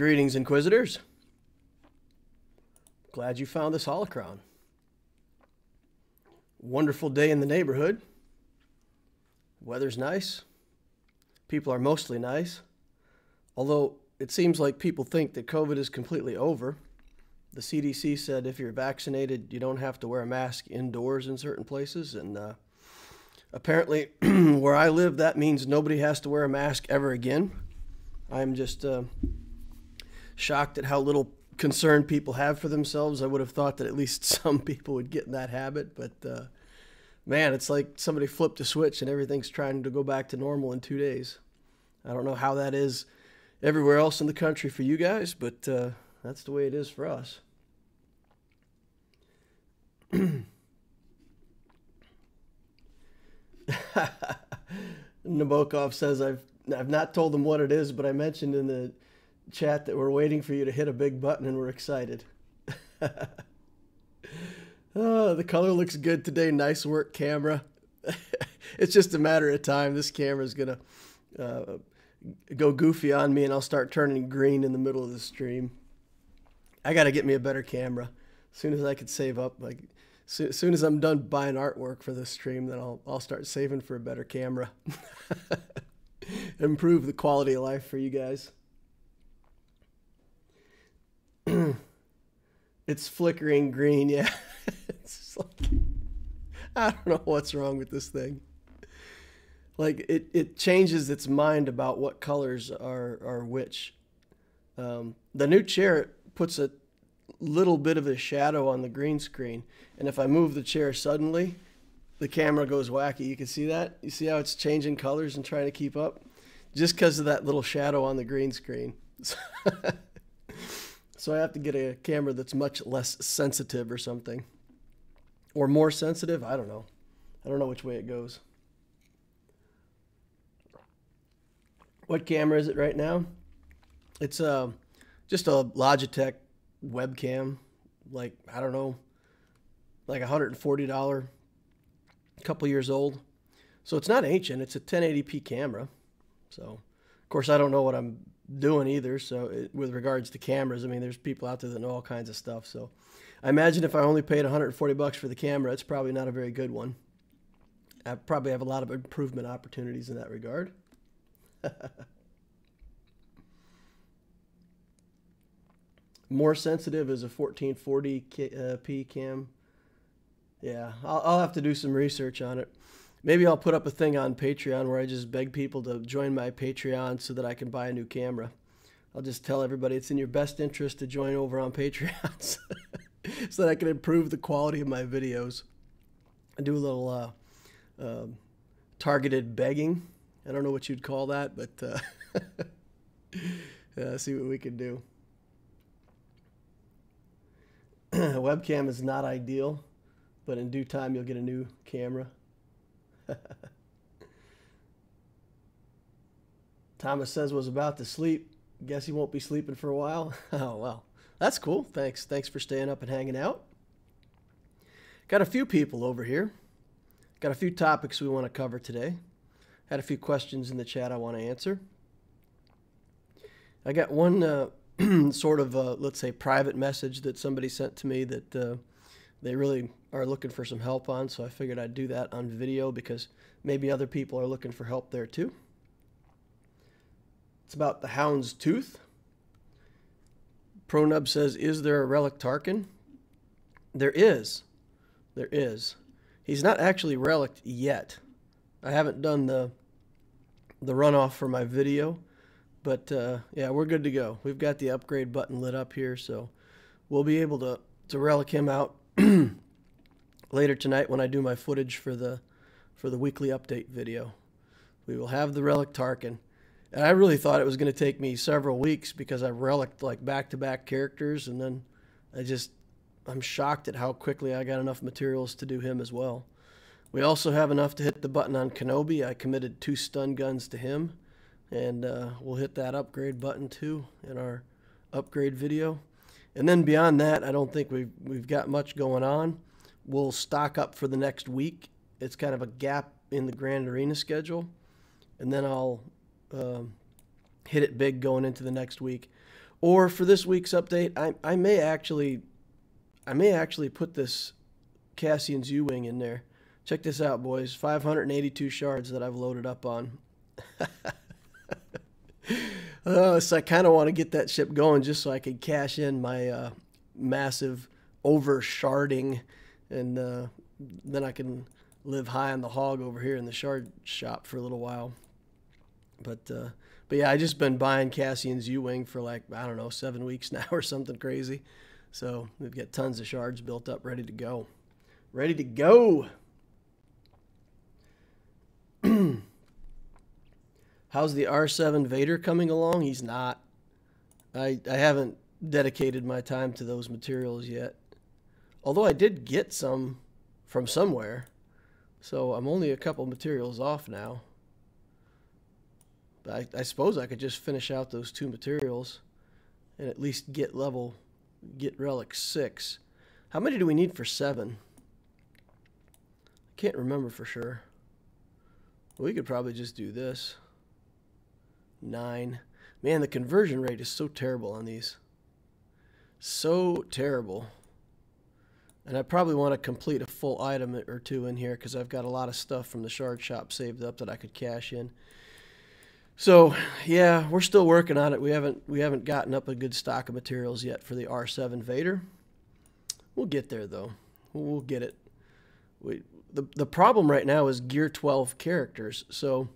Greetings, Inquisitors. Glad you found this holocron. Wonderful day in the neighborhood. Weather's nice. People are mostly nice. Although it seems like people think that COVID is completely over. The CDC said if you're vaccinated, you don't have to wear a mask indoors in certain places. And uh, apparently, where I live, that means nobody has to wear a mask ever again. I'm just uh, shocked at how little concern people have for themselves. I would have thought that at least some people would get in that habit, but uh, man, it's like somebody flipped a switch and everything's trying to go back to normal in two days. I don't know how that is everywhere else in the country for you guys, but uh, that's the way it is for us. Nabokov says I've I've not told them what it is, but I mentioned in the chat that we're waiting for you to hit a big button and we're excited. oh, the color looks good today. Nice work, camera. it's just a matter of time. This camera's gonna uh, go goofy on me, and I'll start turning green in the middle of the stream. I got to get me a better camera. As soon as I could save up, like so, as soon as I'm done buying artwork for this stream, then I'll I'll start saving for a better camera. Improve the quality of life for you guys. it's flickering green, yeah. it's like I don't know what's wrong with this thing. Like it, it changes its mind about what colors are are which. Um, the new chair puts a little bit of a shadow on the green screen, and if I move the chair suddenly, the camera goes wacky. You can see that. You see how it's changing colors and trying to keep up, just because of that little shadow on the green screen. so I have to get a camera that's much less sensitive or something, or more sensitive. I don't know. I don't know which way it goes. What camera is it right now? It's uh, just a Logitech webcam, like I don't know, like $140, a couple years old. So it's not ancient. It's a 1080p camera. So, of course, I don't know what I'm doing either. So, it, with regards to cameras, I mean, there's people out there that know all kinds of stuff. So, I imagine if I only paid 140 bucks for the camera, it's probably not a very good one. I probably have a lot of improvement opportunities in that regard. More sensitive is a 1440p uh, cam. Yeah, I'll, I'll have to do some research on it. Maybe I'll put up a thing on Patreon where I just beg people to join my Patreon so that I can buy a new camera. I'll just tell everybody it's in your best interest to join over on Patreon so that I can improve the quality of my videos. I do a little uh, uh, targeted begging. I don't know what you'd call that, but uh, uh, see what we can do. webcam is not ideal, but in due time you'll get a new camera. Thomas says was about to sleep. Guess he won't be sleeping for a while. oh well, that's cool. Thanks. Thanks for staying up and hanging out. Got a few people over here. Got a few topics we want to cover today. Had a few questions in the chat I want to answer. I got one uh, sort of, uh, let's say, private message that somebody sent to me that uh, they really are looking for some help on. So I figured I'd do that on video because maybe other people are looking for help there too. It's about the Hound's Tooth. Pronub says, Is there a relic Tarkin? There is. There is. He's not actually relic yet. I haven't done the the runoff for my video. But uh, yeah, we're good to go. We've got the upgrade button lit up here, so we'll be able to, to relic him out later tonight when I do my footage for the for the weekly update video. We will have the relic Tarkin. And I really thought it was going to take me several weeks because I've reliced like back-to-back characters, and then I just I'm shocked at how quickly I got enough materials to do him as well. We also have enough to hit the button on Kenobi. I committed two stun guns to him, and uh, we'll hit that upgrade button too in our upgrade video. And then beyond that, I don't think we've we've got much going on. We'll stock up for the next week. It's kind of a gap in the Grand Arena schedule, and then I'll um, hit it big going into the next week. Or for this week's update, I, I may actually I may actually put this Cassian's U-Wing in there. Check this out, boys. 582 shards that I've loaded up on. uh, so I kind of want to get that ship going just so I can cash in my uh, massive over sharding, and uh, then I can live high on the hog over here in the shard shop for a little while. But uh, but yeah, I just been buying Cassian's U-wing for like I don't know seven weeks now or something crazy. So we've got tons of shards built up, ready to go, ready to go. How's the R7 Vader coming along? He's not. I I haven't dedicated my time to those materials yet. Although I did get some from somewhere. So I'm only a couple materials off now. But I, I suppose I could just finish out those two materials and at least get level, get relic 6. How many do we need for 7? I can't remember for sure. We could probably just do this. 9. Man, the conversion rate is so terrible on these. So terrible. And I probably want to complete a full item or two in here because I've got a lot of stuff from the shard shop saved up that I could cash in. So yeah, we're still working on it. We haven't we haven't gotten up a good stock of materials yet for the R7 Vader. We'll get there though. We'll get it. We, the the problem right now is Gear 12 characters. So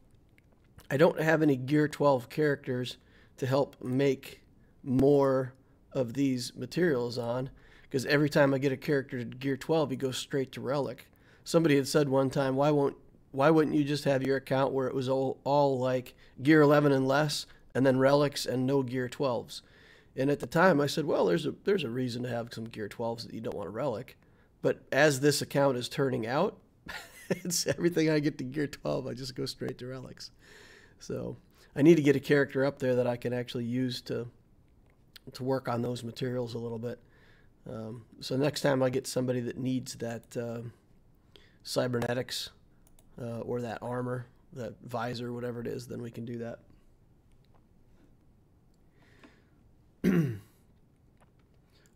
I don't have any Gear 12 characters to help make more of these materials on because every time I get a character to gear 12, he goes straight to relic. Somebody had said one time, why won't why wouldn't you just have your account where it was all, all like gear 11 and less and then relics and no gear 12s? And at the time I said, well, there's a there's a reason to have some gear 12s that you don't want a relic. But as this account is turning out, it's everything I get to gear 12, I just go straight to relics. So I need to get a character up there that I can actually use to to work on those materials a little bit. Um, so next time I get somebody that needs that uh, cybernetics uh, or that armor, that visor, whatever it is, then we can do that.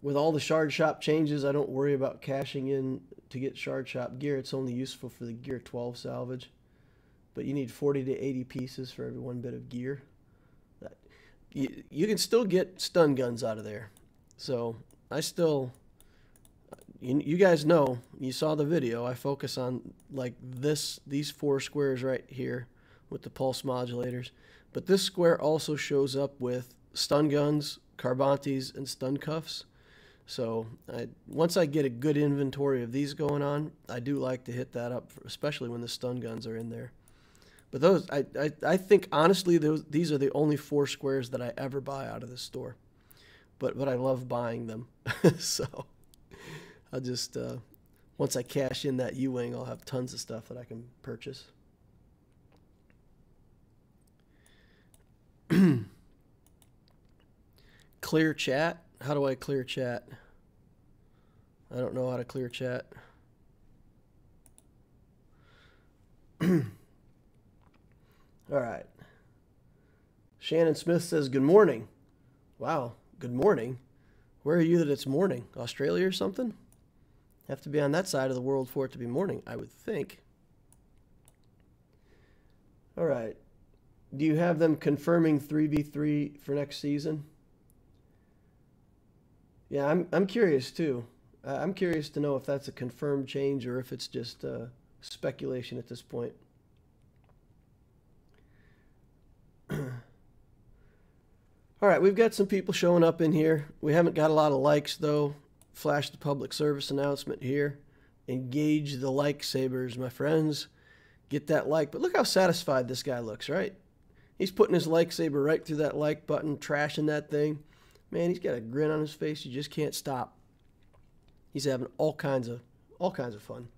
With all the shard shop changes, I don't worry about cashing in to get shard shop gear. It's only useful for the gear 12 salvage. But you need 40 to 80 pieces for every one bit of gear. That, you, you can still get stun guns out of there. So I still, you, you guys know, you saw the video. I focus on like this, these four squares right here with the pulse modulators. But this square also shows up with stun guns, carbantis, and stun cuffs. So I, once I get a good inventory of these going on, I do like to hit that up, for, especially when the stun guns are in there. But those, I, I, I think honestly, those these are the only four squares that I ever buy out of this store but but I love buying them. so I'll just uh, once I cash in that U-wing, I'll have tons of stuff that I can purchase. clear chat. How do I clear chat? I don't know how to clear chat. All right. Shannon Smith says, Good morning. Wow, good morning. Where are you that it's morning? Australia or something? Have to be on that side of the world for it to be morning, I would think. All right. Do you have them confirming 3v3 for next season? Yeah, I'm, I'm curious too. I'm curious to know if that's a confirmed change or if it's just uh, speculation at this point. All right, we've got some people showing up in here. We haven't got a lot of likes though. Flash the public service announcement here. Engage the like sabers, my friends. Get that like. But look how satisfied this guy looks, right? He's putting his like saber right through that like button, trashing that thing. Man, he's got a grin on his face. You just can't stop. He's having all kinds of all kinds of fun.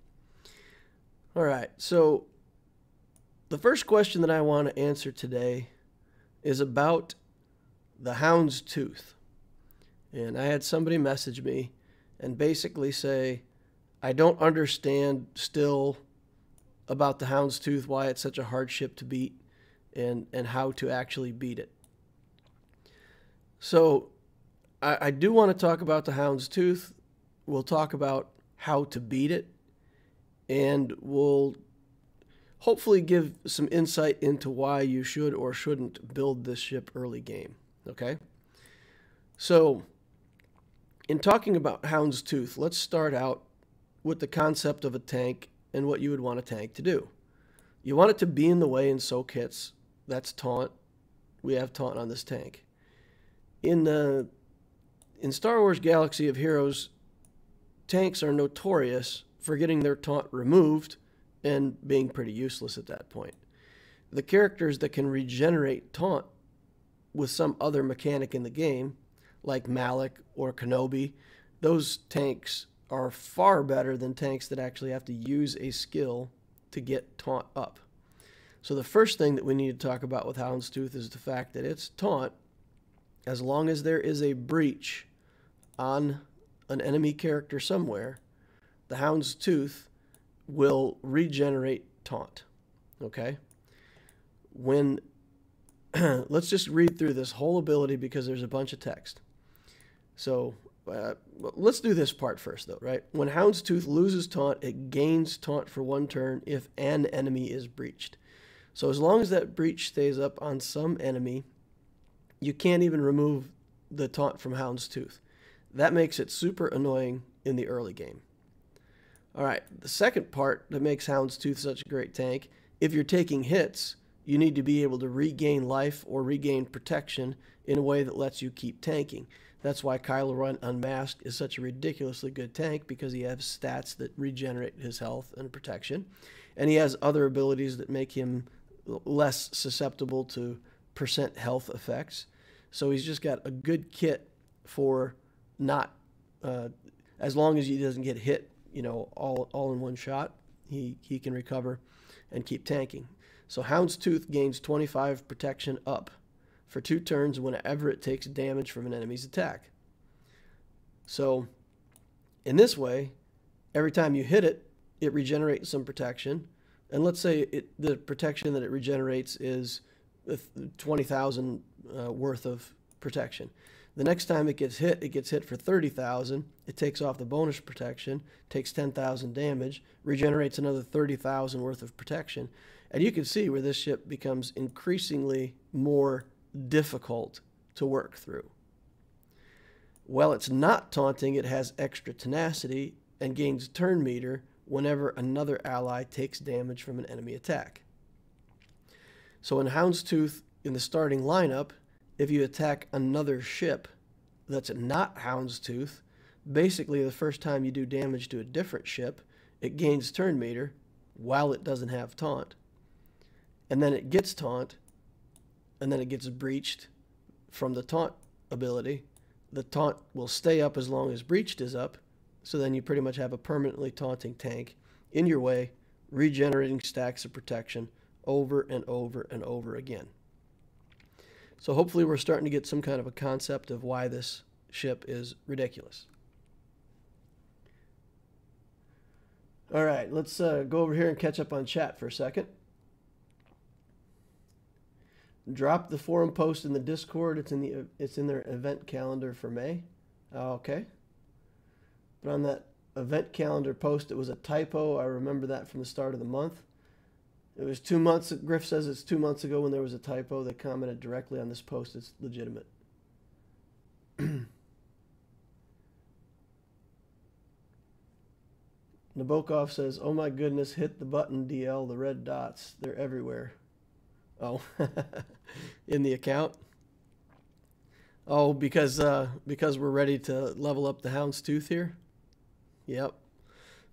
All right, so the first question that I want to answer today is about the hound's tooth. And I had somebody message me and basically say, I don't understand still about the hound's tooth, why it's such a hardship to beat, and, and how to actually beat it. So I, I do want to talk about the Hound's Tooth. We'll talk about how to beat it, and we'll hopefully give some insight into why you should or shouldn't build this ship early game. Okay? So, in talking about Hound's Tooth, let's start out with the concept of a tank and what you would want a tank to do. You want it to be in the way and soak hits. That's taunt. We have taunt on this tank. In the in Star Wars Galaxy of Heroes, tanks are notorious for getting their taunt removed and being pretty useless at that point. The characters that can regenerate taunt with some other mechanic in the game, like Malak or Kenobi, those tanks are far better than tanks that actually have to use a skill to get taunt up. So the first thing that we need to talk about with Houndstooth is the fact that it's taunt as long as there is a breach on an enemy character somewhere, the Houndstooth will regenerate taunt. Okay? When let's just read through this whole ability because there's a bunch of text. So uh, let's do this part first, though, right? When Houndstooth loses taunt, it gains taunt for one turn if an enemy is breached. So as long as that breach stays up on some enemy, you can't even remove the taunt from Houndstooth. That makes it super annoying in the early game. All right, the second part that makes Houndstooth such a great tank, if you're taking hits, you need to be able to regain life or regain protection in a way that lets you keep tanking. That's why Kylo Ren Unmasked is such a ridiculously good tank because he has stats that regenerate his health and protection. And he has other abilities that make him less susceptible to percent health effects. So he's just got a good kit for not, uh, as long as he doesn't get hit you know, all, all in one shot, he, he can recover and keep tanking. So Houndstooth gains 25 protection up for two turns whenever it takes damage from an enemy's attack. So in this way, every time you hit it, it regenerates some protection. And let's say it, the protection that it regenerates is 20,000 uh, worth of protection. The next time it gets hit, it gets hit for 30,000. It takes off the bonus protection, takes 10,000 damage, regenerates another 30,000 worth of protection. And you can see where this ship becomes increasingly more difficult to work through. While it's not taunting, it has extra tenacity and gains turn meter whenever another ally takes damage from an enemy attack. So in Houndstooth, in the starting lineup, if you attack another ship that's not Houndstooth, basically the first time you do damage to a different ship, it gains turn meter while it doesn't have taunt. And then it gets taunt, and then it gets breached from the taunt ability. The taunt will stay up as long as breached is up, so then you pretty much have a permanently taunting tank in your way, regenerating stacks of protection over and over and over again. So hopefully we're starting to get some kind of a concept of why this ship is ridiculous. All right, let's uh, go over here and catch up on chat for a second. Drop the forum post in the Discord. It's in the it's in their event calendar for May. Uh, okay. But on that event calendar post, it was a typo. I remember that from the start of the month. It was two months. Griff says it's two months ago when there was a typo. They commented directly on this post. It's legitimate. Nabokov says, "Oh my goodness, hit the button, DL. The red dots, they're everywhere." Oh, in the account. Oh, because uh, because we're ready to level up the Houndstooth here. Yep,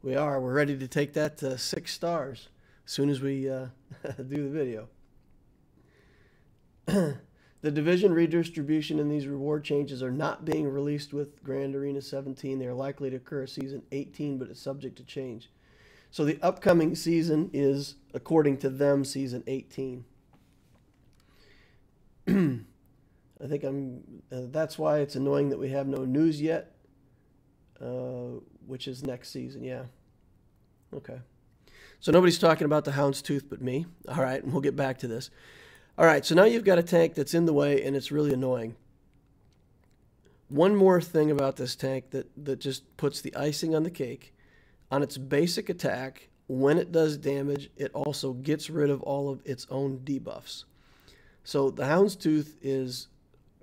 we are. We're ready to take that to six stars as soon as we uh, do the video. the division redistribution and these reward changes are not being released with Grand Arena 17. They are likely to occur season 18, but it's subject to change. So the upcoming season is, according to them, season 18. I think I'm. Uh, that's why it's annoying that we have no news yet, uh, which is next season. Yeah. Okay. So nobody's talking about the Houndstooth but me. All right, and we'll get back to this. All right, so now you've got a tank that's in the way and it's really annoying. one more thing about this tank that, that just puts the icing on the cake. On its basic attack, when it does damage, it also gets rid of all of its own debuffs. So the Houndstooth is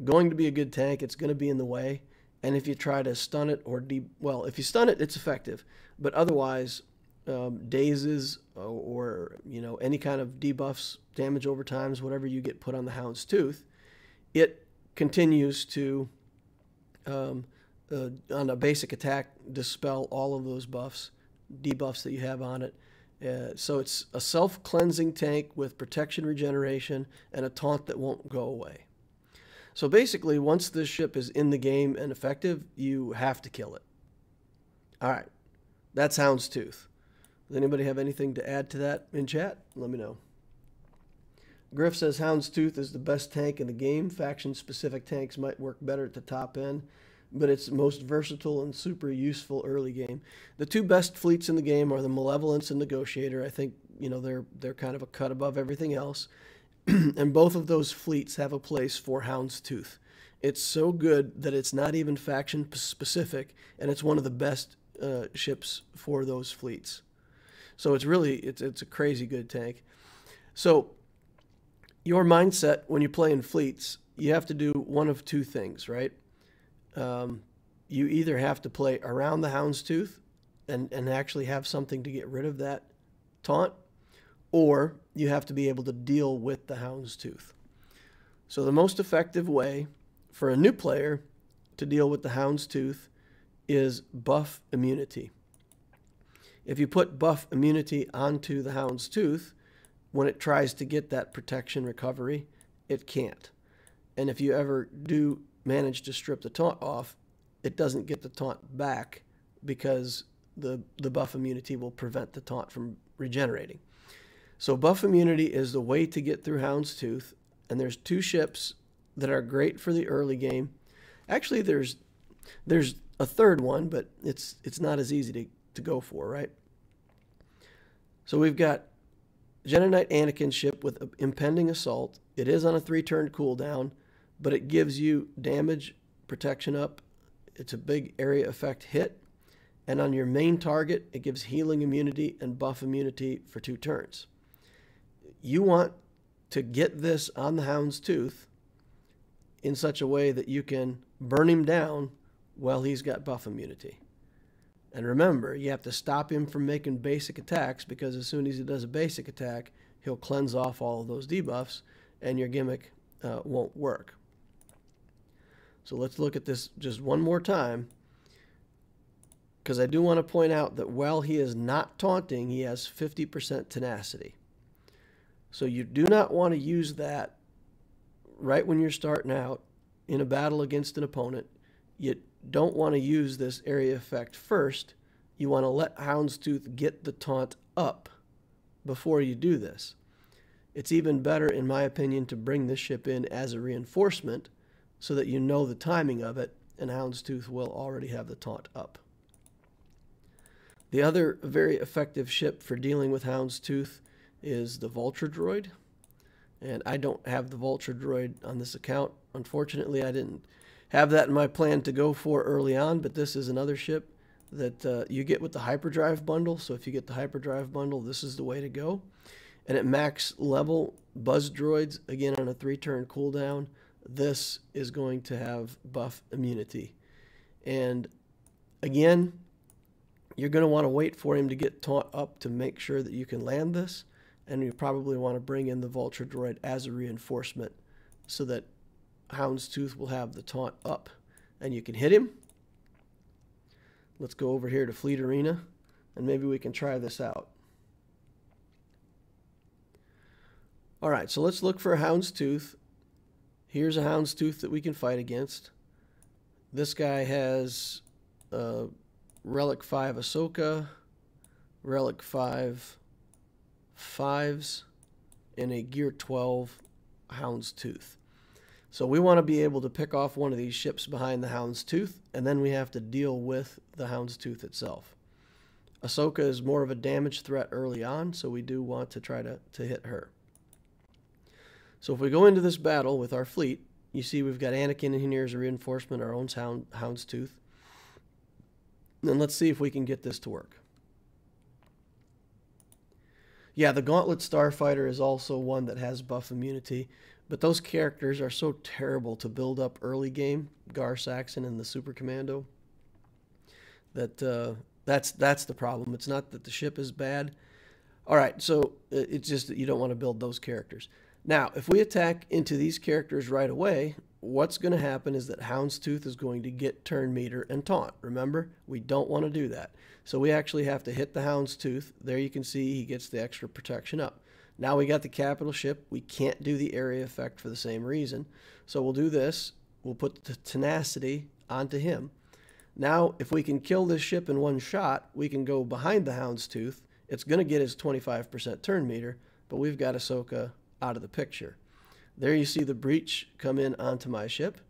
going to be a good tank. It's going to be in the way. And if you try to stun it or well, if you stun it, it's effective. But otherwise, um, dazes or, or, you know any kind of debuffs, damage over times, whatever you get put on the Houndstooth, it continues to um, uh, on a basic attack dispel all of those buffs, debuffs that you have on it. Uh, so it's a self-cleansing tank with protection regeneration and a taunt that won't go away. So basically, once this ship is in the game and effective, you have to kill it. All right, that's Houndstooth. Does anybody have anything to add to that in chat? Let me know. Griff says Houndstooth is the best tank in the game. Faction-specific tanks might work better at the top end, but it's most versatile and super useful early game. The two best fleets in the game are the Malevolence and Negotiator. I think you know they're they're kind of a cut above everything else, and both of those fleets have a place for Houndstooth. It's so good that it's not even faction specific, and it's one of the best uh, ships for those fleets. So it's really it's it's a crazy good tank. So your mindset when you play in fleets, you have to do one of two things, right? Um, you either have to play around the Houndstooth and, and actually have something to get rid of that taunt, or you have to be able to deal with the Houndstooth. So the most effective way for a new player to deal with the Houndstooth is buff immunity. If you put buff immunity onto the Houndstooth, when it tries to get that protection recovery, it can't. And if you ever do manage to strip the taunt off, it doesn't get the taunt back because the, the buff immunity will prevent the taunt from regenerating. So buff immunity is the way to get through Houndstooth, and there's two ships that are great for the early game. Actually, there's there's a third one, but it's it's not as easy to, to go for, right? So we've got Knight Anakin ship with impending assault. It is on a three-turn cooldown, but it gives you damage protection up. It's a big area effect hit. And on your main target, it gives healing immunity and buff immunity for two turns. You want to get this on the hound's tooth in such a way that you can burn him down while he's got buff immunity. And remember, you have to stop him from making basic attacks because as soon as he does a basic attack, he'll cleanse off all of those debuffs and your gimmick uh, won't work. So let's look at this just one more time because I do want to point out that while he is not taunting, he has 50% tenacity. So you do not want to use that right when you're starting out in a battle against an opponent. You don't want to use this area effect first. You want to let Houndstooth get the taunt up before you do this. It's even better, in my opinion, to bring this ship in as a reinforcement so that you know the timing of it, and Houndstooth will already have the taunt up. The other very effective ship for dealing with Houndstooth is the Vulture Droid. And I don't have the Vulture Droid on this account. Unfortunately, I didn't have that in my plan to go for early on, but this is another ship that uh, you get with the hyperdrive bundle. So if you get the hyperdrive bundle, this is the way to go. And at max level, buzz droids, again on a three turn cooldown, this is going to have buff immunity. And again, you're going to want to wait for him to get taunt up to make sure that you can land this. And you probably want to bring in the Vulture droid as a reinforcement so that Houndstooth will have the taunt up and you can hit him. Let's go over here to Fleet Arena and maybe we can try this out. All right, so let's look for Houndstooth. Here's a Houndstooth that we can fight against. This guy has uh, Relic 5 Ahsoka, Relic 5 Fives, and a Gear 12 Houndstooth. So we want to be able to pick off one of these ships behind the Houndstooth, and then we have to deal with the Houndstooth itself. Ahsoka is more of a damage threat early on, so we do want to try to, to hit her. So if we go into this battle with our fleet, You see, we've got Anakin in here as a reinforcement, our own hound, Houndstooth. And let's see if we can get this to work. Yeah, the Gauntlet Starfighter is also one that has buff immunity, but those characters are so terrible to build up early game, Gar Saxon and the Super Commando, that uh, that's that's the problem. It's not that the ship is bad. All right, so it's just that you don't want to build those characters. Now, if we attack into these characters right away, what's going to happen is that Houndstooth is going to get turn meter and taunt. Remember, we don't want to do that. So we actually have to hit the Houndstooth. There you can see he gets the extra protection up. Now we got the capital ship. We can't do the area effect for the same reason. So we'll do this. We'll put the tenacity onto him. Now, if we can kill this ship in one shot, we can go behind the Houndstooth. It's going to get his 25% turn meter, but we've got Ahsoka out of the picture. There you see the breach come in onto my ship.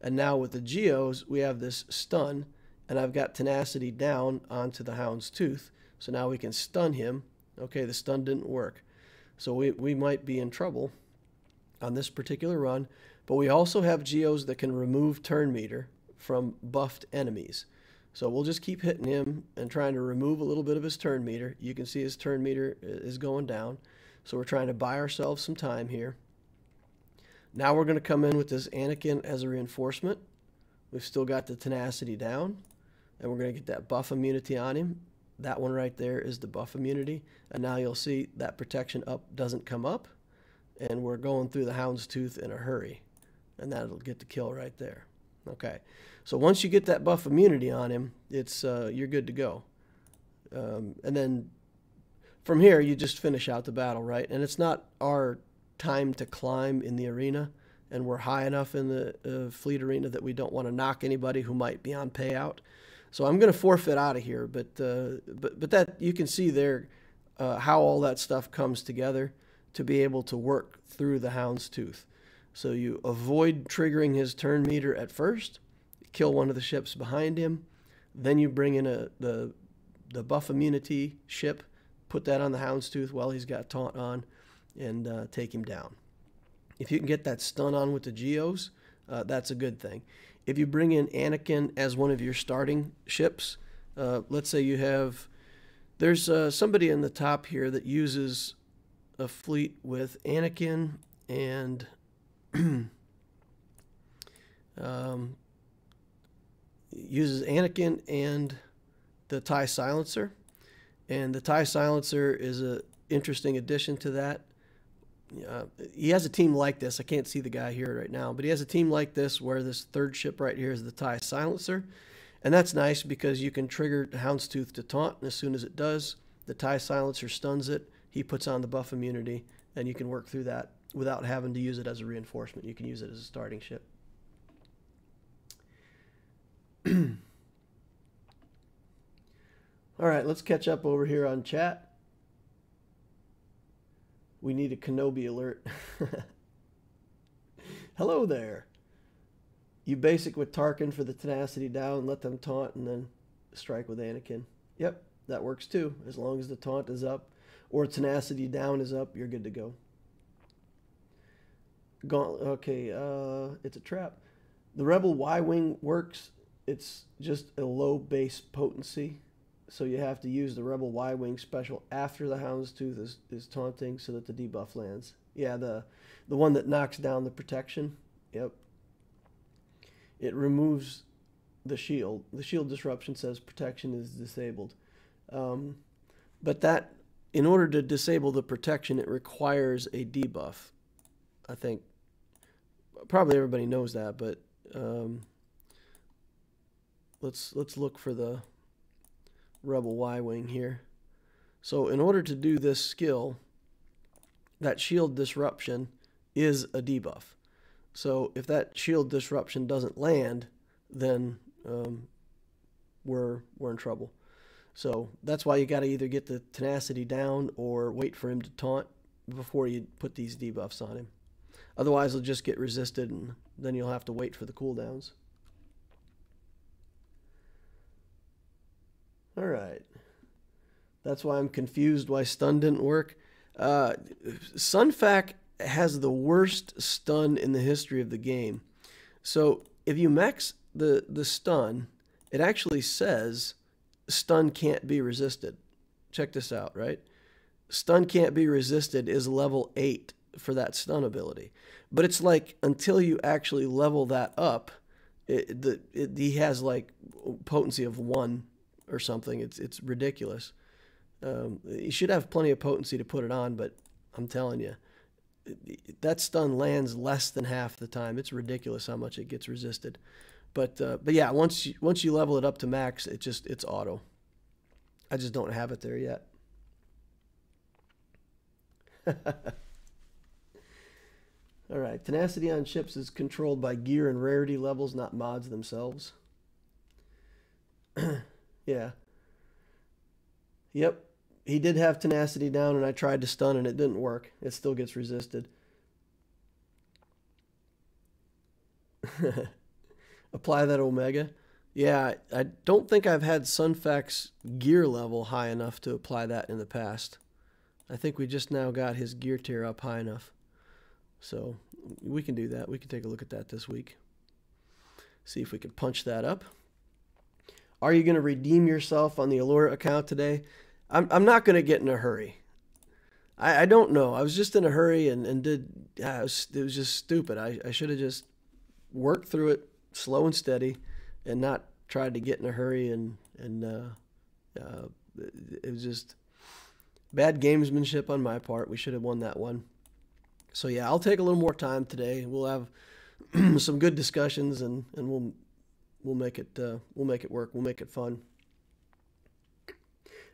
And now with the Geos, we have this stun, and I've got tenacity down onto the hound's tooth. So now we can stun him. Okay, the stun didn't work. So we, we might be in trouble on this particular run. But we also have Geos that can remove turn meter from buffed enemies. So we'll just keep hitting him and trying to remove a little bit of his turn meter. You can see his turn meter is going down. So we're trying to buy ourselves some time here. Now we're going to come in with this Anakin as a reinforcement. We've still got the tenacity down. And we're going to get that buff immunity on him. That one right there is the buff immunity. And now you'll see that protection up doesn't come up. And we're going through the hound's tooth in a hurry. And that'll get the kill right there. Okay. So once you get that buff immunity on him, it's uh, you're good to go. Um, and then from here, you just finish out the battle, right? And it's not our time to climb in the arena, and we're high enough in the uh, fleet arena that we don't want to knock anybody who might be on payout. So I'm going to forfeit out of here, but uh, but but that you can see there uh, how all that stuff comes together to be able to work through the hound's tooth. So you avoid triggering his turn meter at first, kill one of the ships behind him, then you bring in a the the buff immunity ship put that on the Houndstooth while he's got taunt on, and uh, take him down. If you can get that stun on with the Geos, uh, that's a good thing. If you bring in Anakin as one of your starting ships, uh, let's say you have, there's uh, somebody in the top here that uses a fleet with Anakin and um, uses Anakin and the TIE silencer. And the TIE silencer is an interesting addition to that. Uh, he has a team like this. I can't see the guy here right now, but he has a team like this where this third ship right here is the TIE silencer. And that's nice because you can trigger Houndstooth to taunt, and as soon as it does, the TIE silencer stuns it. He puts on the buff immunity, and you can work through that without having to use it as a reinforcement. You can use it as a starting ship. All right, let's catch up over here on chat. We need a Kenobi alert. Hello there. You basic with Tarkin for the tenacity down, let them taunt, and then strike with Anakin. Yep, that works too. As long as the taunt is up or tenacity down is up, you're good to go. Gauntlet, okay, uh, it's a trap. The Rebel Y-Wing works. It's just a low base potency so you have to use the Rebel Y-Wing special after the Houndstooth is, is taunting so that the debuff lands. Yeah, the the one that knocks down the protection. Yep. It removes the shield. The shield disruption says protection is disabled. Um, but that, in order to disable the protection, it requires a debuff. I think probably everybody knows that, but um, let's let's look for the Rebel Y-Wing here. So in order to do this skill, that shield disruption is a debuff. So if that shield disruption doesn't land, then um, we're, we're in trouble. So that's why you got to either get the tenacity down or wait for him to taunt before you put these debuffs on him. Otherwise, he'll just get resisted, and then you'll have to wait for the cooldowns. All right. That's why I'm confused why stun didn't work. Uh, Sunfac has the worst stun in the history of the game. So if you max the the stun, it actually says stun can't be resisted. Check this out, right? Stun can't be resisted is level 8 for that stun ability. But it's like until you actually level that up, it, the, it, he has like potency of 1 or something. It's it's ridiculous. Um, you should have plenty of potency to put it on, but I'm telling you, that stun lands less than half the time. It's ridiculous how much it gets resisted. But uh, but yeah, once you, once you level it up to max, it just it's auto. I just don't have it there yet. All right, tenacity on ships is controlled by gear and rarity levels, not mods themselves. yeah. Yep. He did have tenacity down, and I tried to stun, and it didn't work. It still gets resisted. Apply that Omega. Yeah, I don't think I've had Sunfac's gear level high enough to apply that in the past. I think we just now got his gear tier up high enough. So we can do that. We can take a look at that this week. See if we can punch that up. Are you going to redeem yourself on the Aleura account today? I'm, I'm not going to get in a hurry. I, I don't know. I was just in a hurry and, and did, yeah, it, was, it was just stupid. I, I should have just worked through it slow and steady and not tried to get in a hurry and, and uh, uh, it was just bad gamesmanship on my part. We should have won that one. So yeah, I'll take a little more time today. We'll have some good discussions and, and we'll we'll make it uh, we'll make it work. We'll make it fun.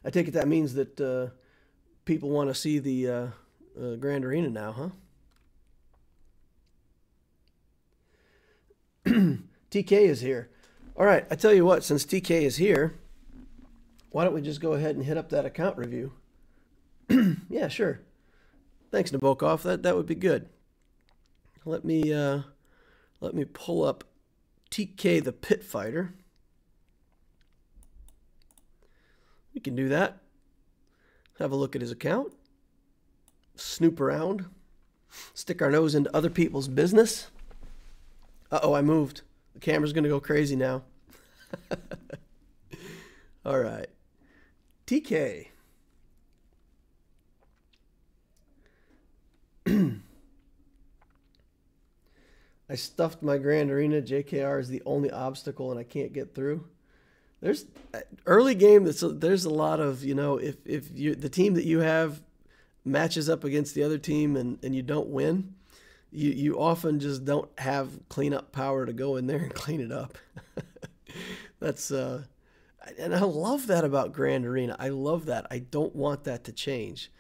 I take it that means that uh, people want to see the uh, uh Grand Arena now, huh? TK is here. All right, I tell you what, since TK is here, why don't we just go ahead and hit up that account review? yeah, sure. Thanks, Nabokov. That that would be good. Let me uh, let me pull up TK the Pit Fighter. We can do that. Have a look at his account. Snoop around. Stick our nose into other people's business. Uh oh, I moved. The camera's going to go crazy now. All right. TK. I stuffed my Grand Arena. JKR is the only obstacle, and I can't get through. There's uh, early game. That's there's a lot of you know if if you the team that you have matches up against the other team and and you don't win, you you often just don't have cleanup power to go in there and clean it up. That's uh, and I love that about Grand Arena. I love that. I don't want that to change.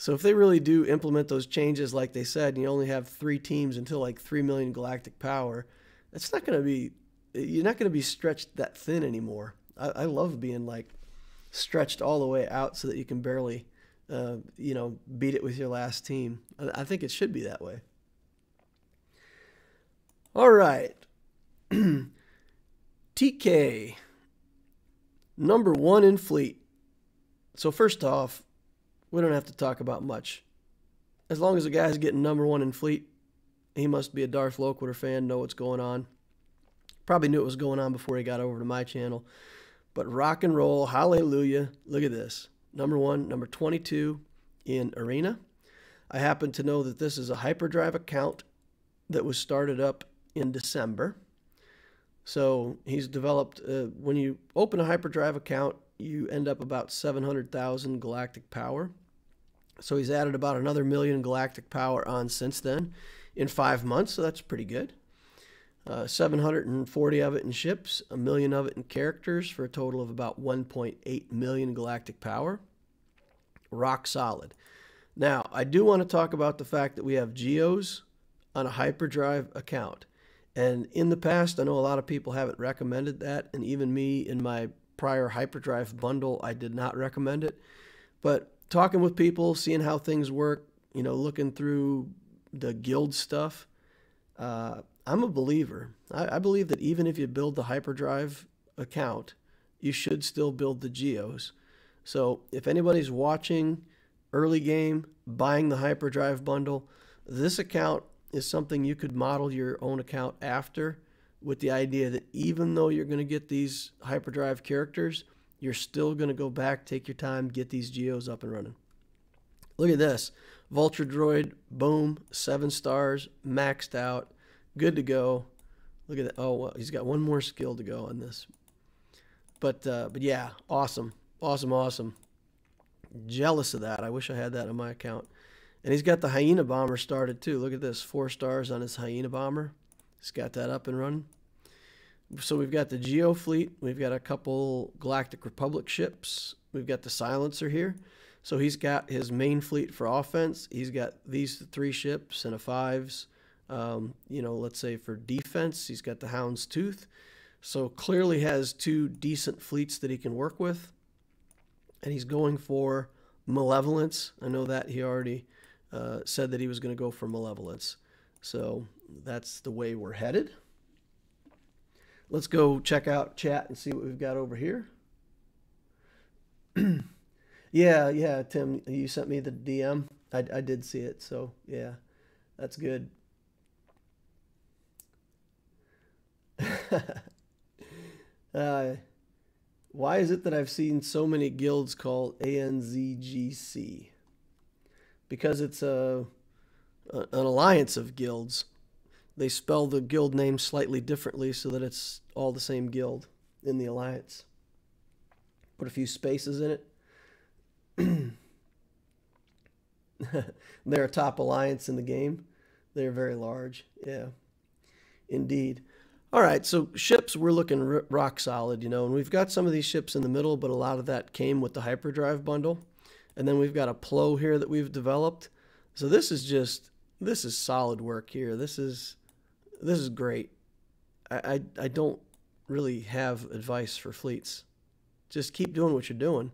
So if they really do implement those changes like they said, and you only have three teams until like three million galactic power, that's not going to be. You're not going to be stretched that thin anymore. I, I, love being like stretched all the way out so that you can barely, uh, you know, beat it with your last team. I, I think it should be that way. All right. TK, number one in fleet. So, first off, we don't have to talk about much. As long as the guy's getting number one in fleet, he must be a Darth Loquitur fan, know what's going on. Probably knew what was going on before he got over to my channel. But rock and roll, hallelujah. Look at this. Number one, number 22 in Arena. I happen to know that this is a hyperdrive account that was started up in December. So he's developed, uh, when you open a hyperdrive account, you end up about 700,000 galactic power. So he's added about another million galactic power on since then in five months, so that's pretty good. Uh, 740 of it in ships, a million of it in characters for a total of about 1.8 million galactic power. Rock solid. Now, I do want to talk about the fact that we have Geos on a hyperdrive account. And in the past, I know a lot of people haven't recommended that, and even me in my prior hyperdrive bundle, I did not recommend it. But talking with people, seeing how things work, you know, looking through the guild stuff, uh, I'm a believer. I, I, believe that even if you build the hyperdrive account, you should still build the geos. So if anybody's watching early game, buying the hyperdrive bundle, this account is something you could model your own account after with the idea that even though you're going to get these hyperdrive characters, you're still going to go back, take your time, get these geos up and running. Look at this. Vulture Droid, boom, seven stars, maxed out, good to go. Look at that. Oh, well, he's got one more skill to go on this. But, uh, but yeah, awesome. Awesome, awesome. Jealous of that. I wish I had that on my account. And he's got the Hyena Bomber started too. Look at this. Four stars on his Hyena Bomber. He's got that up and running. So we've got the Geo Fleet. We've got a couple Galactic Republic ships. We've got the Silencer here. So he's got his main fleet for offense. He's got these three ships and a fives. Um, you know, let's say for defense, he's got the Hound's Tooth. So clearly has two decent fleets that he can work with. And he's going for malevolence. I know that he already uh, said that he was going to go for malevolence. So that's the way we're headed. Let's go check out chat and see what we've got over here. yeah, yeah, Tim, you sent me the DM. I, I did see it, so yeah, that's good. uh, why is it that I've seen so many guilds called ANZGC? Because it's a, a an alliance of guilds. They spell the guild name slightly differently so that it's all the same guild in the alliance. Put a few spaces in it. They're a top alliance in the game. They're very large. Yeah, indeed. All right, so ships, we're looking rock solid, you know, and we've got some of these ships in the middle, but a lot of that came with the hyperdrive bundle. And then we've got a Plo here that we've developed. So this is just, this is solid work here. This is, this is great. I, I, I don't really have advice for fleets. Just keep doing what you're doing.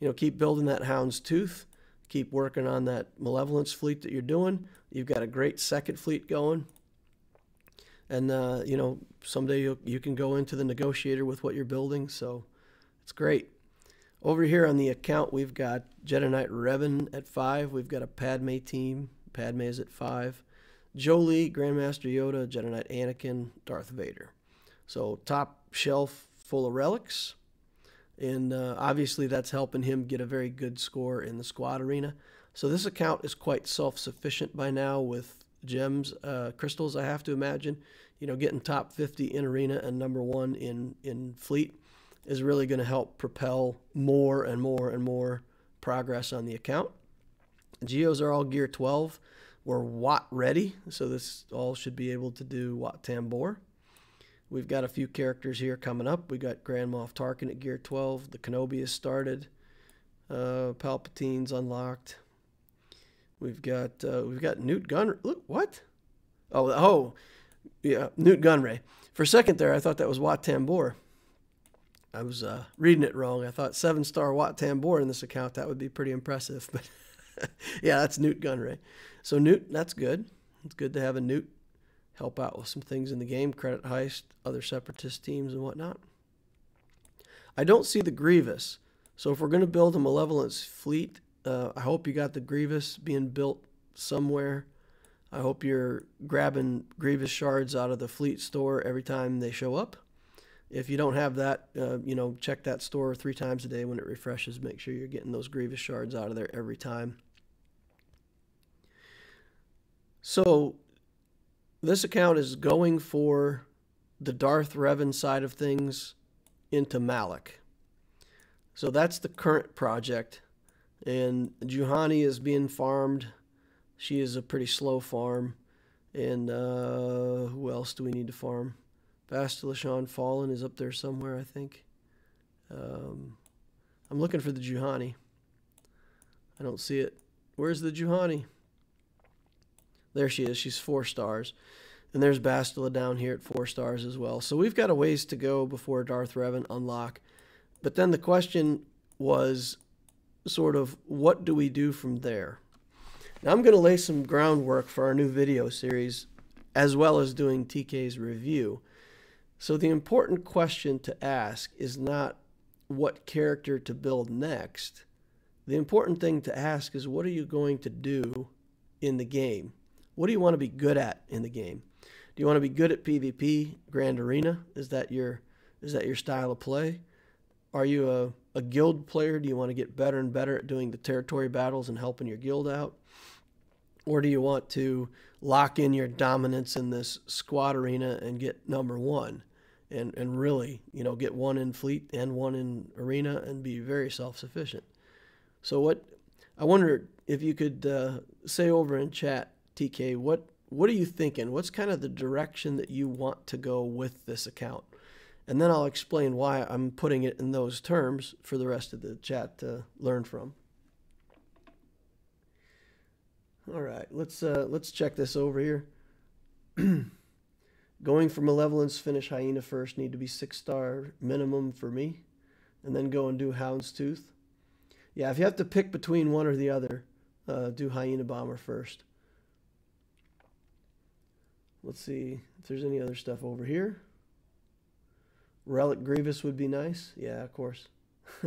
You know, keep building that hound's tooth. Keep working on that malevolence fleet that you're doing. You've got a great second fleet going and uh, you know someday you you can go into the negotiator with what you're building. So it's great. Over here on the account, we've got Jedi Knight Revan at five. We've got a Padme team. Padme is at five. Jolee, Grandmaster Yoda, Jedi Knight Anakin, Darth Vader. So top shelf full of relics. And uh, obviously that's helping him get a very good score in the squad arena. So this account is quite self-sufficient by now with gems, uh, crystals, I have to imagine. You know, getting top 50 in arena and number one in, in fleet is really going to help propel more and more and more progress on the account. Geos are all gear 12. We're Wat ready, so this all should be able to do Wat Tambor. We've got a few characters here coming up. We got Grand Moff Tarkin at gear 12. The Kenobi has started. Uh, Palpatine's unlocked. We've got uh, we've got Nute Gun. Look what? Oh oh, yeah, Nute Gunray. For a second there, I thought that was Wat Tambor. I was uh, reading it wrong. I thought seven star Wat Tambor in this account. That would be pretty impressive. But yeah, that's Nute Gunray. So Nute, that's good. It's good to have a Nute help out with some things in the game, credit heist, other separatist teams and whatnot. I don't see the Grievous. So if we're going to build a Malevolence fleet uh, I hope you got the Grievous being built somewhere. I hope you're grabbing Grievous shards out of the fleet store every time they show up. If you don't have that, uh, you know, check that store three times a day when it refreshes. Make sure you're getting those Grievous shards out of there every time. So this account is going for the Darth Revan side of things into Malak. So that's the current project. And Juhani is being farmed. She is a pretty slow farm. And uh, who else do we need to farm? Bastila Shan Fallen is up there somewhere, I think. Um, I'm looking for the Juhani. I don't see it. Where's the Juhani? There she is. She's four stars. And there's Bastila down here at four stars as well. So we've got a ways to go before Darth Revan unlock. But then the question was sort of what do we do from there. Now I'm going to lay some groundwork for our new video series as well as doing TK's review. So the important question to ask is not what character to build next. The important thing to ask is what are you going to do in the game? What do you want to be good at in the game? Do you want to be good at PvP, Grand Arena? Is that your is that your style of play? Are you a, a guild player? Do you want to get better and better at doing the territory battles and helping your guild out? Or do you want to lock in your dominance in this squad arena and get number one and, and really, you know, get one in fleet and one in arena and be very self sufficient? So, what I wonder if you could uh, say over in chat, TK, what what are you thinking? What's kind of the direction that you want to go with this account? And then I'll explain why I'm putting it in those terms for the rest of the chat to learn from. All right, let's uh, let's check this over here. Going for Malevolence, finish Hyena first. Need to be six star minimum for me, and then go and do Hound's Tooth. Yeah, if you have to pick between one or the other, uh, do Hyena Bomber first. Let's see if there's any other stuff over here. Relic Grievous would be nice. Yeah, of course.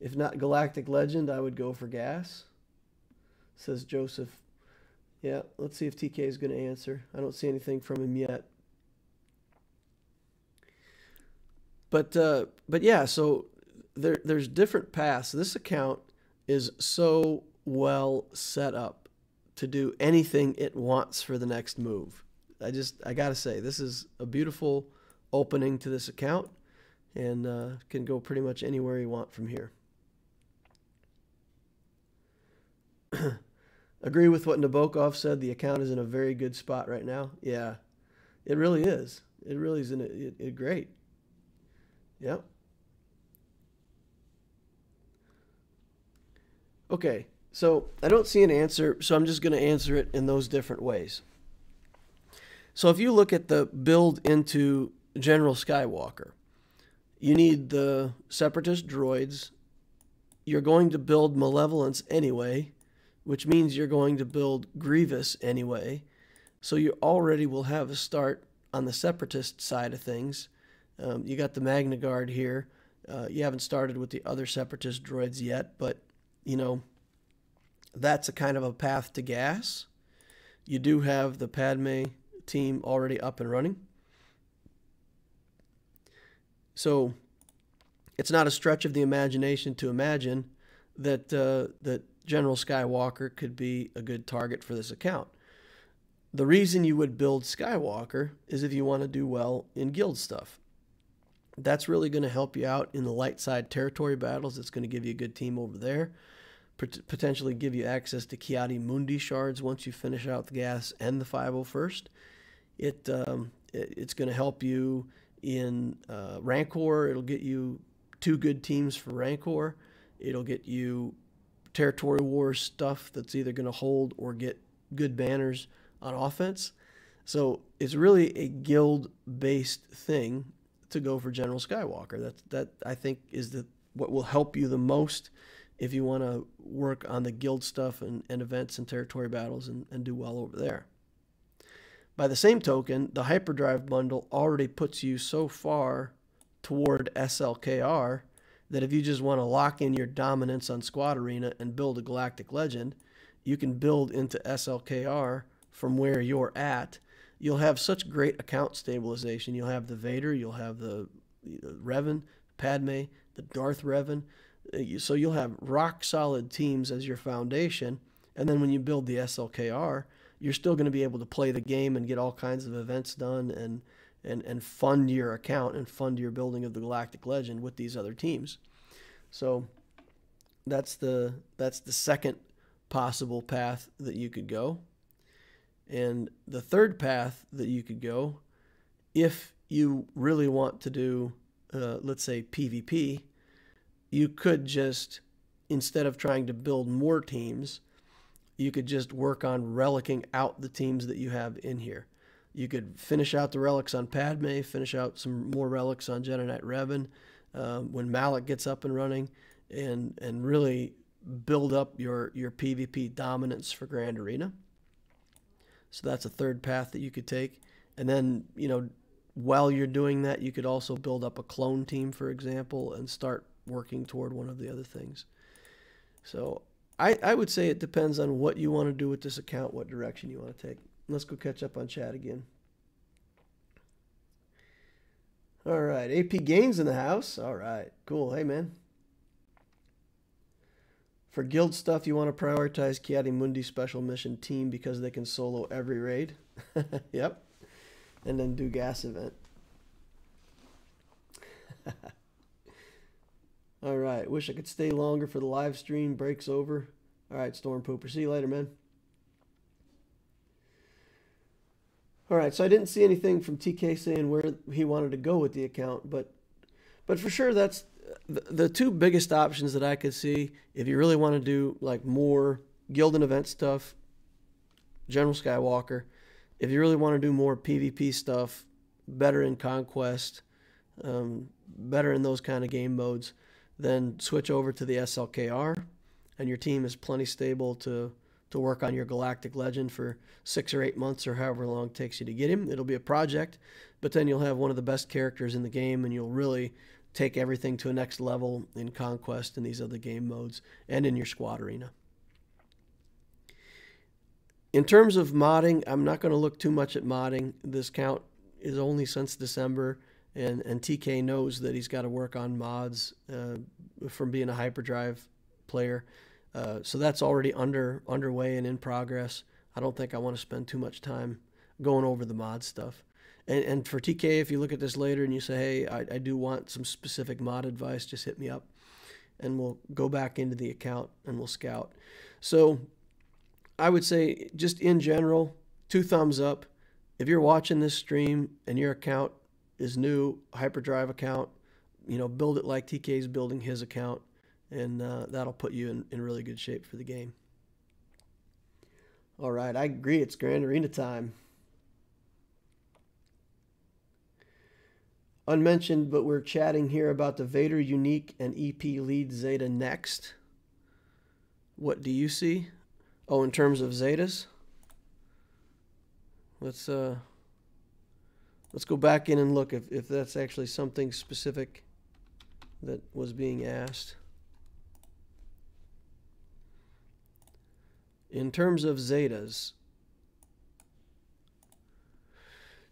if not Galactic Legend, I would go for Gas, says Joseph. Yeah, let's see if TK is going to answer. I don't see anything from him yet. But uh, but yeah, so there there's different paths. This account is so well set up to do anything it wants for the next move. I just I gotta say this is a beautiful opening to this account and uh, can go pretty much anywhere you want from here. Agree with what Nabokov said. The account is in a very good spot right now. Yeah, it really is. It really is in a, it, it great. Yep. Okay, so I don't see an answer, so I'm just going to answer it in those different ways. So if you look at the build into General Skywalker. You need the Separatist droids. You're going to build Malevolence anyway, which means you're going to build Grievous anyway. So you already will have a start on the Separatist side of things. Um, you got the Magna Guard here. Uh, you haven't started with the other Separatist droids yet, but, you know, that's a kind of a path to gas. You do have the Padme team already up and running. So it's not a stretch of the imagination to imagine that uh, that General Skywalker could be a good target for this account. The reason you would build Skywalker is if you want to do well in guild stuff. That's really going to help you out in the light side territory battles. It's going to give you a good team over there. Potentially give you access to Ki-Adi-Mundi shards once you finish out the gas and the 501st. It, um, it it's going to help you in uh, Rancor. It'll get you two good teams for Rancor. It'll get you territory war stuff that's either going to hold or get good banners on offense. So it's really a guild based thing to go for General Skywalker. That that I think is the what will help you the most if you want to work on the guild stuff and, and events and territory battles and, and do well over there. By the same token, the hyperdrive bundle already puts you so far toward SLKR that if you just want to lock in your dominance on Squad Arena and build a Galactic Legend, you can build into SLKR from where you're at. You'll have such great account stabilization. You'll have the Vader, you'll have the, Revan, Padme, the Darth Revan. Uh, so you'll have rock solid teams as your foundation. And then when you build the SLKR, you're still going to be able to play the game and get all kinds of events done and and and fund your account and fund your building of the Galactic Legend with these other teams. So that's the that's the second possible path that you could go. And the third path that you could go, if you really want to do, uh, let's say, PvP, you could just, instead of trying to build more teams, you could just work on relicking out the teams that you have in here. You could finish out the relics on Padme, finish out some more relics on Jedi Knight Revan um, when Malak gets up and running, and and really build up your your PvP dominance for Grand Arena. So that's a third path that you could take, and then you know while you're doing that, you could also build up a clone team, for example, and start working toward one of the other things. So I, I would say it depends on what you want to do with this account, what direction you want to take. Let's go catch up on chat again. All right, AP Gains in the house. All right, cool. Hey, man. For guild stuff, you want to prioritize Ki-Adi-Mundi Special Mission Team because they can solo every raid. yep. And then do gas event. All right. Wish I could stay longer for the live stream. Breaks over. All right, Storm Pooper. See you later, man. All right, so I didn't see anything from TK saying where he wanted to go with the account, but but for sure that's the, the two biggest options that I could see if you really want to do like more guild and event stuff, General Skywalker. If you really want to do more PvP stuff, better in Conquest, um, better in those kind of game modes, then switch over to the SLKR, and your team is plenty stable to to work on your galactic legend for six or eight months or however long it takes you to get him. It'll be a project, but then you'll have one of the best characters in the game and you'll really take everything to a next level in Conquest and these other game modes and in your squad arena. In terms of modding, I'm not going to look too much at modding. This count is only since December, and, and TK knows that he's got to work on mods uh, from being a hyperdrive player. Uh, so that's already under underway and in progress. I don't think I want to spend too much time going over the mod stuff. And, and for TK, if you look at this later and you say, hey, I, I do want some specific mod advice, just hit me up and we'll go back into the account and we'll scout. So I would say, just in general, two thumbs up. If you're watching this stream and your account is new, hyperdrive account, you know, build it like TK is building his account and uh, that'll put you in, in really good shape for the game. All right, I agree. It's Grand Arena time. Unmentioned, but we're chatting here about the Vader Unique and EP Lead Zeta next. What do you see? Oh, in terms of Zetas? Let's uh let's go back in and look if, if that's actually something specific that was being asked. In terms of zetas.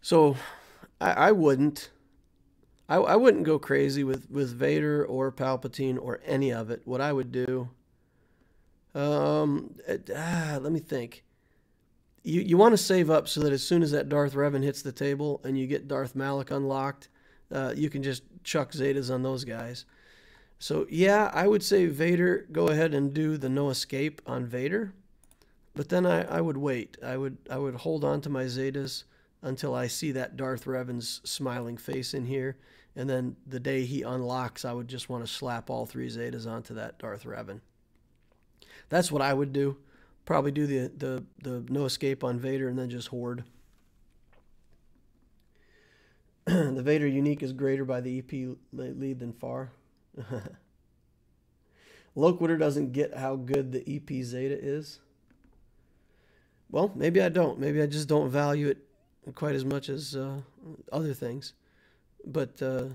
So I, I wouldn't. I, I wouldn't go crazy with, with Vader or Palpatine or any of it. What I would do, um, ah, let me think. You, you want to save up so that as soon as that Darth Revan hits the table and you get Darth Malak unlocked, uh, you can just chuck Zetas on those guys. So yeah, I would say Vader, go ahead and do the no escape on Vader. But then I, I would wait. I would I would hold on to my Zetas until I see that Darth Revan's smiling face in here. And then the day he unlocks, I would just want to slap all three Zetas onto that Darth Revan. That's what I would do. Probably do the, the, the no escape on Vader and then just hoard. the Vader unique is greater by the EP lead than far. Loquitur doesn't get how good the EP Zeta is. Well, maybe I don't. Maybe I just don't value it quite as much as uh, other things. But uh,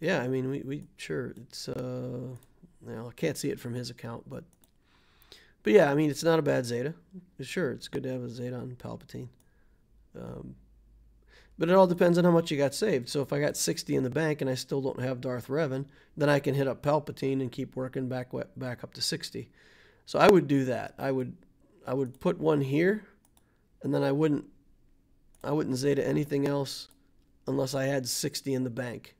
yeah, I mean, we, we sure it's uh, I can't see it from his account, but but yeah, I mean it's not a bad Zeta. Sure, it's good to have a Zeta on Palpatine. Um, but it all depends on how much you got saved. So if I got 60 in the bank and I still don't have Darth Revan, then I can hit up Palpatine and keep working back back up to 60. So I would do that. I would I would put one here, and then I wouldn't I wouldn't Zeta anything else unless I had 60 in the bank.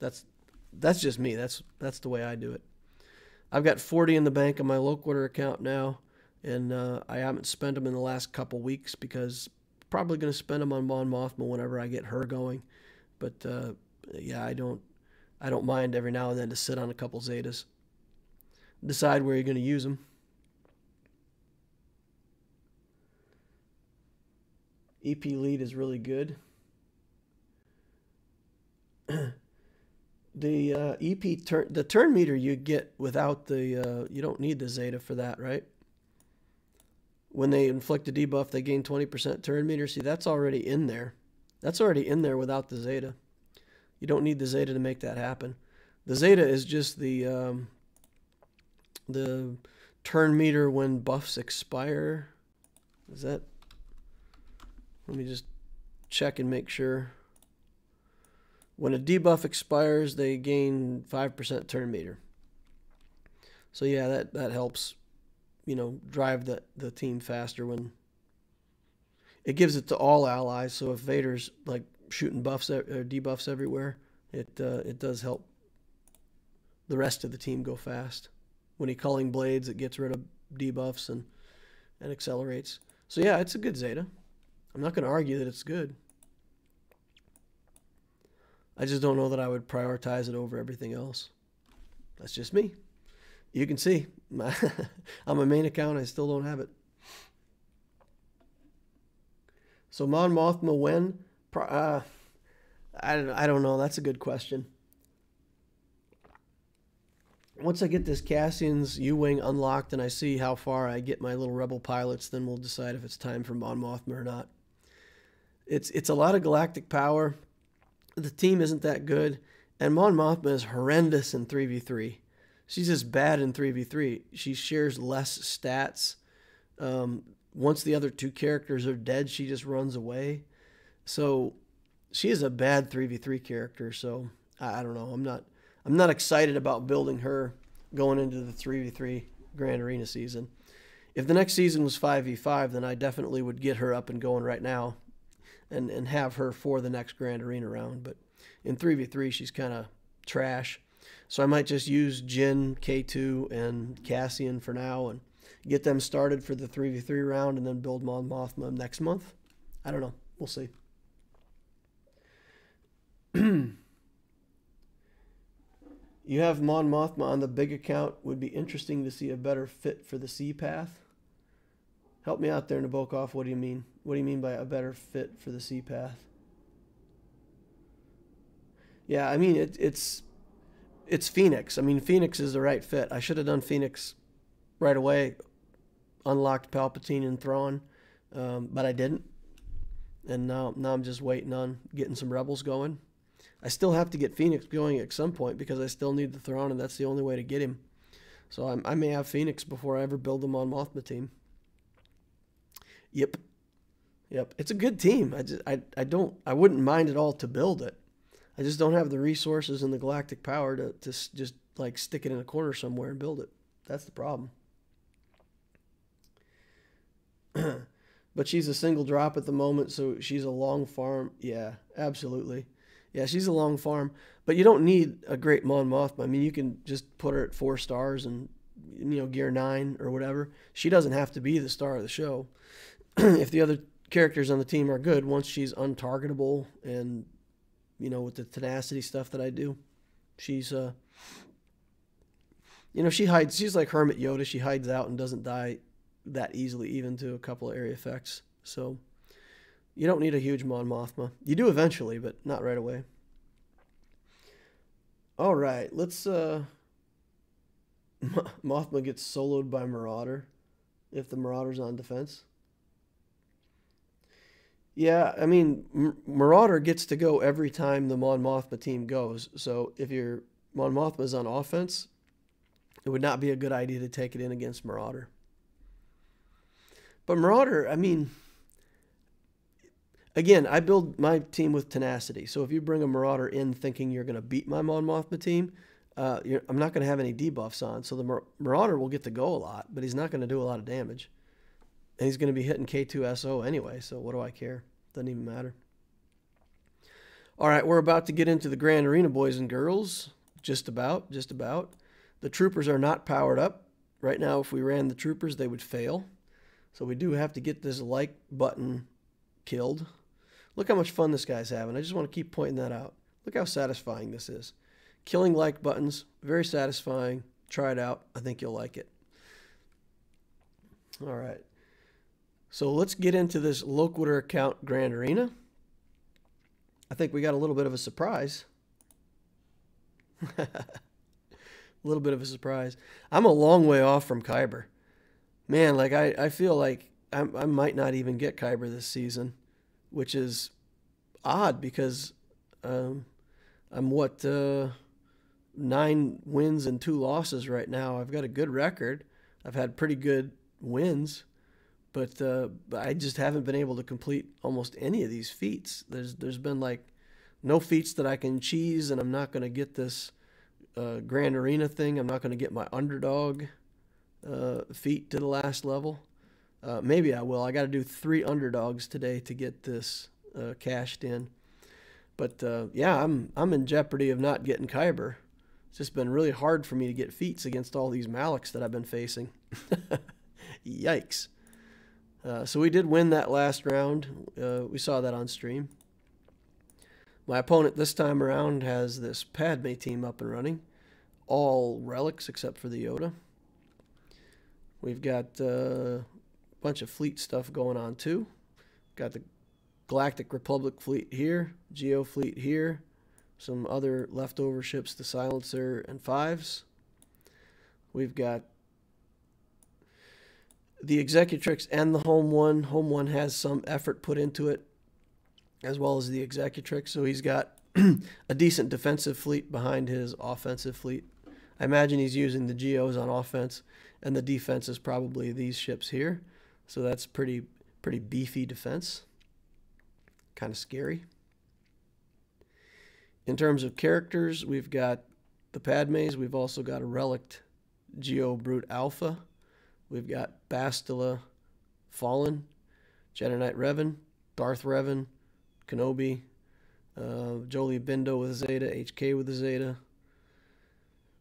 That's that's just me. That's that's the way I do it. I've got 40 in the bank on my Loquitur account now, and uh, I haven't spent them in the last couple weeks because probably going to spend them on Mon Mothma whenever I get her going. But uh, yeah, I don't I don't mind every now and then to sit on a couple Zetas. Decide where you're going to use them. EP lead is really good. the uh, EP turn the turn meter you get without the uh, you don't need the Zeta for that, right? When they inflict a debuff, they gain 20% turn meter. See, that's already in there. That's already in there without the Zeta. You don't need the Zeta to make that happen. The Zeta is just the um, the turn meter when buffs expire. Is that Let me just check and make sure. When a debuff expires, they gain 5% turn meter. So yeah, that, that helps, you know, drive the, the team faster when it gives it to all allies. So if Vader's like shooting buffs or debuffs everywhere, it uh, it does help the rest of the team go fast. When he culling blades, it gets rid of debuffs and and accelerates. So yeah, it's a good Zeta. I'm not going to argue that it's good. I just don't know that I would prioritize it over everything else. That's just me. You can see my, on my main account, I still don't have it. So Mon Mothma when? Uh, I don't, I don't know. That's a good question. Once I get this Cassian's U-Wing unlocked and I see how far I get my little Rebel pilots, then we'll decide if it's time for Mon Mothma or not. It's it's a lot of galactic power. The team isn't that good, and Mon Mothma is horrendous in 3v3. She's just bad in 3v3. She shares less stats. Um, once the other two characters are dead, she just runs away. So she is a bad 3v3 character. So I, I don't know. I'm not I'm not excited about building her going into the 3v3 Grand Arena season. If the next season was 5v5, then I definitely would get her up and going right now and, and have her for the next Grand Arena round. But in 3v3, she's kind of trash. So I might just use Jyn, K2, and Cassian for now and get them started for the 3v3 round and then build Mon Mothma next month. I don't know. We'll see. You have Mon Mothma on the big account. Would be interesting to see a better fit for the C path. Help me out there, Nabokov. What do you mean? What do you mean by a better fit for the sea path? Yeah, I mean it, it's it's Phoenix. I mean Phoenix is the right fit. I should have done Phoenix right away, unlocked Palpatine and Thrawn, um, but I didn't. And now now I'm just waiting on getting some rebels going. I still have to get Phoenix going at some point because I still need the Thrawn, and that's the only way to get him. So I'm, i may have Phoenix before I ever build him on Mothma team. Yep, yep. It's a good team. I just I I don't I wouldn't mind at all to build it. I just don't have the resources and the galactic power to to just like stick it in a corner somewhere and build it. That's the problem. but she's a single drop at the moment, so she's a long farm. Yeah, absolutely. Yeah, she's a long farm, but you don't need a great Mon Mothma. I mean, you can just put her at four stars and you know gear nine or whatever. She doesn't have to be the star of the show. if the other characters on the team are good, once she's untargetable and you know with the tenacity stuff that I do, she's uh you know she hides. She's like Hermit Yoda. She hides out and doesn't die that easily, even to a couple of area effects. So you don't need a huge Mon Mothma. You do eventually, but not right away. All right, let's. Uh, Mothma gets soloed by Marauder if the Marauder's on defense. Yeah, I mean, Marauder gets to go every time the Mon Mothma team goes. So if your Mon Mothma is on offense, it would not be a good idea to take it in against Marauder. But Marauder, I mean again, I build my team with tenacity. So if you bring a Marauder in thinking you're going to beat my Mon Mothma team, uh, I'm not going to have any debuffs on. So the Marauder will get to go a lot, but he's not going to do a lot of damage. And he's going to be hitting K2SO anyway, so what do I care? Doesn't even matter. All right, we're about to get into the Grand Arena, boys and girls. Just about, just about. The troopers are not powered up. Right now, if we ran the troopers, they would fail. So we do have to get this like button killed. Look how much fun this guy's having. I just want to keep pointing that out. Look how satisfying this is. Killing like buttons, very satisfying. Try it out. I think you'll like it. All right. So let's get into this Loquitur account Grand Arena. I think we got a little bit of a surprise. a little bit of a surprise. I'm a long way off from Kyber. Man, like I, I feel like I, I might not even get Kyber this season which is odd because um, I'm what uh, nine wins and two losses right now. I've got a good record. I've had pretty good wins, but uh, I just haven't been able to complete almost any of these feats. There's there's been like no feats that I can cheese, and I'm not going to get this uh, Grand Arena thing. I'm not going to get my underdog uh, feat to the last level. Uh, maybe I will. I got to do three underdogs today to get this uh, cashed in. But uh, yeah, I'm I'm in jeopardy of not getting Kyber. It's just been really hard for me to get feats against all these Malaks that I've been facing. Yikes. Uh, so we did win that last round. Uh, we saw that on stream. My opponent this time around has this Padme team up and running. All relics except for the Yoda. We've got uh, a bunch of fleet stuff going on too. Got the Galactic Republic fleet here, Geo fleet here, some other leftover ships, the Silencer and Fives. We've got the Executrix and the Home One. Home One has some effort put into it, as well as the Executrix. So he's got a decent defensive fleet behind his offensive fleet. I imagine he's using the Geos on offense, and the defense is probably these ships here. So that's pretty pretty beefy defense. Kind of scary. In terms of characters, we've got the Padmes. We've also got a Relict Geo Brood Alpha. We've got Bastila Fallen, Jedi Knight Revan, Darth Revan, Kenobi, uh, Jolee Bindo with Zeta, HK with Zeta.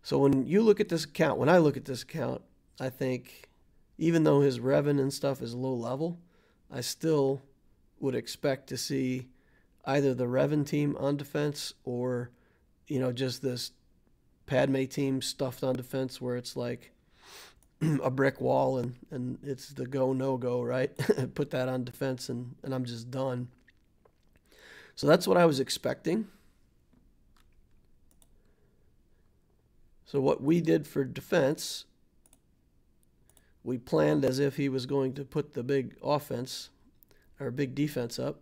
So when you look at this account, when I look at this account, I think even though his Revan and stuff is low level, I still would expect to see either the Revan team on defense or, you know, just this Padme team stuffed on defense where it's like a brick wall and, and it's the go no go, right? Put that on defense and, and I'm just done. So that's what I was expecting. So what we did for defense, we planned as if he was going to put the big offense or big defense up.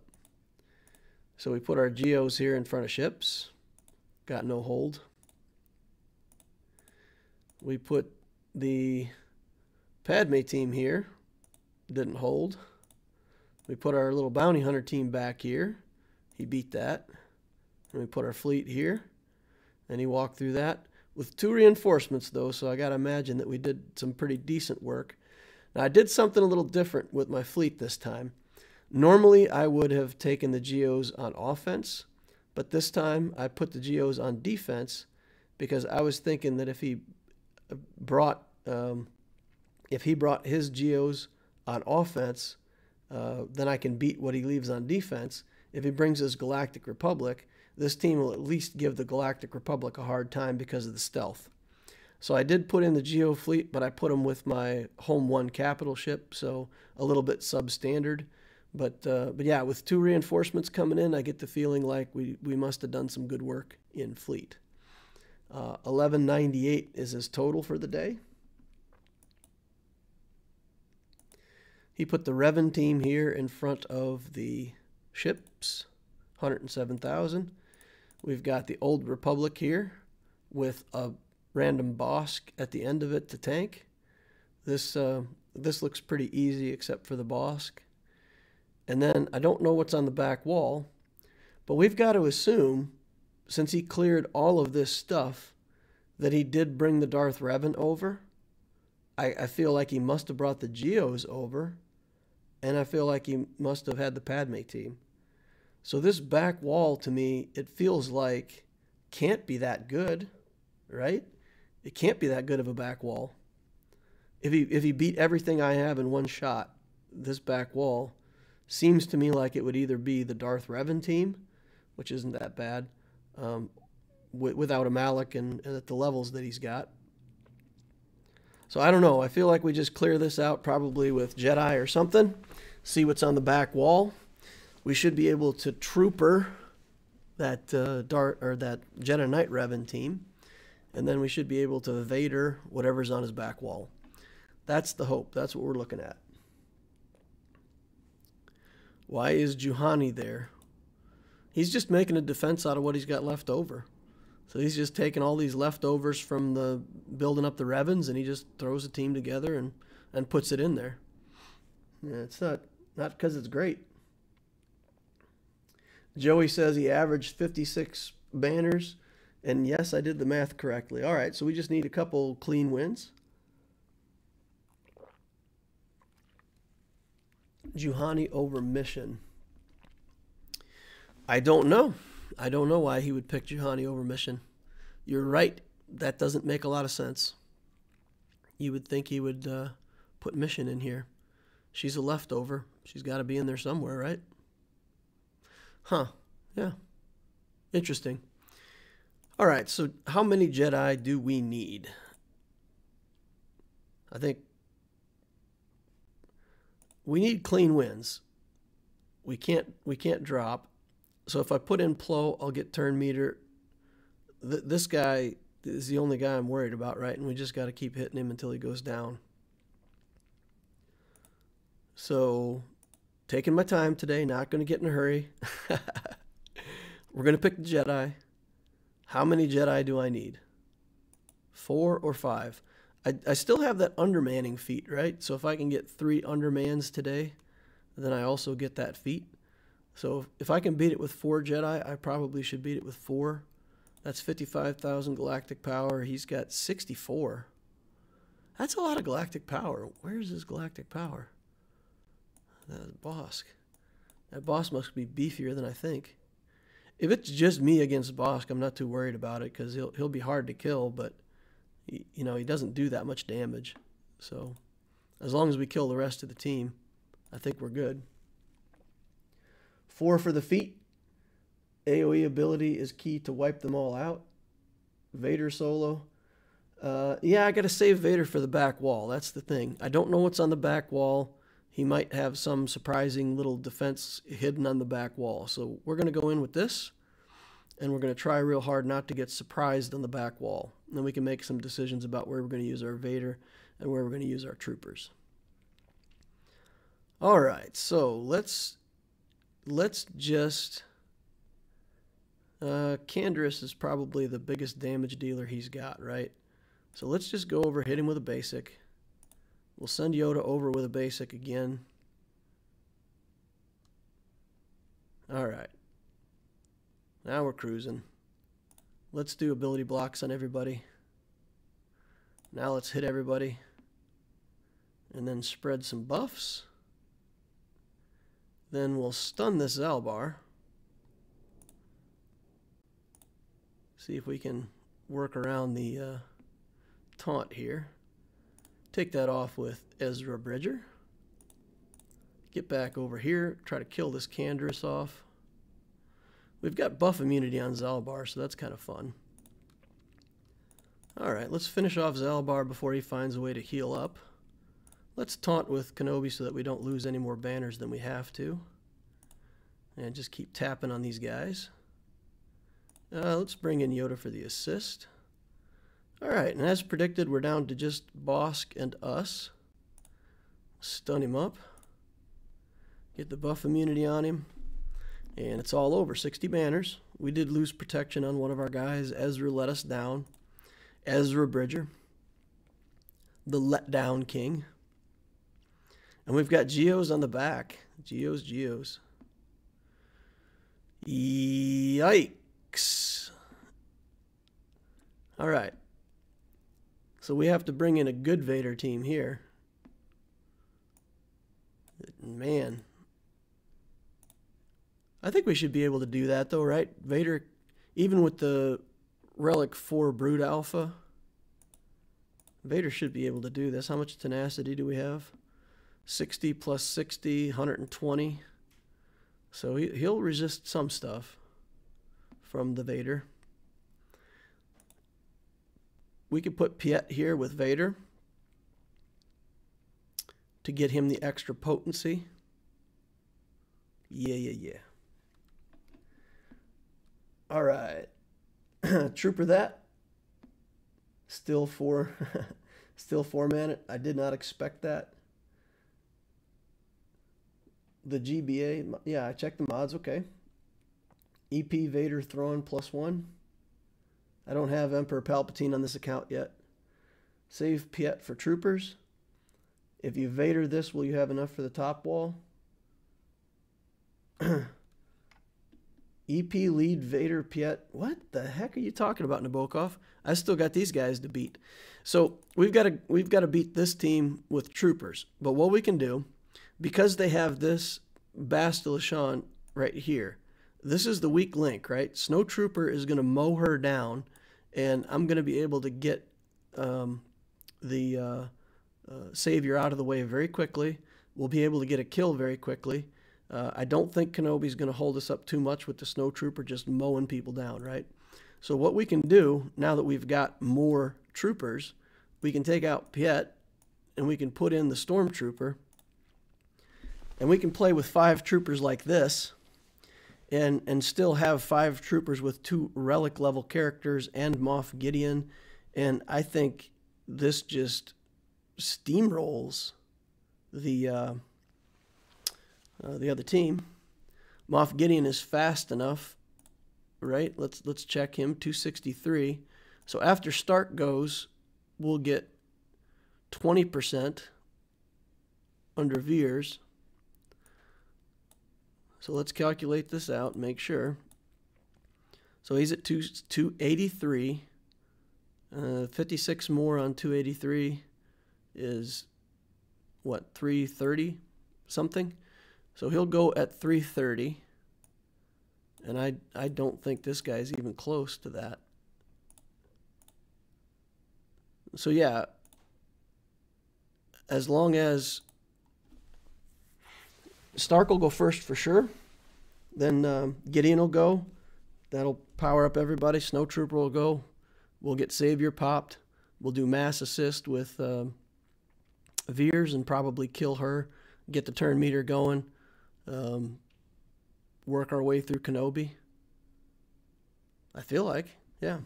So we put our geos here in front of ships. Got no hold. We put the Padme team here. Didn't hold. We put our little bounty hunter team back here. He beat that. And we put our fleet here. And he walked through that with two reinforcements though, so I got to imagine that we did some pretty decent work. Now I did something a little different with my fleet this time. Normally I would have taken the Geos on offense, but this time I put the Geos on defense because I was thinking that if he brought um, if he brought his Geos on offense, uh, then I can beat what he leaves on defense. If he brings his Galactic Republic, this team will at least give the Galactic Republic a hard time because of the stealth. So I did put in the Geo fleet, but I put them with my Home One capital ship, so a little bit substandard. But uh, but yeah, with two reinforcements coming in, I get the feeling like we, we must have done some good work in fleet. Uh, 1198 is his total for the day. He put the Revan team here in front of the ships, 107,000. We've got the Old Republic here with a random Bossk at the end of it to tank. This, uh, this looks pretty easy except for the Bossk. And then I don't know what's on the back wall, but we've got to assume, since he cleared all of this stuff, that he did bring the Darth Revan over. I, I feel like he must have brought the Geos over, and I feel like he must have had the Padme team. So this back wall to me, it feels like can't be that good, right? It can't be that good of a back wall. If he if he beat everything I have in one shot, this back wall seems to me like it would either be the Darth Revan team, which isn't that bad, um, without a Malak and, and at the levels that he's got. So I don't know. I feel like we just clear this out probably with Jedi or something. See what's on the back wall we should be able to trooper that uh, dart or that Jedi Knight Revan team, and then we should be able to Vader whatever's on his back wall. That's the hope. That's what we're looking at. Why is Juhani there? He's just making a defense out of what he's got left over. So he's just taking all these leftovers from the building up the Revans and he just throws a team together and, and puts it in there. Yeah, it's not not because it's great. Joey says he averaged 56 banners. And yes, I did the math correctly. All right, so we just need a couple clean wins. Juhani over Mission. I don't know. I don't know why he would pick Juhani over Mission. You're right. That doesn't make a lot of sense. You would think he would uh, put Mission in here. She's a leftover. She's got to be in there somewhere, right? Huh. Yeah. Interesting. All right, so how many Jedi do we need? I think we need clean wins. We can't we can't drop. So if I put in Plo, I'll get turn meter. Th this guy is the only guy I'm worried about, right? And we just got to keep hitting him until he goes down. So taking my time today, not going to get in a hurry. We're going to pick the Jedi. How many Jedi do I need? Four or five? I, I still have that undermanning feat, right? So if I can get three undermans today, then I also get that feat. So if I can beat it with four Jedi, I probably should beat it with four. That's 55,000 galactic power. He's got 64. That's a lot of galactic power. Where's his galactic power? That's Bossk. That boss must be beefier than I think if it's just me against Bossk, I'm not too worried about it because he'll he'll be hard to kill, but he, you know he doesn't do that much damage. So as long as we kill the rest of the team, I think we're good. Four for the feet. AOE ability is key to wipe them all out. Vader solo. Uh, yeah, I got to save Vader for the back wall. That's the thing. I don't know what's on the back wall he might have some surprising little defense hidden on the back wall. So we're going to go in with this, and we're going to try real hard not to get surprised on the back wall. And then we can make some decisions about where we're going to use our Vader and where we're going to use our troopers. All right, so let's let's just. Uh, is probably the biggest damage dealer he's got, right? So let's just go over, hit him with a basic. We'll send Yoda over with a basic again. All right. Now we're cruising. Let's do ability blocks on everybody. Now let's hit everybody. And then spread some buffs. Then we'll stun this Zalbar. See if we can work around the uh, taunt here. Take that off with Ezra Bridger. Get back over here, try to kill this Canderous off. We've got buff immunity on Zalbar, so that's kind of fun. Alright, let's finish off Zalbar before he finds a way to heal up. Let's taunt with Kenobi so that we don't lose any more banners than we have to. And just keep tapping on these guys. Uh, let's bring in Yoda for the assist. All right, and as predicted, we're down to just Bossk and us. Stun him up. Get the buff immunity on him. And it's all over. 60 banners. We did lose protection on one of our guys. Ezra let us down. Ezra Bridger. The letdown king. And we've got Geos on the back. Geos, Geos. Yikes. All right. So we have to bring in a good Vader team here. Man. I think we should be able to do that though, right? Vader, even with the Relic 4 Brood Alpha, Vader should be able to do this. How much tenacity do we have? 60 plus 60, 120. So he, he'll resist some stuff from the Vader we could put Piett here with Vader to get him the extra potency. Yeah, yeah, yeah. All right. Trooper that. Still four still four man. I did not expect that. The GBA, yeah, I checked the mods, okay. EP Vader throwing plus one. I don't have Emperor Palpatine on this account yet. Save Piett for troopers. If you Vader this, will you have enough for the top wall? EP lead Vader Piett. What the heck are you talking about, Nabokov? I still got these guys to beat. So we've got to we've got to beat this team with troopers. But what we can do, because they have this Bastila right here, this is the weak link, right? Snow Trooper is going to mow her down, and I'm going to be able to get um, the uh, uh, Savior out of the way very quickly. We'll be able to get a kill very quickly. Uh, I don't think Kenobi's going to hold us up too much with the Snow Trooper just mowing people down, right? So what we can do now that we've got more troopers, we can take out Piett and we can put in the Stormtrooper and we can play with five troopers like this and and still have five troopers with two relic level characters and Moff Gideon and I think this just steamrolls the uh, uh, the other team. Moff Gideon is fast enough, right? Let's let's check him. 263. So after Starck goes, we'll get 20% under Veers. So let's calculate this out and make sure. So he's at two, 283. Uh, 56 more on 283 is what, 330 something? So he'll go at 330. And I, I don't think this guy's even close to that. So yeah, as long as Starck will go first for sure, then um, Gideon will go. That'll power up everybody. Snow Trooper will go. We'll get Savior popped. We'll do mass assist with um, Veers and probably kill her. Get the turn meter going um, work our way through Kenobi. I feel like, yeah.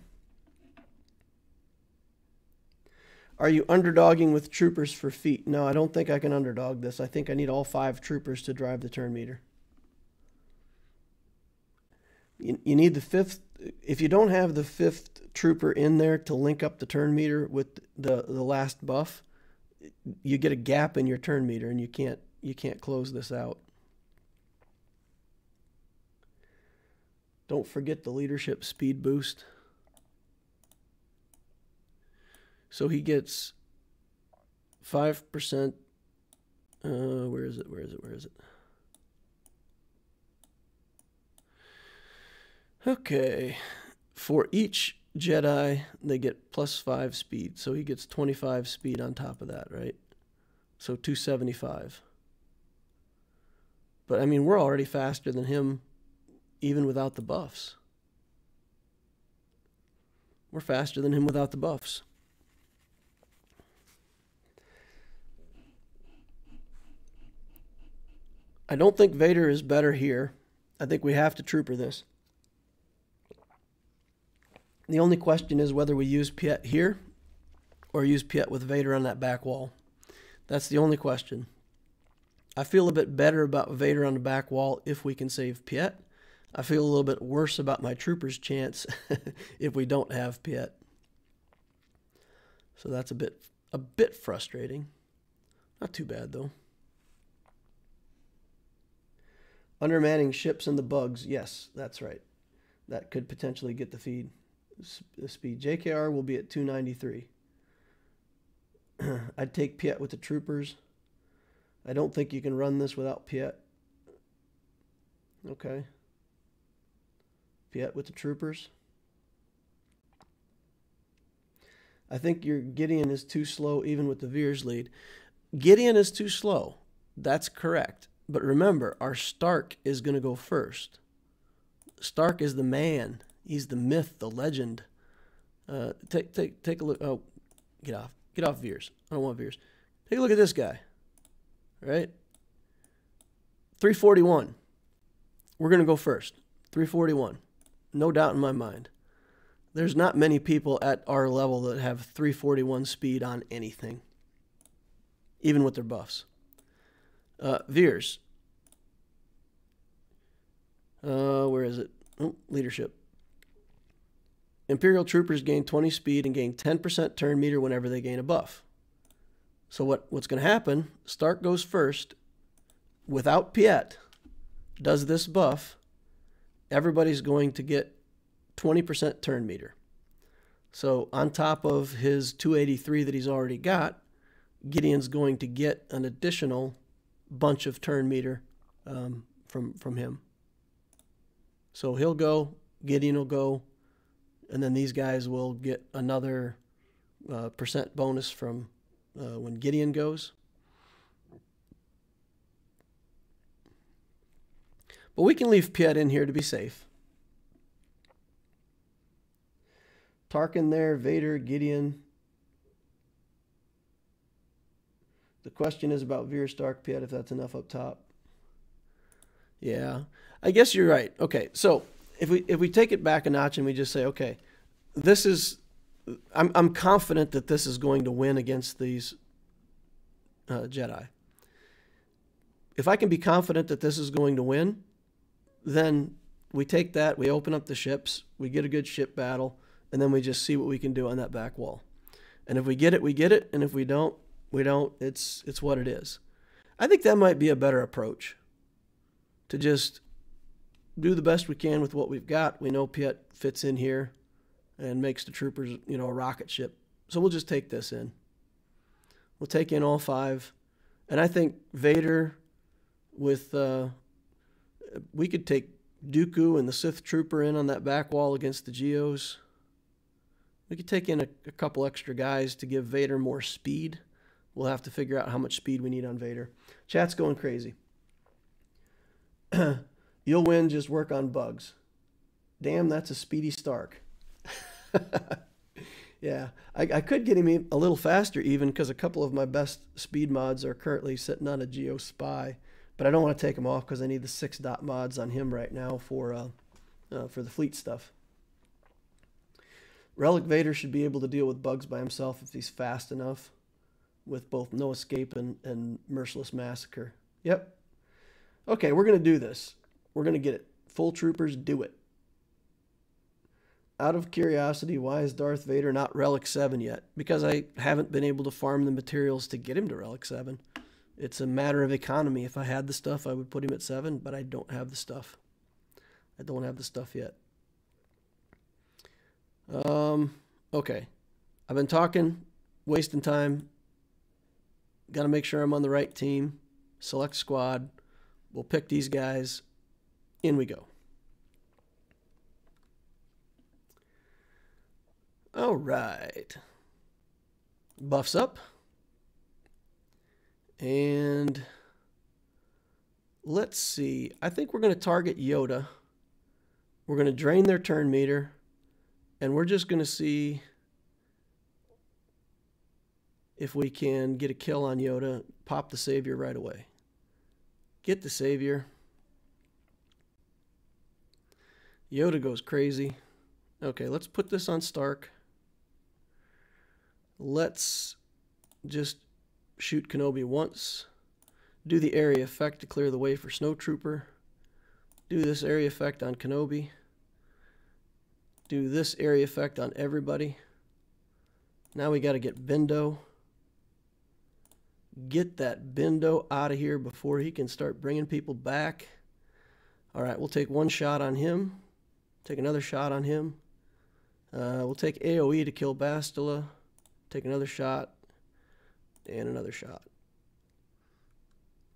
Are you underdogging with troopers for feet? No, I don't think I can underdog this. I think I need all five troopers to drive the turn meter. You, you need the fifth. If you don't have the fifth trooper in there to link up the turn meter with the, the last buff, you get a gap in your turn meter and you can't you can't close this out. Don't forget the leadership speed boost. So he gets 5%. Uh, where is it? Where is it? Where is it? Okay. For each Jedi, they get plus 5 speed. So he gets 25 speed on top of that, right? So 275. But I mean, we're already faster than him even without the buffs. We're faster than him without the buffs. I don't think Vader is better here. I think we have to trooper this. The only question is whether we use Piett here or use Piett with Vader on that back wall. That's the only question. I feel a bit better about Vader on the back wall if we can save Piett. I feel a little bit worse about my trooper's chance if we don't have Piett. So that's a bit a bit frustrating. Not too bad though. Undermanning ships and the bugs. Yes, that's right. That could potentially get the feed the speed. JKR will be at 293. I'd take Piett with the troopers. I don't think you can run this without Piett. Okay. Piett with the troopers. I think your Gideon is too slow even with the Veers lead. Gideon is too slow. That's correct. But remember, our Starck is going to go first. Starck is the man. He's the myth, the legend. Uh, take take take a look. Oh, get off. Get off Veers. I don't want Veers. Take a look at this guy. Right? 341. We're going to go first. 341 no doubt in my mind. There's not many people at our level that have 341 speed on anything, even with their buffs. Uh, Veers. Uh, where is it? Oh, leadership. Imperial troopers gain 20 speed and gain 10% turn meter whenever they gain a buff. So what, what's going to happen, Starck goes first without Piett, does this buff, everybody's going to get 20% turn meter. So on top of his 283 that he's already got, Gideon's going to get an additional bunch of turn meter um, from from him. So he'll go, Gideon will go, and then these guys will get another uh, percent bonus from uh, when Gideon goes. But we can leave Piett in here to be safe. Tarkin there, Vader, Gideon. The question is about Veer Starck Piett, if that's enough up top. Yeah, I guess you're right. Okay, so if we if we take it back a notch and we just say, okay, this is, I'm I'm confident that this is going to win against these uh, Jedi. If I can be confident that this is going to win, then we take that, we open up the ships, we get a good ship battle, and then we just see what we can do on that back wall. And if we get it, we get it, and if we don't, we don't. It's it's what it is. I think that might be a better approach. To just do the best we can with what we've got. We know Piett fits in here and makes the troopers, you know, a rocket ship. So we'll just take this in. We'll take in all five. And I think Vader with uh, we could take Dooku and the Sith Trooper in on that back wall against the Geos. We could take in a, a, couple extra guys to give Vader more speed. We'll have to figure out how much speed we need on Vader. Chat's going crazy. You'll win, just work on bugs. Damn, that's a speedy Starck. yeah, I, I, could get him a little faster even because a couple of my best speed mods are currently sitting on a Geo Spy. But I don't want to take them off because I need the six dot mods on him right now for uh, uh, for the fleet stuff. Relic Vader should be able to deal with bugs by himself if he's fast enough with both No Escape and, and Merciless Massacre. Yep. Okay, we're going to do this. We're going to get it. Full troopers, do it. Out of curiosity, why is Darth Vader not Relic 7 yet? Because I haven't been able to farm the materials to get him to Relic 7. It's a matter of economy. If I had the stuff, I would put him at seven, but I don't have the stuff. I don't have the stuff yet. Um, okay. I've been talking, wasting time. Got to make sure I'm on the right team. Select squad. We'll pick these guys. In we go. All right. Buffs up. And let's see. I think we're going to target Yoda. We're going to drain their turn meter. And we're just going to see if we can get a kill on Yoda. Pop the Savior right away. Get the Savior. Yoda goes crazy. Okay, let's put this on Starck. Let's just shoot Kenobi once, do the area effect to clear the way for Snowtrooper, do this area effect on Kenobi, do this area effect on everybody. Now we got to get Bindo. Get that Bindo out of here before he can start bringing people back. All right, we'll take one shot on him. Take another shot on him. Uh, we'll take AoE to kill Bastila. Take another shot and another shot.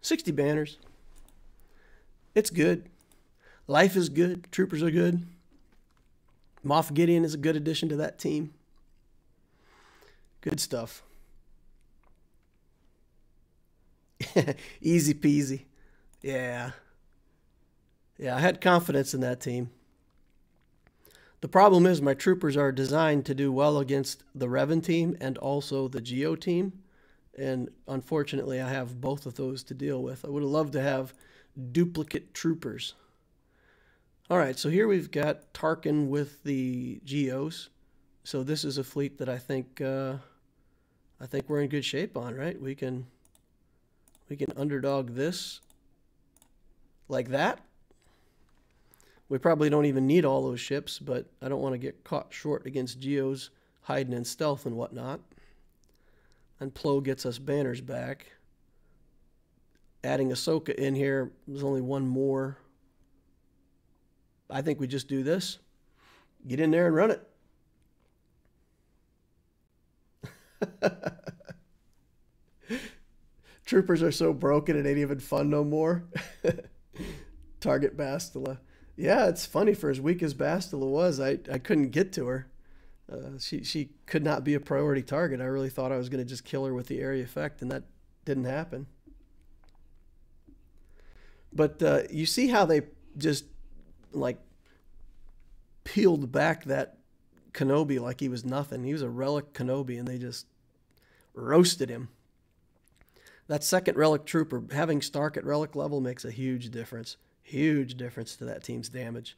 60 banners. It's good. Life is good. Troopers are good. Moff Gideon is a good addition to that team. Good stuff. Easy peasy. Yeah. Yeah, I had confidence in that team. The problem is my troopers are designed to do well against the Revan team and also the Geo team and unfortunately, I have both of those to deal with. I would have loved to have duplicate troopers. All right, so here we've got Tarkin with the Geos. So this is a fleet that I think uh, I think we're in good shape on, right? We can we can underdog this like that. We probably don't even need all those ships, but I don't want to get caught short against Geos hiding in stealth and whatnot. And Plo gets us banners back. Adding Ahsoka in here, there's only one more. I think we just do this. Get in there and run it. Troopers are so broken it ain't even fun no more. Target Bastila. Yeah, it's funny for as weak as Bastila was, I, I couldn't get to her. Uh, she she could not be a priority target. I really thought I was going to just kill her with the area effect, and that didn't happen. But uh, you see how they just like peeled back that Kenobi like he was nothing. He was a relic Kenobi, and they just roasted him. That second relic trooper, having Starck at relic level makes a huge difference. Huge difference to that team's damage.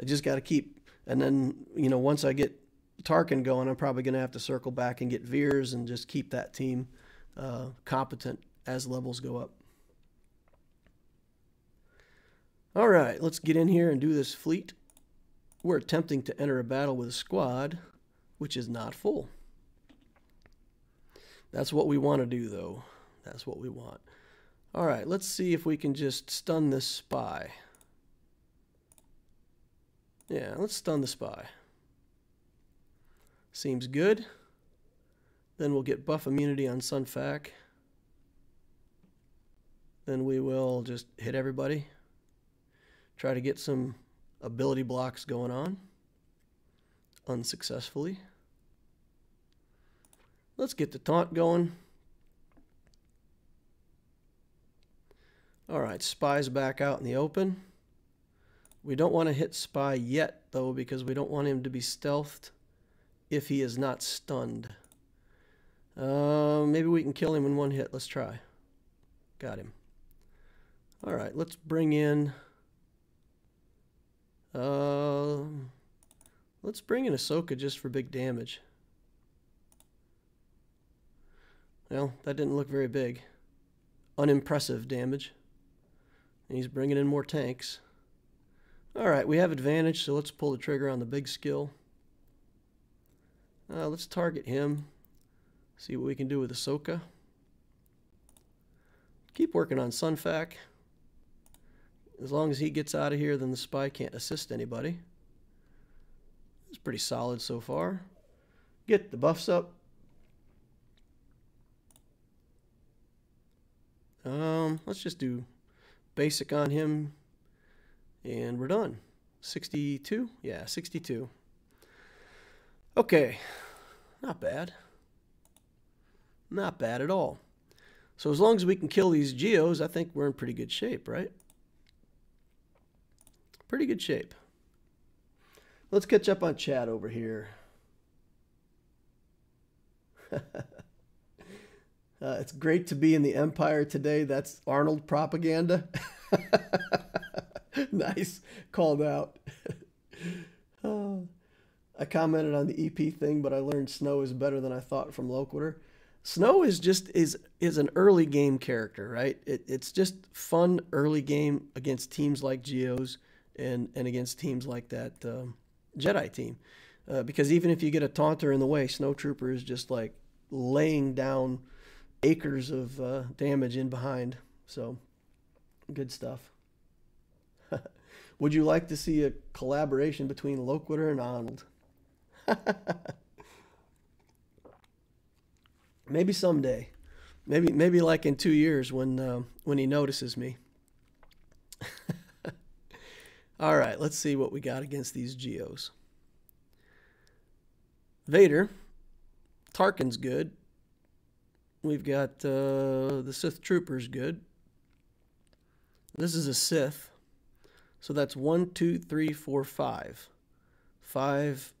I just got to keep, and then, you know, once I get Tarkin going, I'm probably going to have to circle back and get Veers and just keep that team uh, competent as levels go up. All right, let's get in here and do this fleet. We're attempting to enter a battle with a squad, which is not full. That's what we want to do, though. That's what we want. All right, let's see if we can just stun this spy. Yeah, let's stun the spy. Seems good. Then we'll get buff immunity on Sun Fac. Then we will just hit everybody. Try to get some ability blocks going on. Unsuccessfully. Let's get the taunt going. All right, Spy's back out in the open. We don't want to hit Spy yet, though, because we don't want him to be stealthed if he is not stunned. Uh, maybe we can kill him in one hit. Let's try. Got him. All right, let's bring in... Uh, let's bring in Ahsoka just for big damage. Well, that didn't look very big. Unimpressive damage. And he's bringing in more tanks. All right, we have advantage, so let's pull the trigger on the big skill. Uh, let's target him. See what we can do with Ahsoka. Keep working on Sun Fac. As long as he gets out of here, then the spy can't assist anybody. It's pretty solid so far. Get the buffs up. Um, let's just do basic on him, and we're done. 62? Yeah, 62. Okay, not bad. Not bad at all. So as long as we can kill these geos, I think we're in pretty good shape, right? Pretty good shape. Let's catch up on chat over here. Uh, it's great to be in the Empire today. That's Ahnald propaganda. nice. Called out. oh, I commented on the EP thing, but I learned Snow is better than I thought from Loquitur. Snow is just is is an early game character, right? It, it's just fun early game against teams like Geos and and against teams like that um, Jedi team, uh, because even if you get a taunter in the way, Snow Trooper is just like laying down acres of uh, damage in behind. So, good stuff. Would you like to see a collaboration between Loquitur and Ahnald? maybe someday. Maybe maybe like in two years when uh, when he notices me. All right, let's see what we got against these geos. Vader, Tarkin's good. We've got uh, the Sith Troopers good. This is a Sith. So that's one, two, three, four, five. Five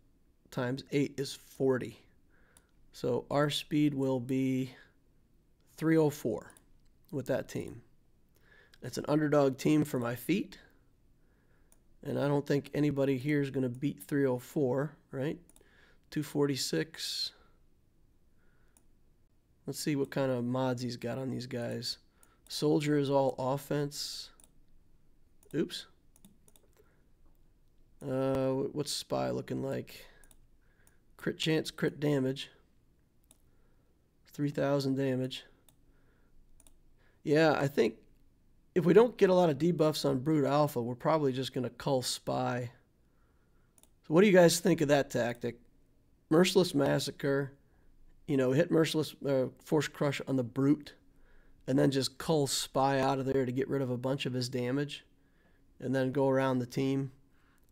times eight is 40. So our speed will be 304 with that team. It's an underdog team for my feet. And I don't think anybody here is going to beat 304, right? 246. Let's see what kind of mods he's got on these guys. Soldier is all offense. Oops. Uh, what's Spy looking like? Crit chance, crit damage. 3,000 damage. Yeah, I think if we don't get a lot of debuffs on Brood Alpha, we're probably just going to cull Spy. So what do you guys think of that tactic? Merciless Massacre, you know, hit Merciless uh, Force Crush on the Brood, and then just cull Spy out of there to get rid of a bunch of his damage, and then go around the team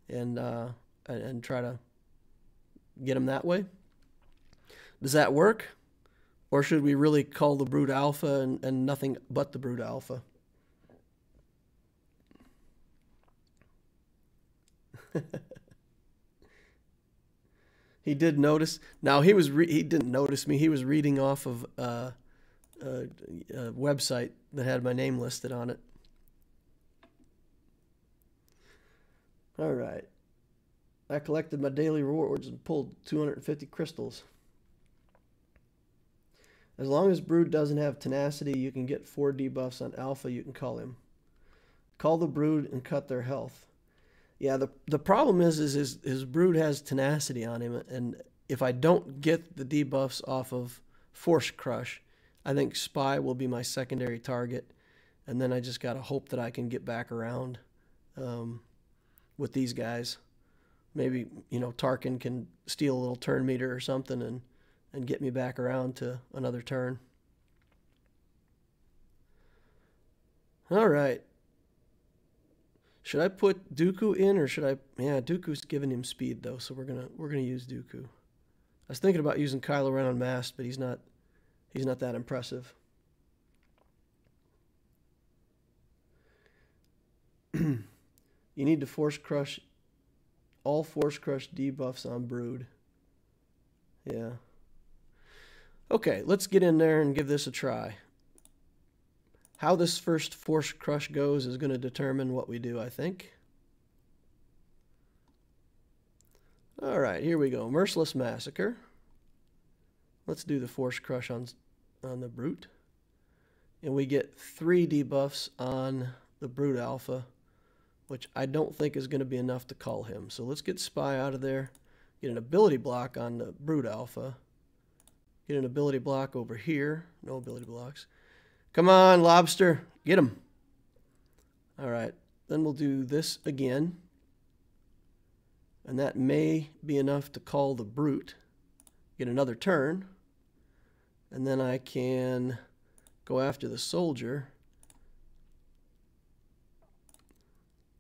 and, uh, and, and try to get him that way. Does that work? Or should we really call the Brood Alpha and, and nothing but the Brood Alpha? he did notice. Now he was he didn't notice me. He was reading off of uh, a, a website that had my name listed on it. All right. I collected my daily rewards and pulled 250 crystals. As long as Brood doesn't have tenacity, you can get four debuffs on Alpha. You can call him. Call the Brood and cut their health. Yeah, the the problem is is his his Brood has tenacity on him, and if I don't get the debuffs off of Force Crush, I think Spy will be my secondary target, and then I just gotta hope that I can get back around um, with these guys. Maybe you know Tarkin can steal a little turn meter or something and and get me back around to another turn. All right. Should I put Dooku in or should I yeah, Dooku's giving him speed though, so we're gonna we're gonna use Dooku. I was thinking about using Kylo Ren on Mast, but he's not he's not that impressive. you need to force crush all force crush debuffs on Brood. Yeah. Okay, let's get in there and give this a try. How this first force crush goes is going to determine what we do, I think. All right, here we go. Merciless Massacre. Let's do the force crush on, on the Brood. And we get three debuffs on the Brood Alpha, which I don't think is going to be enough to call him. So let's get Spy out of there. Get an ability block on the Brood Alpha. Get an ability block over here. No ability blocks. Come on, lobster. Get him. All right. Then we'll do this again. And that may be enough to call the brute. Get another turn. And then I can go after the soldier.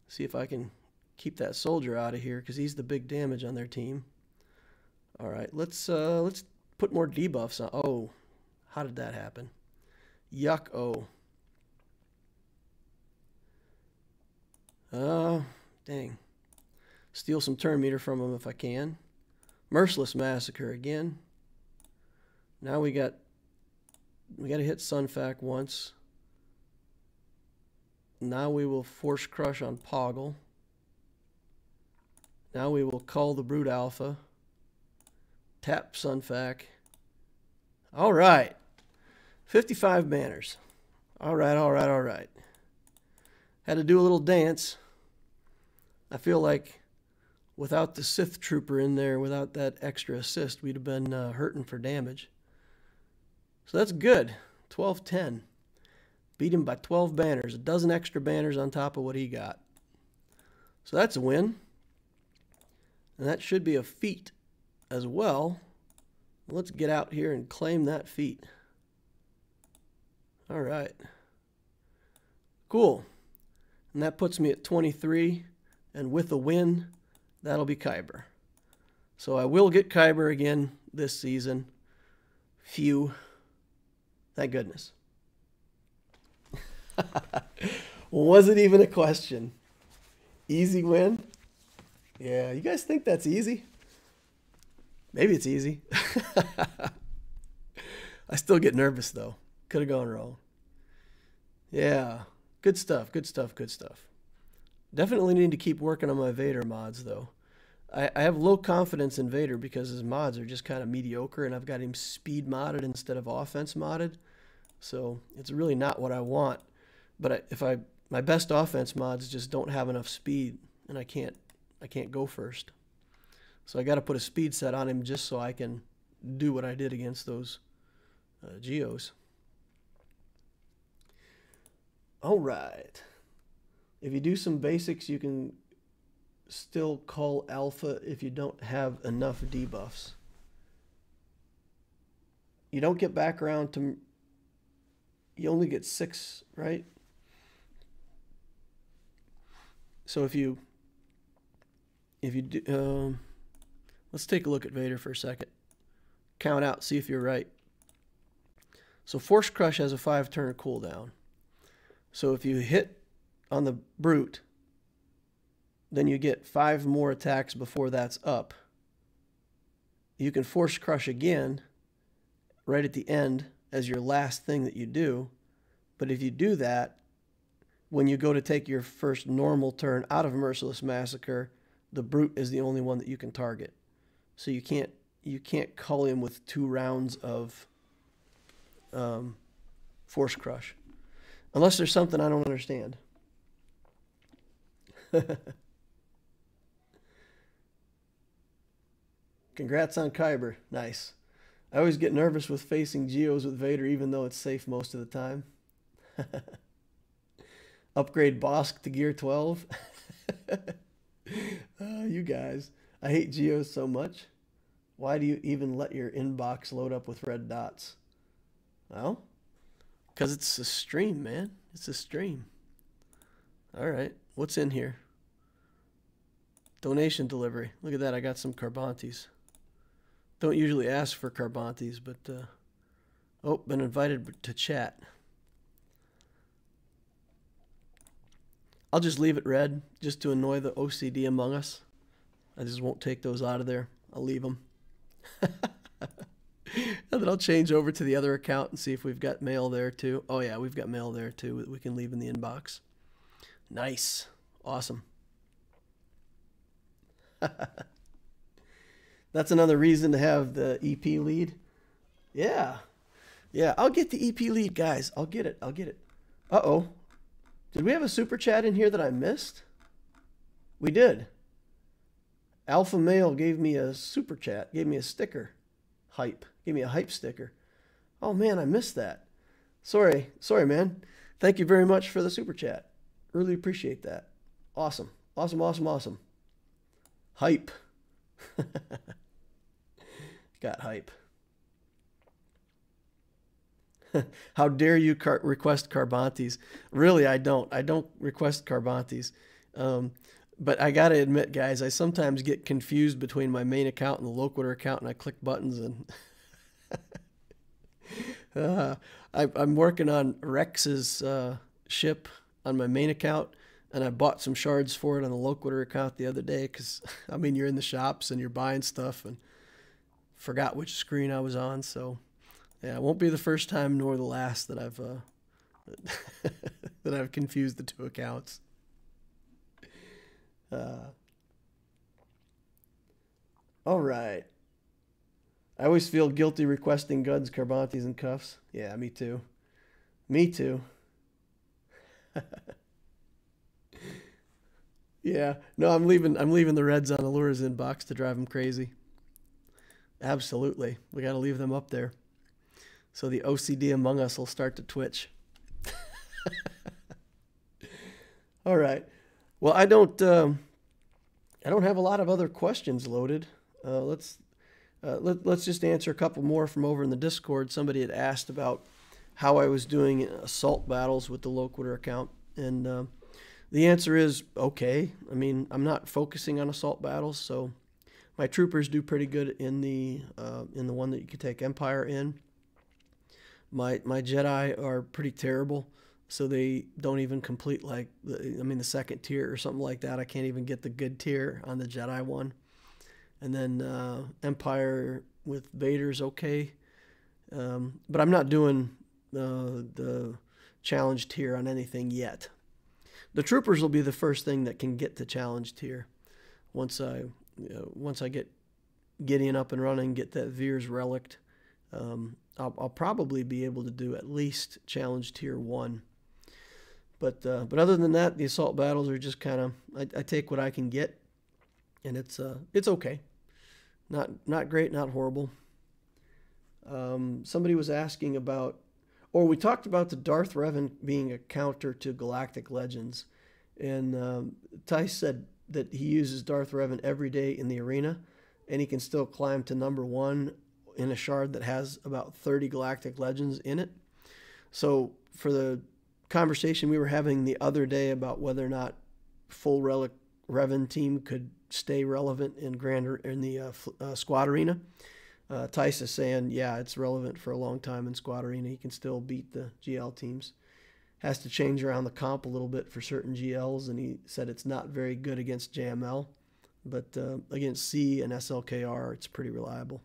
See if I can keep that soldier out of here because he's the big damage on their team. All right, let's uh, let's put more debuffs on. Oh, how did that happen? Yuck, oh. Uh, dang. Steal some turn meter from him if I can. Merciless Massacre again. Now we got, we got to hit Sun Fac once. Now we will Force Crush on Poggle. Now we will call the Brood Alpha. Tap Sun Fac. All right. 55 banners. All right, all right, all right. Had to do a little dance. I feel like without the Sith Trooper in there, without that extra assist, we'd have been uh, hurting for damage. So that's good. 12 10. Beat him by 12 banners, a dozen extra banners on top of what he got. So that's a win. And that should be a feat as well. Let's get out here and claim that feat. All right. Cool. And that puts me at 23. And with a win, that'll be Kyber. So I will get Kyber again this season. Phew. Thank goodness. Was it even a question? Easy win? Yeah, you guys think that's easy? Maybe it's easy. I still get nervous though. Could have gone wrong. Yeah, good stuff, good stuff, good stuff. Definitely need to keep working on my Vader mods though. I, I have low confidence in Vader because his mods are just kind of mediocre and I've got him speed modded instead of offense modded. So it's really not what I want. But I, if I my best offense mods just don't have enough speed and I can't I can't go first. So I got to put a speed set on him just so I can do what I did against those uh, geos. All right. If you do some basics, you can still call alpha if you don't have enough debuffs. You don't get back around to, you only get six, right? So if you, if you do, um, let's take a look at Vader for a second. Count out, see if you're right. So Force Crush has a five turn cooldown. So if you hit on the Brood, then you get five more attacks before that's up. You can Force Crush again right at the end as your last thing that you do. But if you do that, when you go to take your first normal turn out of Merciless Massacre, the Brood is the only one that you can target. So you can't you can't call him with two rounds of um, Force Crush. Unless there's something I don't understand. Congrats on Kyber. Nice. I always get nervous with facing Geos with Vader, even though it's safe most of the time. Upgrade Bossk to Gear 12. uh, you guys. I hate Geos so much. Why do you even let your inbox load up with red dots? Well, because it's a stream, man. It's a stream. All right. What's in here? Donation delivery. Look at that. I got some Carbantis. Don't usually ask for Carbantis, but... Uh, oh, been invited to chat. I'll just leave it red just to annoy the OCD among us. I just won't take those out of there. I'll leave them. and then I'll change over to the other account and see if we've got mail there too. Oh yeah, we've got mail there too. We can leave in the inbox. Nice. Awesome. That's another reason to have the EP lead. Yeah. Yeah, I'll get the EP lead, guys. I'll get it. I'll get it. Uh-oh. Did we have a super chat in here that I missed? We did. Alpha Male gave me a super chat, gave me a sticker. Hype. Give me a hype sticker. Oh man, I missed that. Sorry, sorry, man. Thank you very much for the super chat. Really appreciate that. Awesome, awesome, awesome, awesome. Hype. Got hype. How dare you car- request Carbantis? Really, I don't. I don't request Carbantis. Um, but I got to admit, guys, I sometimes get confused between my main account and the Loquitur account, and I click buttons and uh, I, am working on Rex's uh, ship on my main account, and I bought some shards for it on the Loquitur account the other day because, I mean, you're in the shops and you're buying stuff and forgot which screen I was on. So, yeah, it won't be the first time nor the last that I've uh, that I've confused the two accounts. Uh, all right. I always feel guilty requesting guns, Carbantis, and cuffs. Yeah, me too. Me too. yeah, no, I'm leaving. I'm leaving the Reds on Aleura's inbox to drive them crazy. Absolutely, we got to leave them up there, so the OCD among us will start to twitch. All right. Well, I don't. Um, I don't have a lot of other questions loaded. Uh, let's uh, let, us just answer a couple more from over in the Discord. Somebody had asked about how I was doing assault battles with the Loquitur account, and uh, the answer is okay. I mean, I'm not focusing on assault battles, so my troopers do pretty good in the uh, in the one that you could take Empire in. My my Jedi are pretty terrible, so they don't even complete like I mean the second tier or something like that. I can't even get the good tier on the Jedi one and then uh, Empire with Vader's okay. Um, but I'm not doing uh, the challenge tier on anything yet. The troopers will be the first thing that can get to challenge tier once I know, once I get Gideon up and running, get that Veers relic. Um, I'll, I'll, probably be able to do at least challenge tier one. But uh, but other than that, the assault battles are just kind of I, I, take what I can get, and it's uh it's okay. Not not great, not horrible. Um, somebody was asking about, or we talked about the Darth Revan being a counter to Galactic Legends. And um, Tice said that he uses Darth Revan every day in the arena, and he can still climb to number one in a shard that has about 30 Galactic Legends in it. So for the conversation we were having the other day about whether or not full relic Revan team could stay relevant in Grand in the uh, uh, squad arena. Uh, Tice is saying, yeah, it's relevant for a long time in squad arena. He can still beat the GL teams. Has to change around the comp a little bit for certain GLs, and he said it's not very good against JML, but uh, against C and SLKR, it's pretty reliable.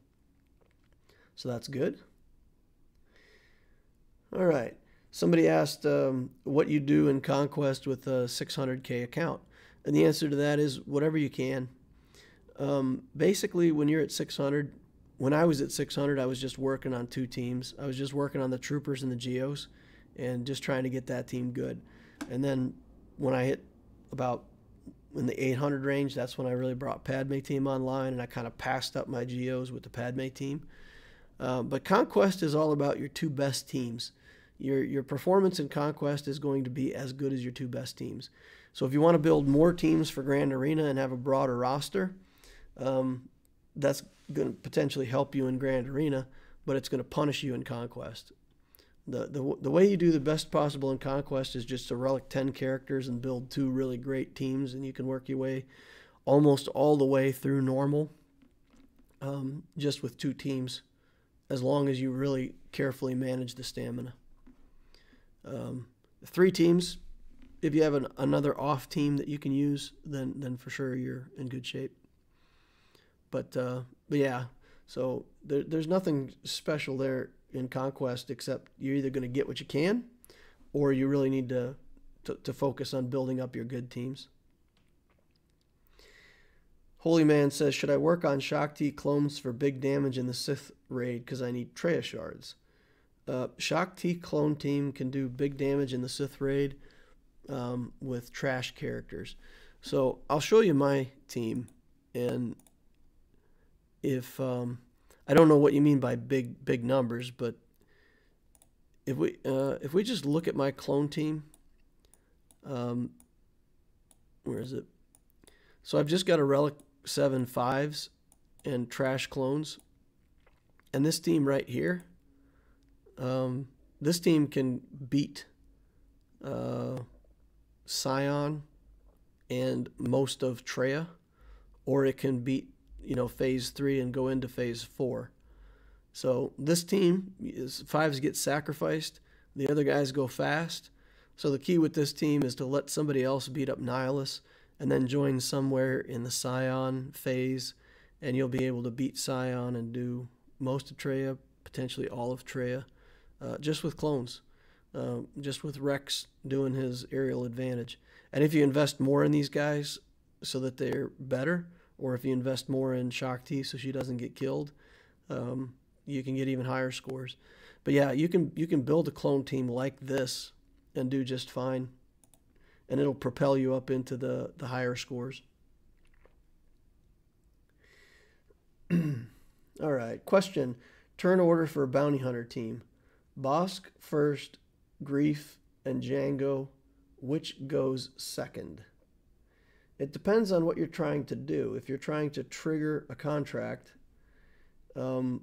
So that's good. All right. Somebody asked um, what you do in Conquest with a 600K account. And the answer to that is whatever you can. Um, basically, when you're at 600, when I was at 600, I was just working on two teams. I was just working on the Troopers and the Geos and just trying to get that team good. And then when I hit about in the 800 range, that's when I really brought Padme team online and I kind of passed up my Geos with the Padme team. Uh, but Conquest is all about your two best teams your your performance in conquest is going to be as good as your two best teams. So if you want to build more teams for Grand Arena and have a broader roster, um, that's going to potentially help you in Grand Arena, but it's going to punish you in conquest. The, the, the way you do the best possible in conquest is just to relic 10 characters and build two really great teams and you can work your way almost all the way through normal um, just with two teams as long as you really carefully manage the stamina um, three teams. If you have an, another off team that you can use, then then for sure you're in good shape. But uh, but yeah, so there, there's nothing special there in conquest except you're either going to get what you can, or you really need to, to to focus on building up your good teams. Holy Man says, should I work on Shaak Ti clones for big damage in the Sith raid because I need Traya shards? Uh, Shaak Ti clone team can do big damage in the Sith raid um, with trash characters. So I'll show you my team, and if um, I don't know what you mean by big big numbers, but if we uh, if we just look at my clone team, um, where is it? So I've just got a relic seven fives and trash clones, and this team right here um, this team can beat uh, Sion and most of Traya, or it can beat you know phase three and go into phase four. So this team is fives get sacrificed, the other guys go fast. So the key with this team is to let somebody else beat up Nihilus and then join somewhere in the Sion phase, and you'll be able to beat Sion and do most of Traya, potentially all of Traya, uh, just with clones, uh, just with Rex doing his aerial advantage. And if you invest more in these guys so that they're better, or if you invest more in Shaak Ti so she doesn't get killed, um, you can get even higher scores. But yeah, you can you can build a clone team like this and do just fine, and it'll propel you up into the the higher scores. All right, question: Turn order for a bounty hunter team. Bossk first, Greef, and Jango, Which goes second? It depends on what you're trying to do. If you're trying to trigger a contract, um,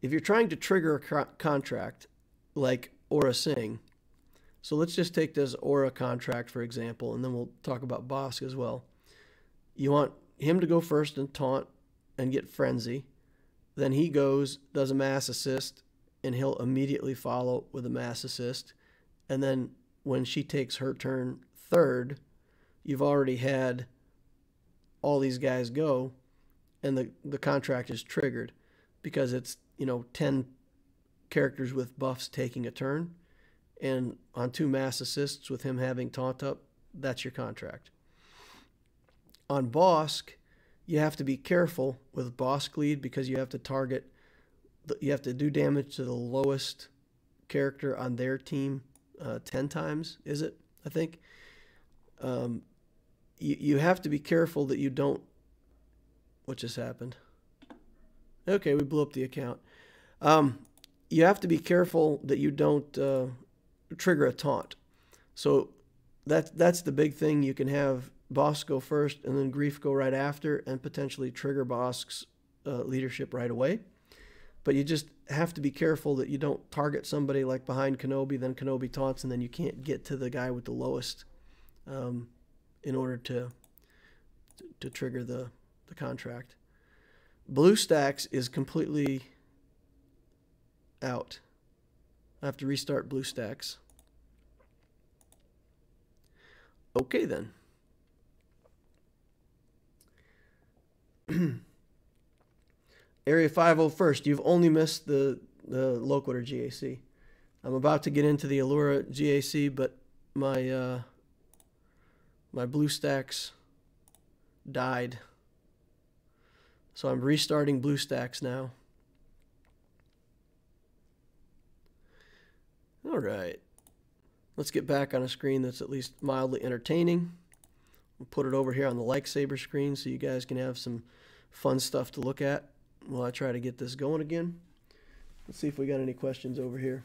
if you're trying to trigger a co contract like Aurra Sing, so let's just take this Aurra contract for example, and then we'll talk about Bossk as well. You want him to go first and taunt and get frenzy. Then he goes, does a mass assist, and he'll immediately follow with a mass assist. And then when she takes her turn third, you've already had all these guys go and the, the contract is triggered because it's, you know, 10 characters with buffs taking a turn. And on two mass assists with him having taunt up, that's your contract. On Bossk, you have to be careful with Bossk lead because you have to target you have to do damage to the lowest character on their team uh, 10 times, is it? I think. Um, you, you have to be careful that you don't. What just happened? Okay, we blew up the account. Um, you have to be careful that you don't uh, trigger a taunt. So that that's the big thing. You can have Boss go first and then Greef go right after, and potentially trigger Bossk's uh, leadership right away. But you just have to be careful that you don't target somebody like behind Kenobi, then Kenobi taunts, and then you can't get to the guy with the lowest um, in order to to trigger the the contract. BlueStacks is completely out. I have to restart BlueStacks. Okay then. Area 501st, you've only missed the, the Loquitur GAC. I'm about to get into the Aleura GAC, but my uh, my BlueStacks died. So I'm restarting BlueStacks now. All right. Let's get back on a screen that's at least mildly entertaining. We'll put it over here on the Lightsaber screen so you guys can have some fun stuff to look at while I try to get this going again. Let's see if we got any questions over here.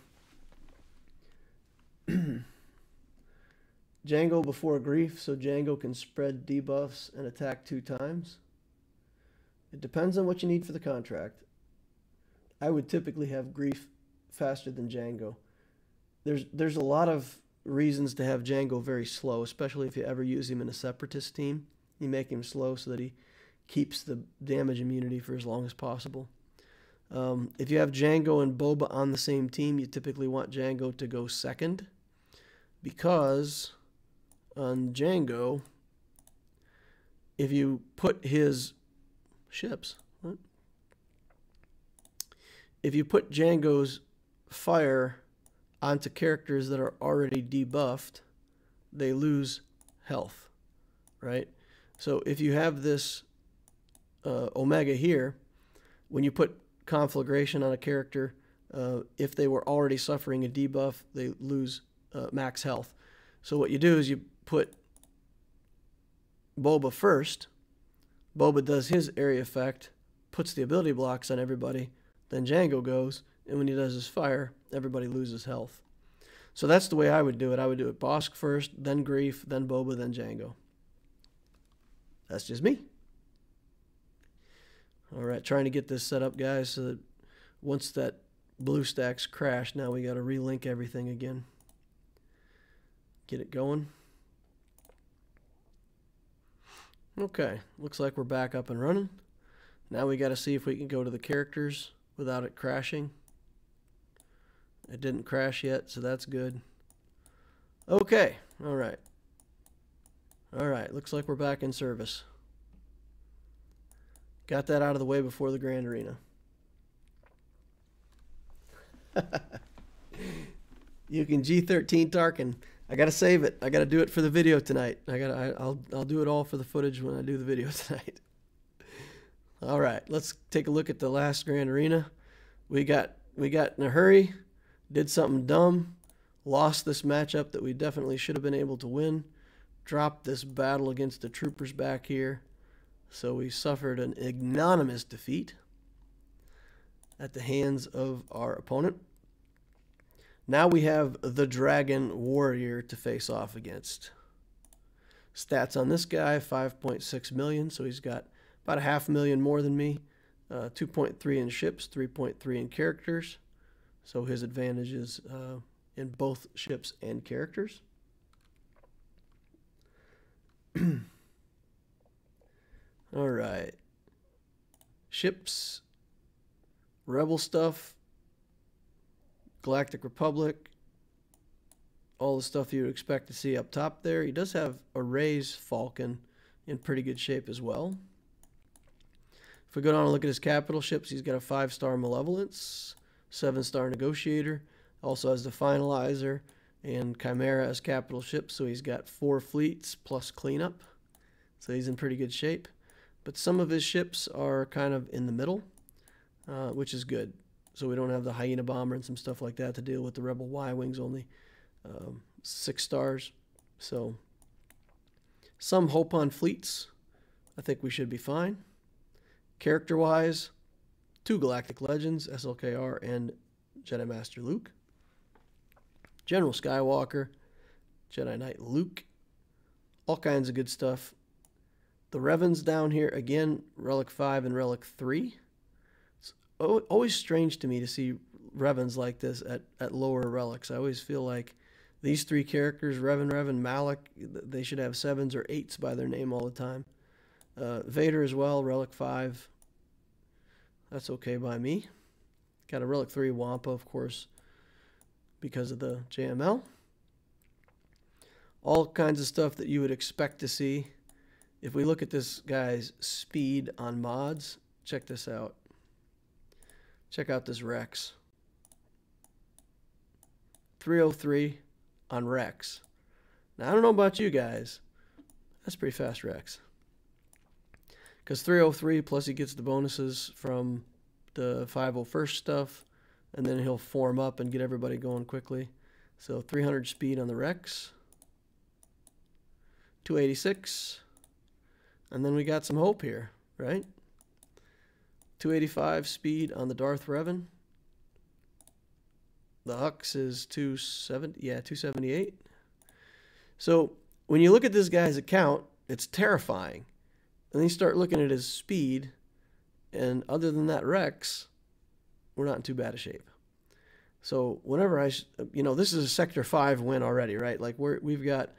Jango before Greef, so Jango can spread debuffs and attack two times. It depends on what you need for the contract. I would typically have Greef faster than Jango. There's there's a lot of reasons to have Jango very slow, especially if you ever use him in a separatist team. You make him slow so that he keeps the damage immunity for as long as possible. Um, if you have Jango and Boba on the same team, you typically want Jango to go second because on Jango, if you put his ships, if you put Jango's fire onto characters that are already debuffed, they lose health, right? So if you have this uh, Omega here, when you put Conflagration on a character, uh, if they were already suffering a debuff, they lose uh, max health. So what you do is you put Boba first. Boba does his area effect, puts the ability blocks on everybody. Then Jango goes, and when he does his fire, everybody loses health. So that's the way I would do it. I would do it Bossk first, then Greef, then Boba, then Jango. That's just me. All right, trying to get this set up, guys, so that once that BlueStacks crashed, now we got to relink everything again. Get it going. Okay, looks like we're back up and running. Now we got to see if we can go to the characters without it crashing. It didn't crash yet, so that's good. Okay, all right. All right, looks like we're back in service. Got that out of the way before the Grand Arena. you can G13 Tarkin. I gotta save it. I gotta do it for the video tonight. I gotta. I, will I'll do it all for the footage when I do the video tonight. all right, let's take a look at the last Grand Arena. We got we got in a hurry did something dumb, lost this matchup that we definitely should have been able to win, dropped this battle against the troopers back here. So we suffered an ignominious defeat at the hands of our opponent. Now we have the Dragon Warrior to face off against. Stats on this guy 5.6 million, so he's got about a half million more than me. Uh, 2.3 in ships, 3.3 in characters. So his advantages uh, in both ships and characters. All right. Ships, Rebel stuff, Galactic Republic, all the stuff you would expect to see up top there. He does have a Rey's Falcon in pretty good shape as well. If we go down and look at his capital ships, he's got a five-star Malevolence, seven star negotiator. Also has the finalizer and Chimera as capital ship, so he's got four fleets plus cleanup. So he's in pretty good shape. But some of his ships are kind of in the middle, uh, which is good. So we don't have the Hyena bomber and some stuff like that to deal with. The Rebel Y wings only um, six stars. So some hope on fleets. I think we should be fine. Character wise, two Galactic Legends, SLKR and Jedi Master Luke. General Skywalker, Jedi Knight Luke, all kinds of good stuff. The Revans down here, again, Relic 5 and Relic 3. It's always strange to me to see Revans like this at, at lower relics. I always feel like these three characters, Revan, Revan, Malak, they should have sevens or eights by their name all the time. Uh, Vader as well, Relic 5. That's okay by me. Got a Relic 3 Wampa, of course, because of the JML. All kinds of stuff that you would expect to see if we look at this guy's speed on mods, check this out. Check out this Rex. 303 on Rex. Now, I don't know about you guys. That's pretty fast Rex. Because 303 plus he gets the bonuses from the 501 stuff. And then he'll form up and get everybody going quickly. So 300 speed on the Rex. 286. And then we got some hope here, right? 285 speed on the Darth Revan. The Hux is 270, yeah, 278. So when you look at this guy's account, it's terrifying. And then you start looking at his speed, and other than that Rex, we're not in too bad a shape. So whenever I, you know, this is a Sector 5 win already, right? Like we're, we've got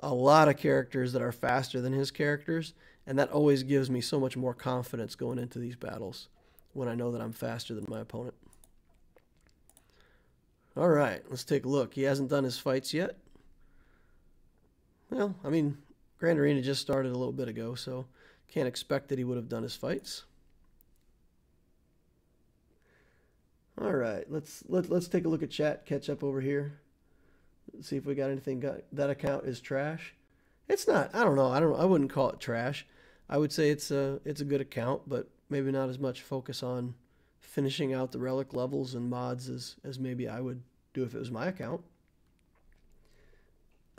a lot of characters that are faster than his characters, and that always gives me so much more confidence going into these battles when I know that I'm faster than my opponent. All right, let's take a look. He hasn't done his fights yet. Well, I mean, Grand Arena just started a little bit ago, so can't expect that he would have done his fights. All right, let's let, let's take a look at chat, catch up over here. See if we got anything. Got, that account is trash. It's not. I don't know. I don't. I wouldn't call it trash. I would say it's a it's a good account, but maybe not as much focus on finishing out the relic levels and mods as as maybe I would do if it was my account.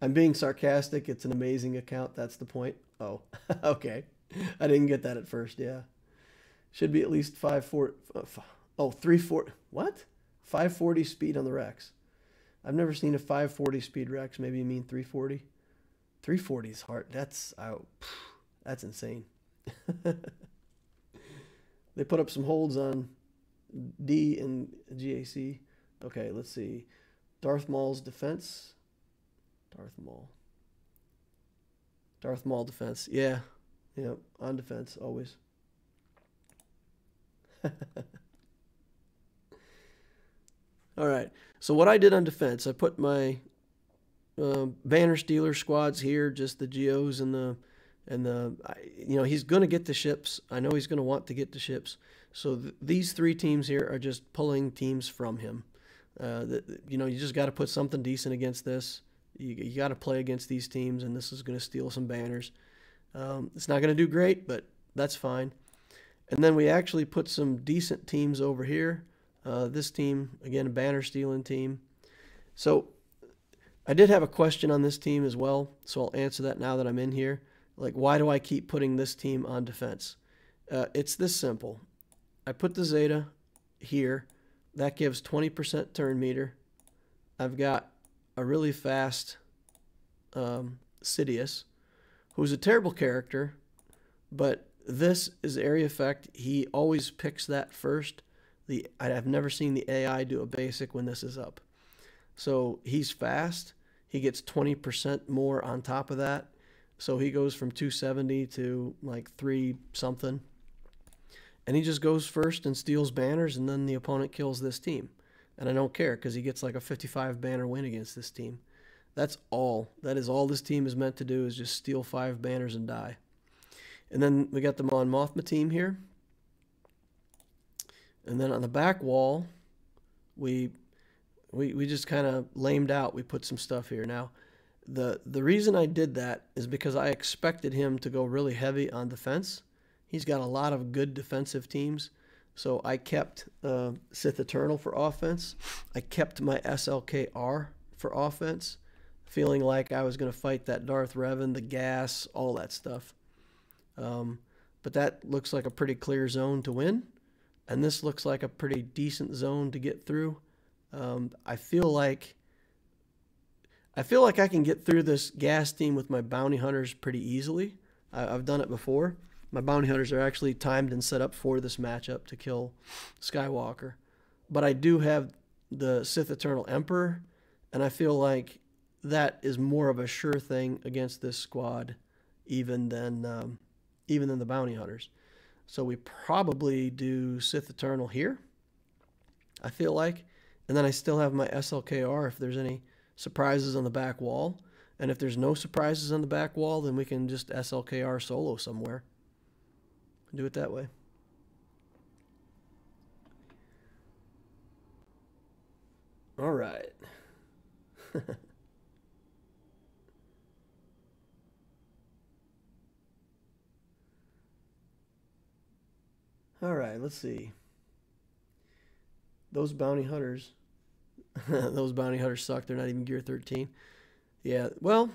I'm being sarcastic. It's an amazing account. That's the point. Oh, okay. I didn't get that at first. Yeah. Should be at least 540. Uh, oh, 340. What? 540 speed on the Rex. I've never seen a 540 speed Rex. Maybe you mean 340. 340 is hard. That's oh, that's insane. they put up some holds on D and GAC. Okay, let's see. Darth Maul's defense. Darth Maul. Darth Maul defense. Yeah. Yeah, on defense always. All right. So what I did on defense, I put my uh, banner stealer squads here, just the geos and the and the you know he's going to get the ships. I know he's going to want to get the ships. So th these three teams here are just pulling teams from him. Uh, the, you know you just got to put something decent against this. You, you got to play against these teams, and this is going to steal some banners. Um, it's not going to do great, but that's fine. And then we actually put some decent teams over here. Uh, this team, again, a banner stealing team. So I did have a question on this team as well, so I'll answer that now that I'm in here. Like, why do I keep putting this team on defense? Uh, it's this simple. I put the Zeta here. That gives 20% turn meter. I've got a really fast um, Sidious, who's a terrible character, but this is area effect. He always picks that first. The I've never seen the AI do a basic when this is up. So he's fast. He gets 20% more on top of that. So he goes from 270 to like 3 something. And he just goes first and steals banners, and then the opponent kills this team. And I don't care because he gets like a 55 banner win against this team. That's all. That is all this team is meant to do is just steal five banners and die. And then we got the Mon Mothma team here. And then on the back wall, we we, we just kind of lamed out. We put some stuff here. Now, the the reason I did that is because I expected him to go really heavy on defense. He's got a lot of good defensive teams. So I kept uh, Sith Eternal for offense. I kept my SLKR for offense, feeling like I was going to fight that Darth Revan, the gas, all that stuff. Um, but that looks like a pretty clear zone to win. And this looks like a pretty decent zone to get through. Um, I feel like I feel like I can get through this gas team with my bounty hunters pretty easily. I, have done it before. My bounty hunters are actually timed and set up for this matchup to kill Skywalker. But I do have the Sith Eternal Emperor, and I feel like that is more of a sure thing against this squad, even than um, even than the bounty hunters. So we probably do Sith Eternal here. I feel like, and then I still have my SLKR if there's any surprises on the back wall. And if there's no surprises on the back wall, then we can just SLKR solo somewhere. Do it that way. All right. All right, let's see. Those bounty hunters Those bounty hunters suck. They're not even gear 13. Yeah, well,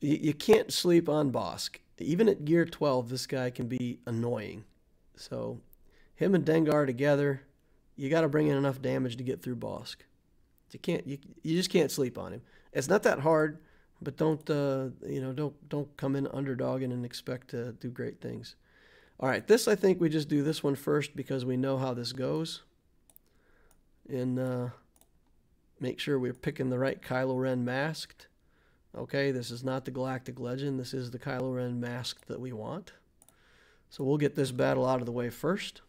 you, you can't sleep on Bossk. Even at gear 12, this guy can be annoying. So, him and Dengar together, you got to bring in enough damage to get through Bossk. You can't. You, you just can't sleep on him. It's not that hard, but don't uh, you know? Don't don't come in underdogging and expect to do great things. All right, this I think we just do this one first because we know how this goes. And uh, Make sure we're picking the right Kylo Ren masked. Okay, this is not the Galactic Legend. This is the Kylo Ren masked that we want. So we'll get this battle out of the way first.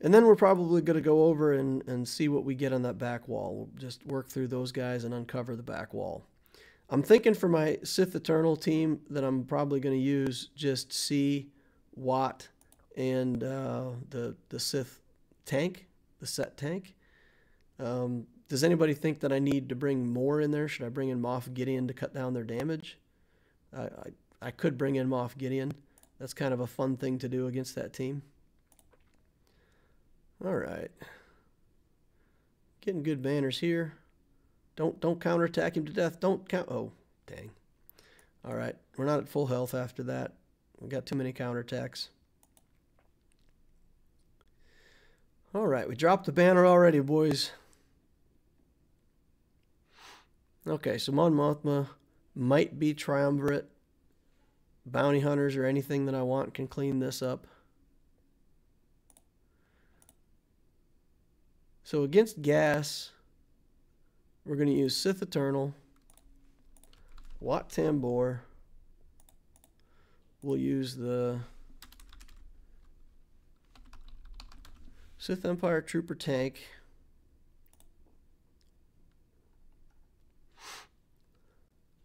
And then we're probably going to go over and, and see what we get on that back wall. We'll just work through those guys and uncover the back wall. I'm thinking for my Sith Eternal team that I'm probably going to use just C, Wat, and uh, the, the Sith tank the set tank. Um, does anybody think that I need to bring more in there? Should I bring in Moff Gideon to cut down their damage? I, I, I could bring in Moff Gideon. That's kind of a fun thing to do against that team. All right. Getting good banners here. Don't don't counterattack him to death. Don't count. Oh, dang. All right. We're not at full health after that. We got too many counterattacks. All right, we dropped the banner already, boys. Okay, so Mon Mothma might be triumvirate. Bounty hunters or anything that I want can clean this up. So against gas, we're going to use Sith Eternal, Wat Tambor. We'll use the Sith Empire Trooper tank.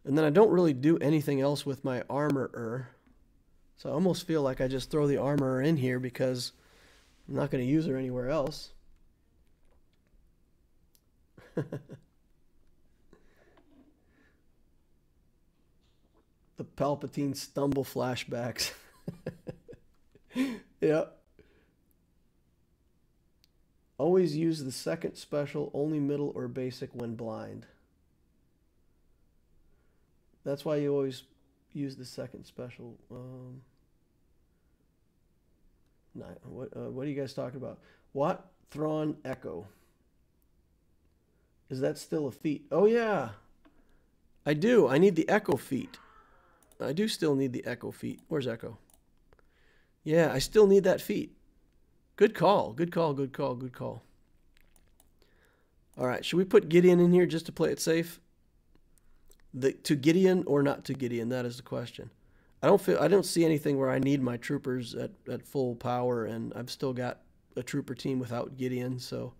And then I don't really do anything else with my armorer. So I almost feel like I just throw the armorer in here because I'm not going to use her anywhere else. the Palpatine stumble flashbacks. yep. Always use the second special, only middle or basic when blind. That's why you always use the second special. Um, what, uh, what are you guys talking about? What? Thrawn Echo. Is that still a feat? Oh, yeah. I do. I need the Echo feat. I do still need the Echo feat. Where's Echo? Yeah, I still need that feat. Good call. Good call. Good call. Good call. All right. Should we put Gideon in here just to play it safe? The, to Gideon or not to Gideon? That is the question. I don't feel I don't see anything where I need my troopers at, at full power, and I've still got a trooper team without Gideon, so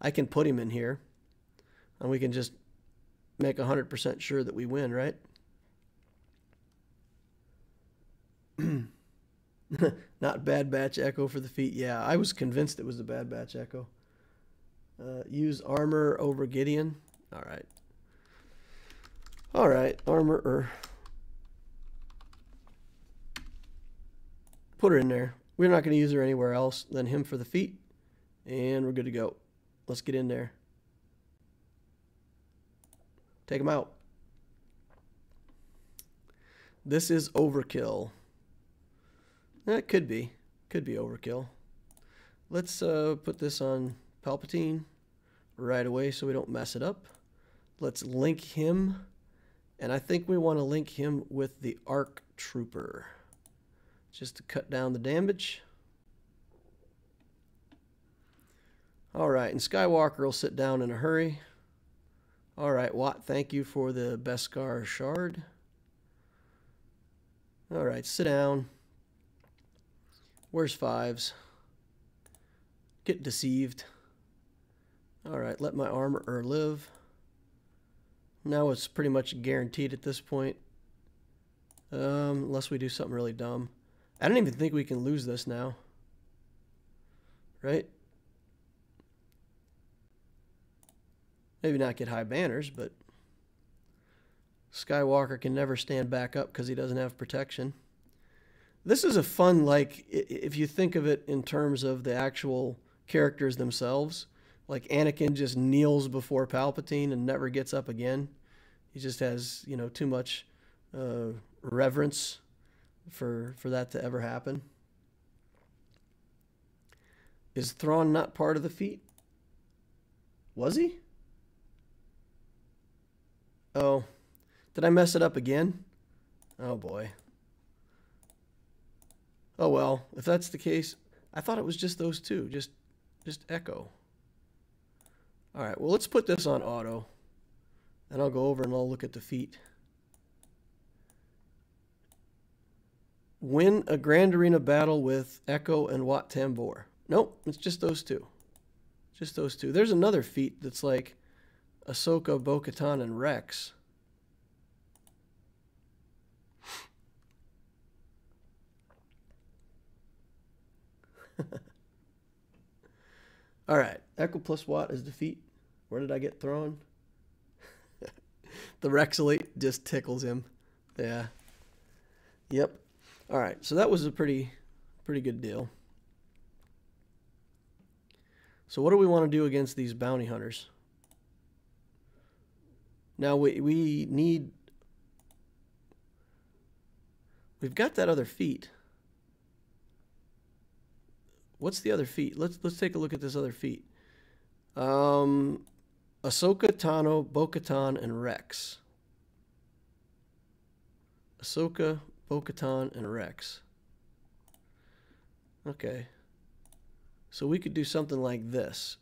I can put him in here, and we can just make hundred percent sure that we win, right? Not Bad Batch Echo for the feet. Yeah, I was convinced it was the Bad Batch Echo. Uh, use armor over Gideon. All right. All right, armor or put her in there. We're not going to use her anywhere else than him for the feet, and we're good to go. Let's get in there. Take him out. This is overkill. That could be. Could be overkill. Let's uh, put this on Palpatine right away so we don't mess it up. Let's link him. And I think we want to link him with the ARC Trooper. Just to cut down the damage. All right, and Skywalker will sit down in a hurry. All right, Wat, thank you for the Beskar shard. All right, sit down. Where's fives? Get deceived. All right, let my armor live. Now it's pretty much guaranteed at this point. Um, unless we do something really dumb. I don't even think we can lose this now. Right? Maybe not get high banners, but Skywalker can never stand back up because he doesn't have protection. This is a fun, like, if you think of it in terms of the actual characters themselves, like Anakin just kneels before Palpatine and never gets up again. He just has, you know, too much uh, reverence for for that to ever happen. Is Thrawn not part of the feat? Was he? Oh, did I mess it up again? Oh boy. Oh well, if that's the case, I thought it was just those two, just just echo. All right, well let's put this on auto, and I'll go over and I'll look at the feat. Win a Grand Arena battle with Echo and Wat Tambor. Nope, it's just those two. Just those two. There's another feat that's like Ahsoka, Bo-Katan, and Rex. All right, Echo plus Wat is defeat. Where did I get thrown? the Rexolate just tickles him. Yeah. Yep. All right, so that was a pretty, pretty good deal. So what do we want to do against these bounty hunters? Now we, we need... We've got that other feat. What's the other feat? Let's let's take a look at this other feat. Um, Ahsoka, Tano, Bo-Katan, and Rex. Ahsoka, Bo-Katan, and Rex. Okay. So we could do something like this.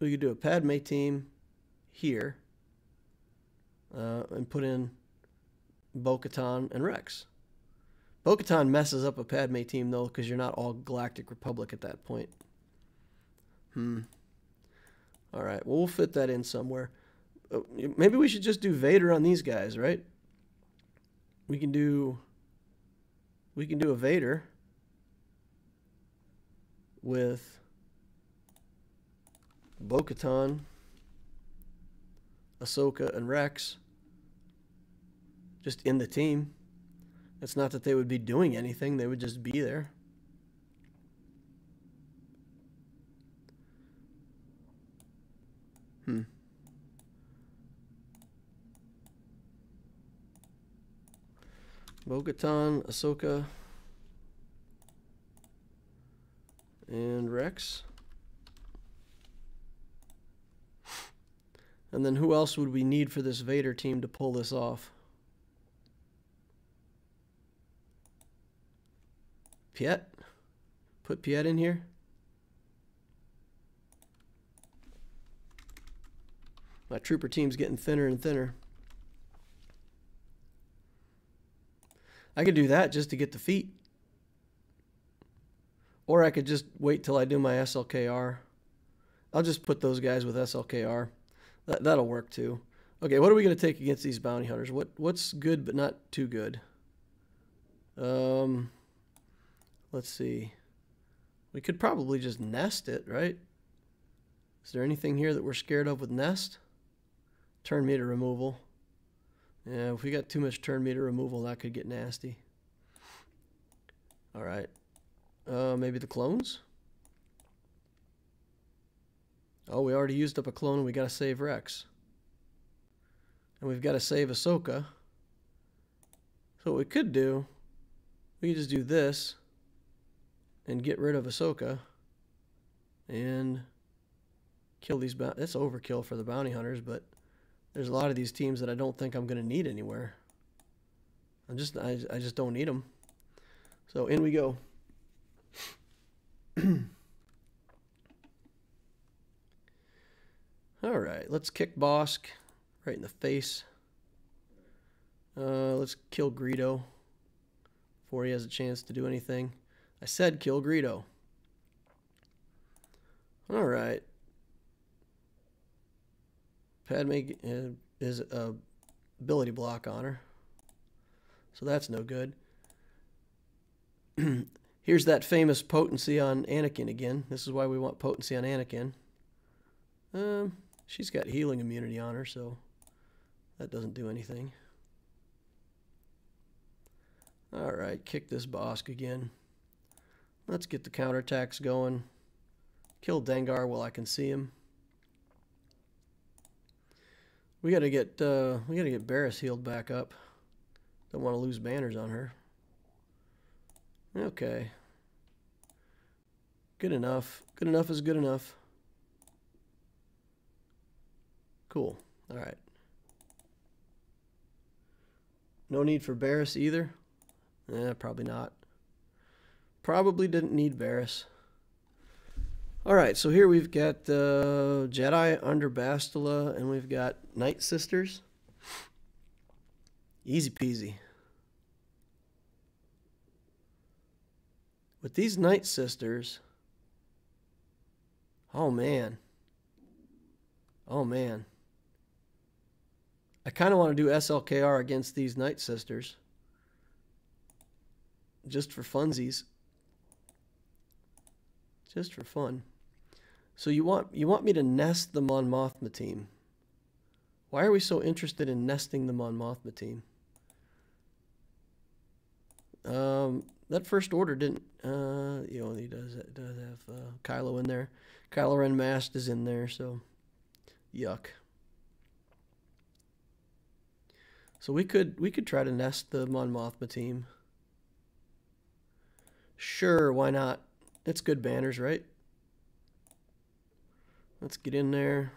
We could do a Padme team here uh, and put in Bo-Katan and Rex. Bo-Katan messes up a Padme team though because you're not all Galactic Republic at that point. Hmm. All right. Well, we'll fit that in somewhere. Uh, maybe we should just do Vader on these guys, right? We can do. We can do a Vader with Bo-Katan, Ahsoka, and Rex just in the team. It's not that they would be doing anything, they would just be there. Hmm. Bo-Katan, Ahsoka, and Rex. And then who else would we need for this Vader team to pull this off? Piett. Put Piett in here. My trooper team's getting thinner and thinner. I could do that just to get the feet. Or I could just wait till I do my SLKR. I'll just put those guys with SLKR. That, that'll work too. Okay, what are we going to take against these bounty hunters? What What's good but not too good? Um, Let's see. We could probably just nest it, right? Is there anything here that we're scared of with nest? Turn meter removal. Yeah, if we got too much turn meter removal, that could get nasty. All right. Uh, maybe the clones? Oh, we already used up a clone and we got to save Rex. And we've got to save Ahsoka. So what we could do, we could just do this and get rid of Ahsoka and kill these. That's overkill for the bounty hunters, but there's a lot of these teams that I don't think I'm going to need anywhere. I'm just, I, I just don't need them. So in we go. All right, let's kick Bossk right in the face. Uh, let's kill Greedo before he has a chance to do anything. I said kill Greedo. All right. Padme uh, is a ability block on her. So that's no good. Here's that famous potency on Anakin again. This is why we want potency on Anakin. Um, she's got healing immunity on her, so that doesn't do anything. Alright, kick this Bossk again. Let's get the counterattacks going. Kill Dengar while I can see him. We gotta get uh, we gotta get Barriss healed back up. Don't want to lose banners on her. Okay. Good enough. Good enough is good enough. Cool. All right. No need for Barriss either. Eh, probably not. Probably didn't need Barriss. All right, so here we've got uh, Jedi under Bastila, and we've got Night Sisters. Easy peasy. With these Night Sisters, oh man. Oh man. I kind of want to do SLKR against these Night Sisters. Just for funsies. Just for fun. So you want you want me to nest the Mon Mothma team. Why are we so interested in nesting the Mon Mothma team? Um, that first order didn't, uh, you know, he does does have uh, Kylo in there. Kylo Ren masked is in there, so yuck. So we could we could try to nest the Mon Mothma team. Sure, why not? It's good banners, right? Let's get in there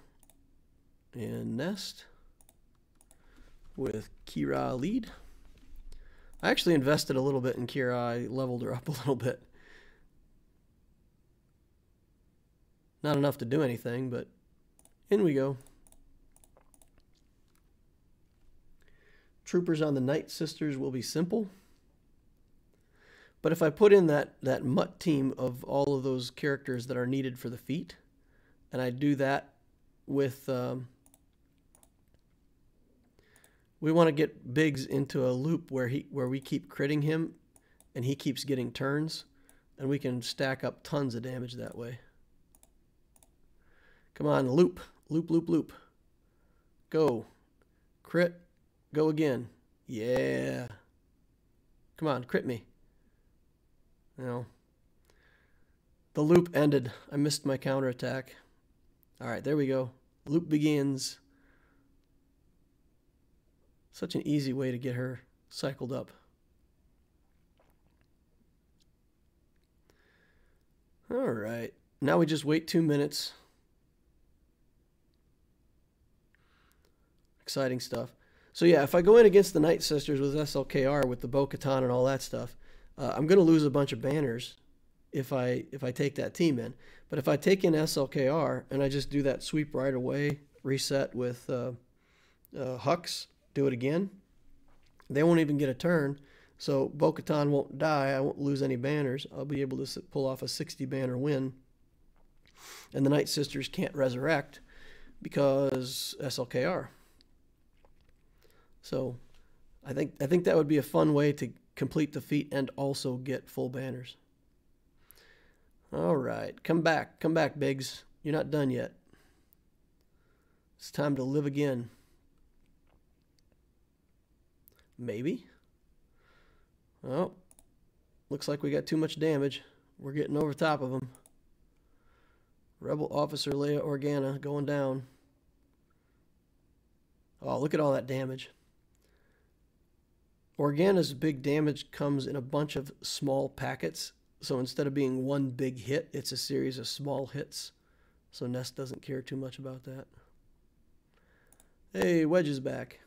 and nest with Qi'ra lead. I actually invested a little bit in Qi'ra. I leveled her up a little bit. Not enough to do anything, but in we go. Troopers on the Night Sisters will be simple. But if I put in that, that mutt team of all of those characters that are needed for the feat, and I do that with... Um, we want to get Biggs into a loop where he where we keep critting him and he keeps getting turns and we can stack up tons of damage that way. Come on, loop, loop, loop, loop. Go. Crit. Go again. Yeah. Come on, crit me. You know. The loop ended. I missed my counterattack. All right, there we go. Loop begins. Such an easy way to get her cycled up. All right. Now we just wait two minutes. Exciting stuff. So yeah, if I go in against the Night Sisters with SLKR with the Bo-Katan and all that stuff, uh, I'm going to lose a bunch of banners if I if I take that team in. But if I take in SLKR and I just do that sweep right away, reset with uh, uh, Hux, do it again, they won't even get a turn. So Bo-Katan won't die. I won't lose any banners. I'll be able to pull off a 60 banner win. And the Night Sisters can't resurrect because SLKR. So I think I think that would be a fun way to complete the feat and also get full banners. All right, come back, come back, Biggs. You're not done yet. It's time to live again. Maybe. Well, looks like we got too much damage. We're getting over top of them. Rebel Officer Leia Organa going down. Oh, look at all that damage. Organa's big damage comes in a bunch of small packets. So instead of being one big hit, it's a series of small hits. So Nest doesn't care too much about that. Hey, Wedge is back.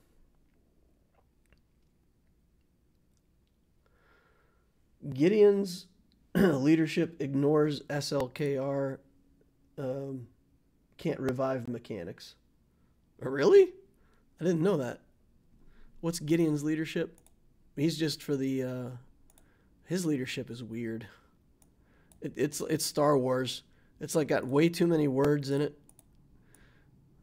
Gideon's leadership ignores SLKR um, can't revive mechanics. Really? I didn't know that. What's Gideon's leadership? He's just for the. Uh, his leadership is weird. It, it's it's Star Wars. It's like got way too many words in it.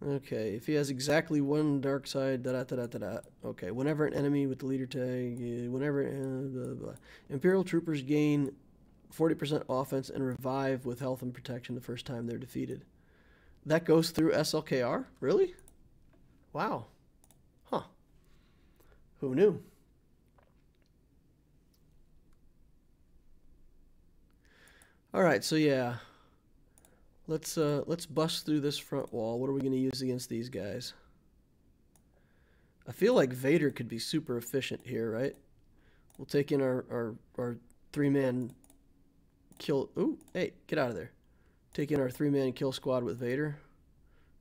Okay, if he has exactly one dark side, da da da da da. da. Okay, whenever an enemy with the leader tag, whenever uh, blah, blah. Imperial troopers gain 40% offense and revive with health and protection the first time they're defeated. That goes through SLKR? Really? Wow. Huh. Who knew? All right, so yeah. Let's uh let's bust through this front wall. What are we going to use against these guys? I feel like Vader could be super efficient here, right? We'll take in our our, our three-man kill. Ooh, hey, get out of there. Take in our three-man kill squad with Vader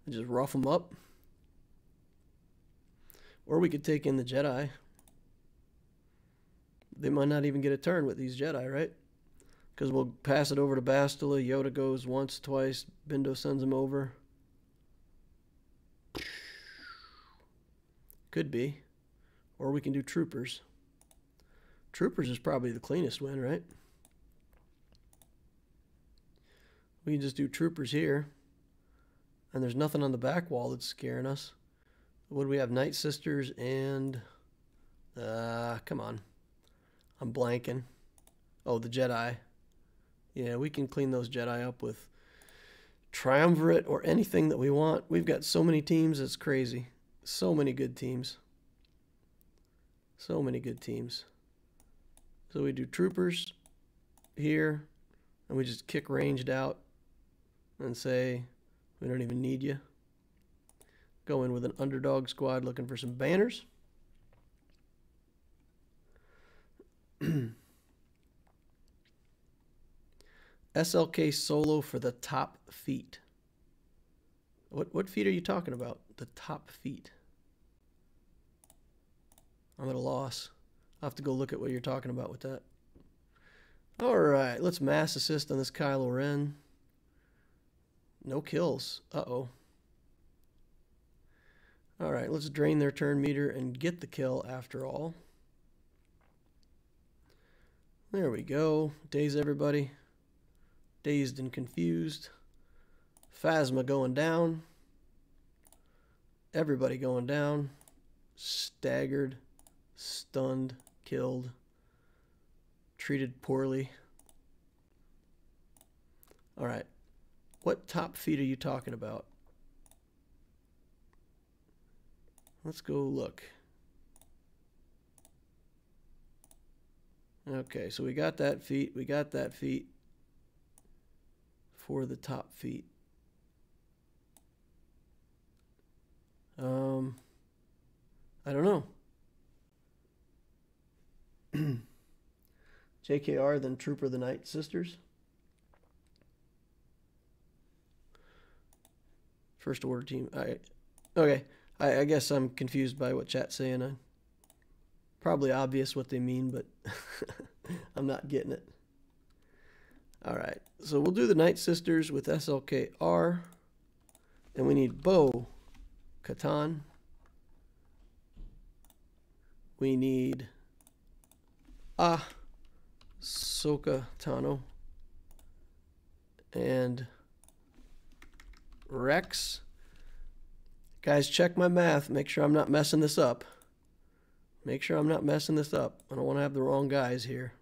and just rough them up. Or we could take in the Jedi. They might not even get a turn with these Jedi, right? Because we'll pass it over to Bastila. Yoda goes once, twice. Bindo sends him over. Could be. Or we can do Troopers. Troopers is probably the cleanest win, right? We can just do Troopers here. And there's nothing on the back wall that's scaring us. Do we have? Night Sisters and... Uh, come on. I'm blanking. Oh, the Jedi. Yeah, we can clean those Jedi up with Triumvirate or anything that we want. We've got so many teams, it's crazy. So many good teams. So many good teams. So we do Troopers here, and we just kick ranged out and say, we don't even need you. Go in with an underdog squad looking for some banners. SLK solo for the top feat. What what feat are you talking about? The top feat. I'm at a loss. I'll have to go look at what you're talking about with that. All right, let's mass assist on this Kylo Ren. No kills. Uh-oh. All right, let's drain their turn meter and get the kill after all. There we go. Daze everybody. Dazed and confused. Phasma going down. Everybody going down. Staggered. Stunned. Killed. Treated poorly. All right. What top feat are you talking about? Let's go look. Okay, so we got that feat. We got that feat for the top feat. Um, I don't know. JKR, then Trooper the Night Sisters. First order team. I okay. I, I guess I'm confused by what chat's saying. I, probably obvious what they mean, but I'm not getting it. All right, so we'll do the Night Sisters with SLKR, and we need Bo Katan. We need Ah Soka Tano and Rex. Guys, check my math. Make sure I'm not messing this up. Make sure I'm not messing this up. I don't want to have the wrong guys here.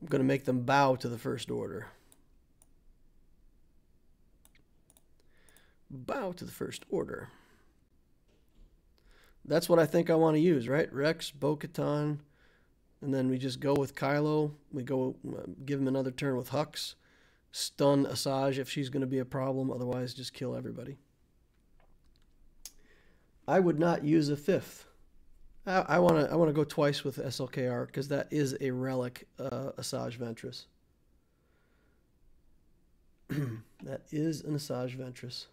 I'm going to make them bow to the First Order. Bow to the First Order. That's what I think I want to use, right? Rex, Bo-Katan, and then we just go with Kylo. We go give him another turn with Hux stun Asajj if she's going to be a problem. Otherwise, just kill everybody. I would not use a fifth I want to I want to go twice with SLKR because that is a relic uh, Asajj Ventress. that is an Asajj Ventress.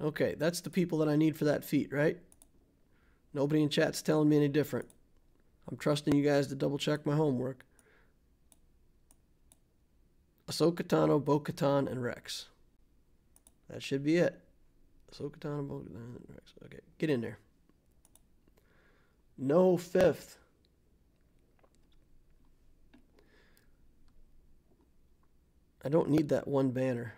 Okay, that's the people that I need for that feat, right? Nobody in chat's telling me any different. I'm trusting you guys to double check my homework. Ahsoka Tano, Bo Katan, and Rex. That should be it. Ahsoka Tano, Bo. Okay, get in there. No fifth. I don't need that one banner.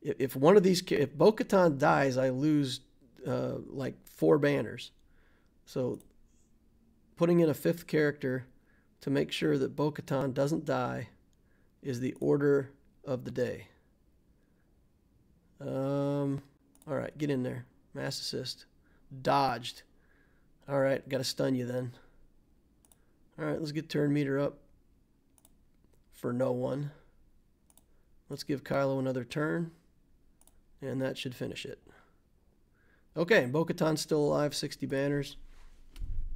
If, if one of these, if Bo-Katan dies, I lose uh, like four banners. So putting in a fifth character to make sure that Bo-Katan doesn't die is the order of the day. Um, all right, get in there. Mass assist. Dodged. All right, got to stun you then. All right, let's get turn meter up for no one. Let's give Kylo another turn, and that should finish it. Okay, Bo-Katan's still alive, 60 banners.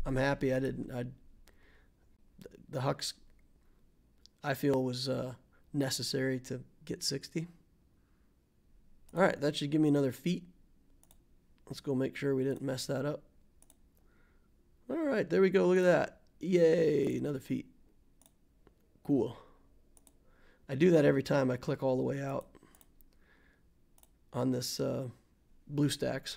I'm happy I didn't. I the Hux I feel was uh, necessary to get 60. All right, that should give me another feat. Let's go make sure we didn't mess that up. All right, there we go. Look at that. Yay, another feat. Cool. I do that every time I click all the way out on this uh, BlueStacks.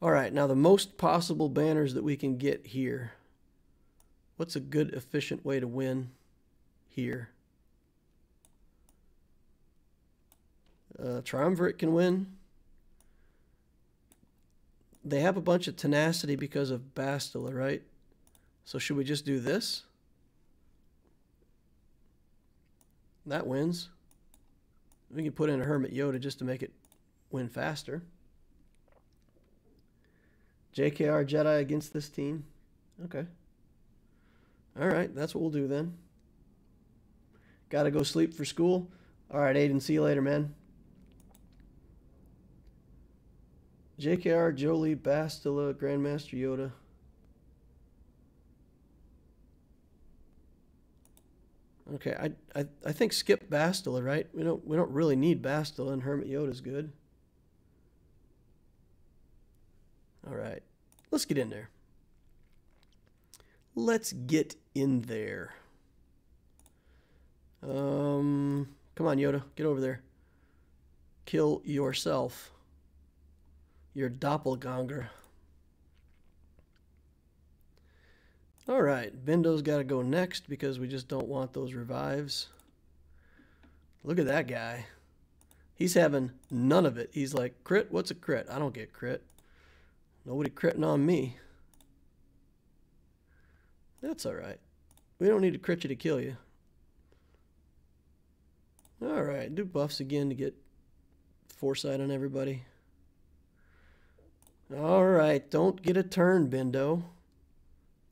All right, now the most possible banners that we can get here. What's a good, efficient way to win here? Uh, Triumvirate can win. They have a bunch of tenacity because of Bastila, right? So should we just do this? That wins. We can put in a Hermit Yoda just to make it win faster. JKR Jedi against this team. Okay. All right, that's what we'll do then. Got to go sleep for school. All right, Aiden, see you later, man. JKR, Jolee, Bastila, Grandmaster Yoda. Okay, I, I I think skip Bastila, right? We don't we don't really need Bastila, and Hermit Yoda's good. All right, let's get in there. Let's get in there. Um, come on, Yoda, get over there. Kill yourself. Your doppelganger. All right, Bindo's got to go next because we just don't want those revives. Look at that guy. He's having none of it. He's like, crit? What's a crit? I don't get crit. Nobody critting on me. That's all right. We don't need to crit you to kill you. All right, do buffs again to get foresight on everybody. All right, don't get a turn, Bindo.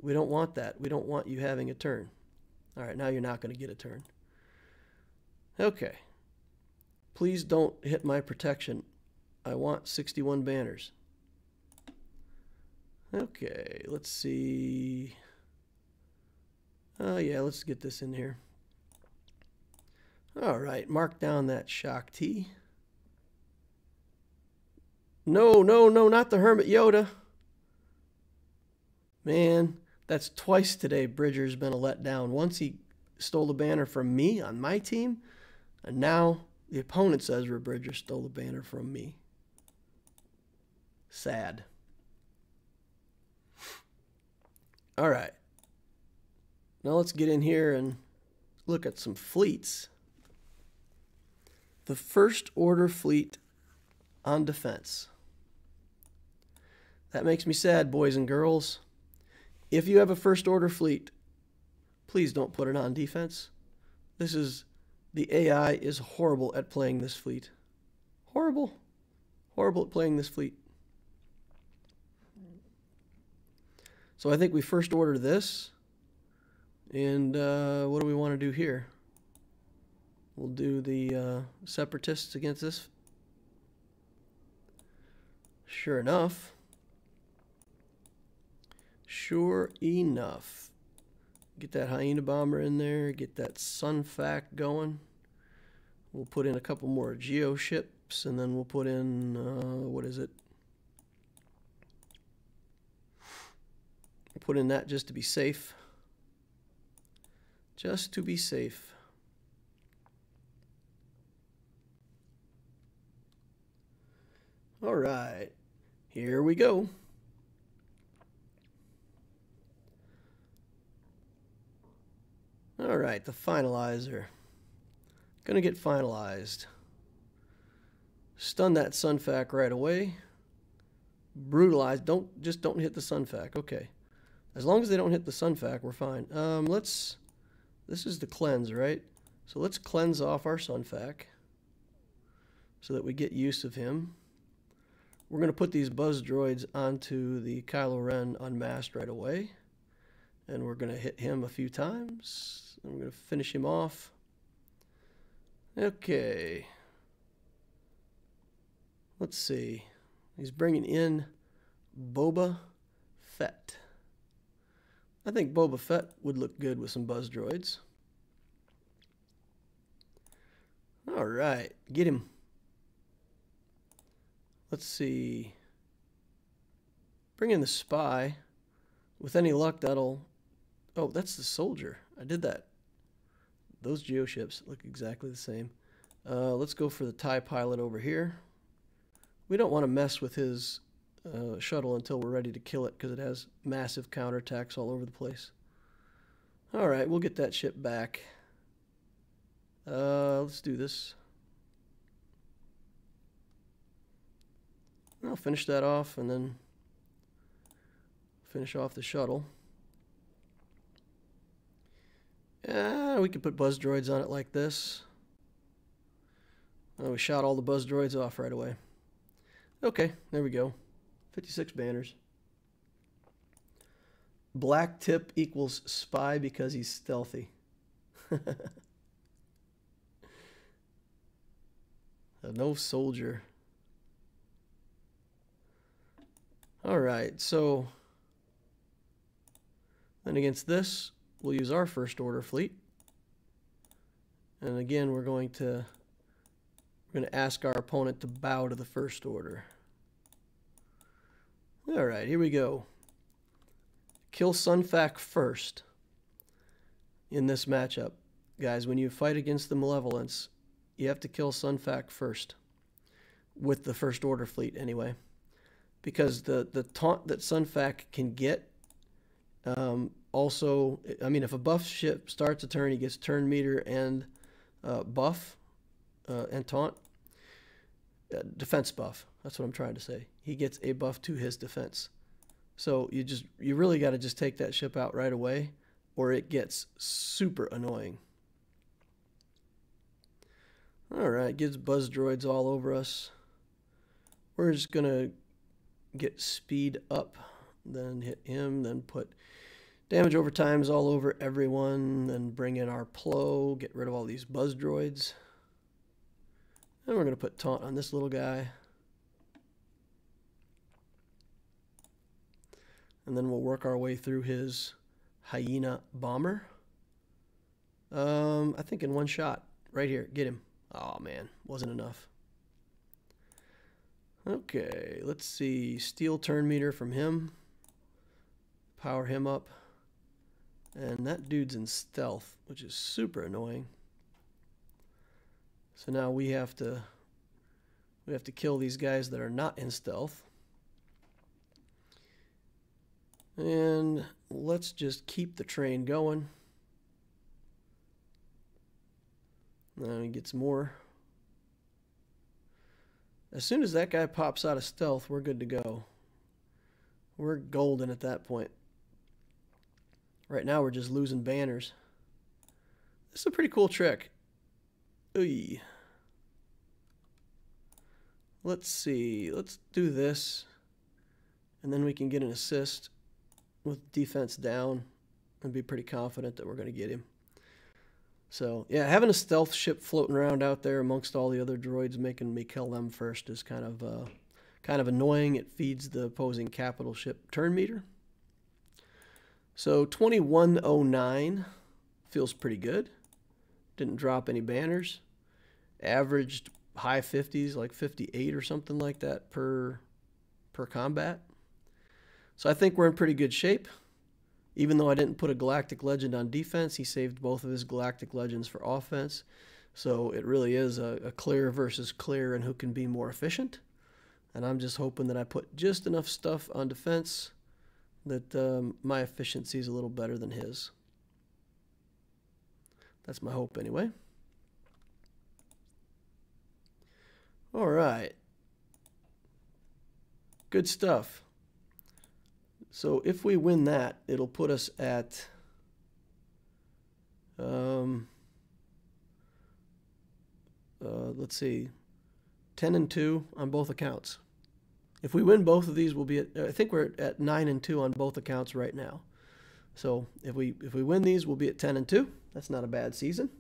We don't want that. We don't want you having a turn. All right, now you're not going to get a turn. Okay. Please don't hit my protection. I want 61 banners. Okay, let's see. Oh, yeah, let's get this in here. All right, mark down that Shaak Ti. No, no, no, not the Hermit Yoda. Man, that's twice today Bridger's been a letdown. Once he stole the banner from me on my team, and now the opponent's Ezra Bridger stole the banner from me. Sad. All right. Now let's get in here and look at some fleets. The First Order fleet on defense. That makes me sad, boys and girls. If you have a first order fleet, please don't put it on defense. This is the AI is horrible at playing this fleet. Horrible. Horrible at playing this fleet. So I think we first order this. And uh, what do we want to do here? We'll do the uh, separatists against this Sure enough. Sure enough. Get that hyena bomber in there, get that Sun Fac going. We'll put in a couple more geo ships and then we'll put in, uh, what is it? Put in that just to be safe. Just to be safe. All right, here we go. All right, the finalizer. Gonna get finalized. Stun that Sun Fac right away. Brutalize. Don't just don't hit the Sun Fac. Okay. As long as they don't hit the Sun Fac, we're fine. Um, let's. This is the cleanse, right? So let's cleanse off our Sun Fac so that we get use of him. We're going to put these buzz droids onto the Kylo Ren unmasked right away. And we're going to hit him a few times. We're going to finish him off. Okay. Let's see. He's bringing in Boba Fett. I think Boba Fett would look good with some buzz droids. All right, get him. Let's see. Bring in the spy. With any luck, that'll... Oh, that's the soldier. I did that. Those geoships look exactly the same. Uh, let's go for the TIE pilot over here. We don't want to mess with his uh, shuttle until we're ready to kill it because it has massive counterattacks all over the place. All right, we'll get that ship back. Uh, let's do this. I'll finish that off and then finish off the shuttle. Yeah, we could put buzz droids on it like this. Oh, we shot all the buzz droids off right away. Okay, there we go. 56 banners. Black tip equals spy because he's stealthy. Uh, no soldier. All right, so then against this, we'll use our first order fleet. And again, we're going to we're going to ask our opponent to bow to the first order. All right, here we go. Kill Sun Fac first in this matchup. Guys, when you fight against the Malevolence, you have to kill Sun Fac first. With the First Order fleet, anyway. Because the, the taunt that Sun Fac can get um, also, I mean, if a buff ship starts a turn, he gets turn meter and uh, buff uh, and taunt. Uh, defense buff. That's what I'm trying to say. He gets a buff to his defense. So you just you really got to just take that ship out right away, or it gets super annoying. All right, gives buzz droids all over us. We're just gonna get speed up, then hit him, then put damage over times all over everyone, then bring in our plo, get rid of all these buzz droids. And we're going to put taunt on this little guy. And then we'll work our way through his hyena bomber. Um, I think in one shot. Right here. Get him. Oh, man. Wasn't enough. Okay, let's see. Steal turn meter from him. Power him up. And that dude's in stealth, which is super annoying. So now we have to we have to kill these guys that are not in stealth. And let's just keep the train going. Now he gets more. As soon as that guy pops out of stealth, we're good to go. We're golden at that point. Right now we're just losing banners. This is a pretty cool trick. Oy. Let's see. Let's do this. And then we can get an assist with defense down and be pretty confident that we're going to get him. So, yeah, having a stealth ship floating around out there amongst all the other droids making me kill them first is kind of uh, kind of annoying. It feeds the opposing capital ship turn meter. So 2109 feels pretty good. Didn't drop any banners. Averaged high 50s, like 58 or something like that per per combat. So I think we're in pretty good shape. Even though I didn't put a Galactic Legend on defense, he saved both of his Galactic Legends for offense. So it really is a, a clear versus clear and who can be more efficient. And I'm just hoping that I put just enough stuff on defense that um, my efficiency is a little better than his. That's my hope anyway. All right. Good stuff. So if we win that, it'll put us at um, uh, let's see, 10 and 2 on both accounts. If we win both of these, we'll be at, I think we're at 9 and 2 on both accounts right now. So if we if we win these, we'll be at 10 and 2. That's not a bad season.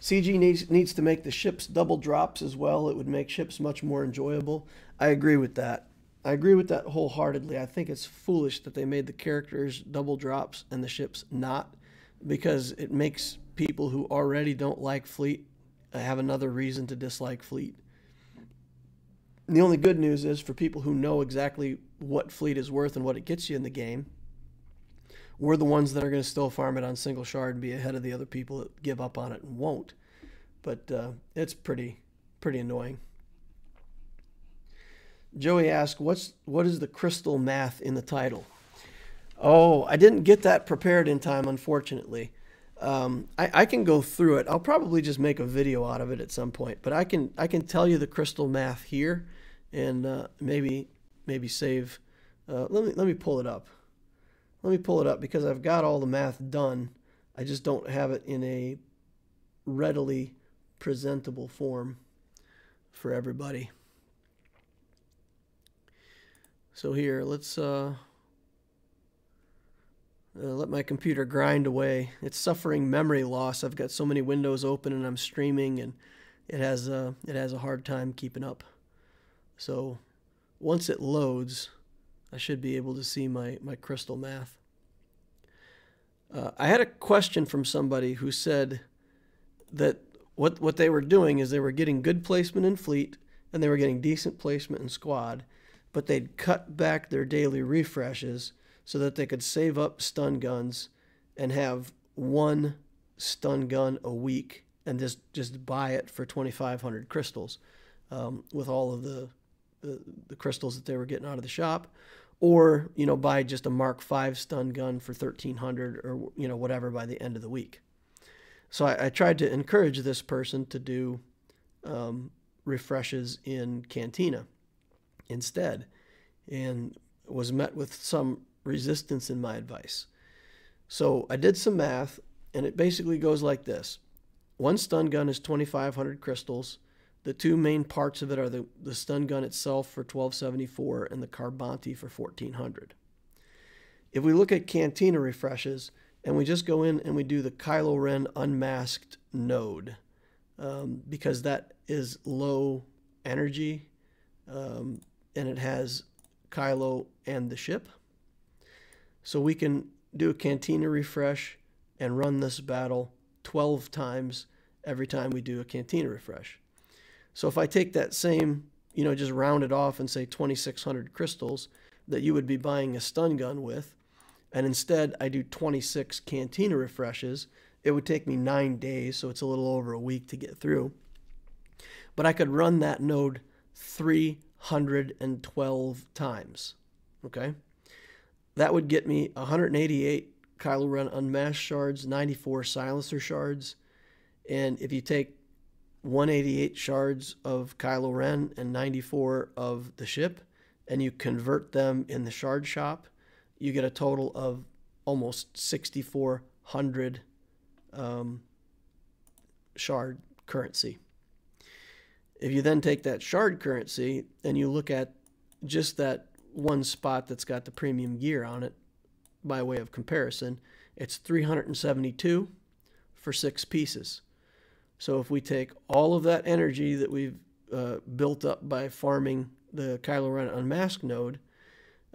CG needs needs to make the ships double drops as well. It would make ships much more enjoyable. I agree with that. I agree with that wholeheartedly. I think it's foolish that they made the characters double drops and the ships not because it makes people who already don't like Fleet have another reason to dislike Fleet. And the only good news is for people who know exactly what Fleet is worth and what it gets you in the game, we're the ones that are going to still farm it on single shard and be ahead of the other people that give up on it and won't. But uh, it's pretty pretty annoying. Joey asked, "What's what is the crystal math in the title?" Oh, I didn't get that prepared in time, unfortunately. Um, I, I can go through it. I'll probably just make a video out of it at some point. But I can I can tell you the crystal math here, and uh, maybe maybe save. Uh, let me let me pull it up. Let me pull it up because I've got all the math done. I just don't have it in a readily presentable form for everybody. So here, let's uh, uh, let my computer grind away. It's suffering memory loss. I've got so many windows open and I'm streaming, and it has uh, it has a hard time keeping up. So once it loads, I should be able to see my my crystal math. Uh, I had a question from somebody who said that what what they were doing is they were getting good placement in fleet and they were getting decent placement in squad but they'd cut back their daily refreshes so that they could save up stun guns and have one stun gun a week and just just buy it for 2500 crystals um, with all of the, the, the crystals that they were getting out of the shop or you know buy just a mark 5 stun gun for 1300 or you know whatever by the end of the week so i, I tried to encourage this person to do um, refreshes in cantina instead and was met with some resistance in my advice. So I did some math and it basically goes like this. One stun gun is 2500 crystals. The two main parts of it are the, the stun gun itself for 1274 and the Carbanti for 1400. If we look at Cantina refreshes and we just go in and we do the Kylo Ren unmasked node um, because that is low energy um, and it has Kylo and the ship. So we can do a Cantina refresh and run this battle 12 times every time we do a Cantina refresh. So if I take that same, you know, just round it off and say 2,600 crystals that you would be buying a stun gun with, and instead I do 26 Cantina refreshes, it would take me nine days, so it's a little over a week to get through. But I could run that node 312 times. Okay? That would get me 188 Kylo Ren unmasked shards, 94 silencer shards. And if you take 188 shards of Kylo Ren and 94 of the ship, and you convert them in the shard shop, you get a total of almost 6,400 um, shard currency. If you then take that shard currency and you look at just that one spot that's got the premium gear on it, by way of comparison, it's 372 for six pieces. So if we take all of that energy that we've uh, built up by farming the Kylo Ren Unmasked node,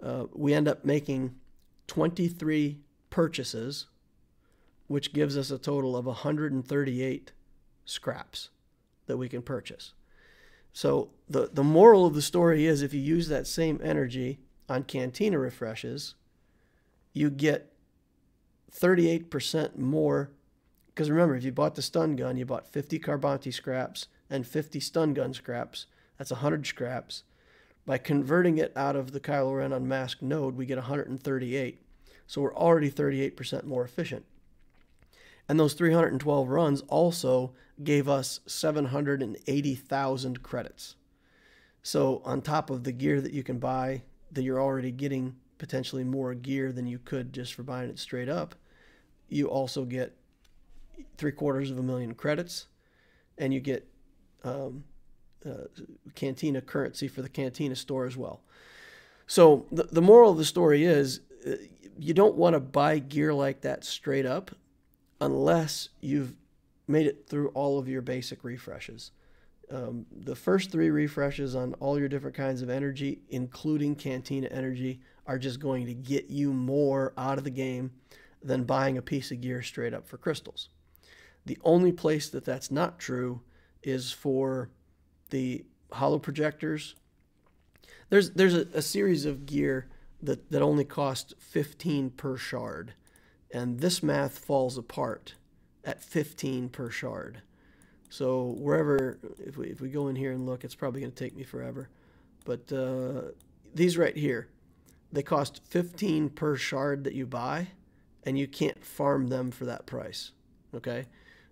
uh, we end up making 23 purchases, which gives us a total of 138 scraps that we can purchase. So the, the moral of the story is if you use that same energy on Cantina refreshes, you get 38% more. Because remember, if you bought the stun gun, you bought 50 Carbanti scraps and 50 stun gun scraps. That's 100 scraps. By converting it out of the Kylo Ren unmasked node, we get 138. So we're already 38% more efficient. And those 312 runs also gave us 780,000 credits. So on top of the gear that you can buy, that you're already getting potentially more gear than you could just for buying it straight up, you also get three quarters of a million credits, and you get um, uh, Cantina currency for the Cantina store as well. So the, the moral of the story is uh, you don't want to buy gear like that straight up unless you've made it through all of your basic refreshes. Um, the first three refreshes on all your different kinds of energy, including Cantina energy, are just going to get you more out of the game than buying a piece of gear straight up for crystals. The only place that that's not true is for the holo projectors. There's there's a, a series of gear that, that only cost 15 per shard, and this math falls apart at 15 per shard. So wherever, if we, if we go in here and look, it's probably going to take me forever. But uh, these right here, they cost 15 per shard that you buy, and you can't farm them for that price. Okay,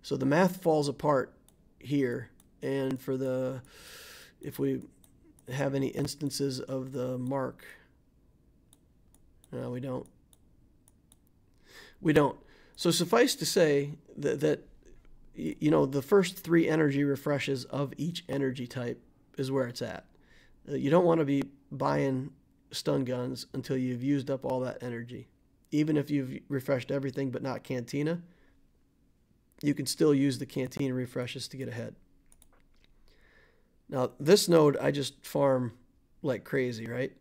so the math falls apart here and for the, if we have any instances of the mark, no, we don't. We don't. So suffice to say that, that you know, the first three energy refreshes of each energy type is where it's at. Uh, you don't want to be buying stun guns until you've used up all that energy. Even if you've refreshed everything but not Cantina, you can still use the canteen refreshes to get ahead. Now, this node I just farm like crazy, right?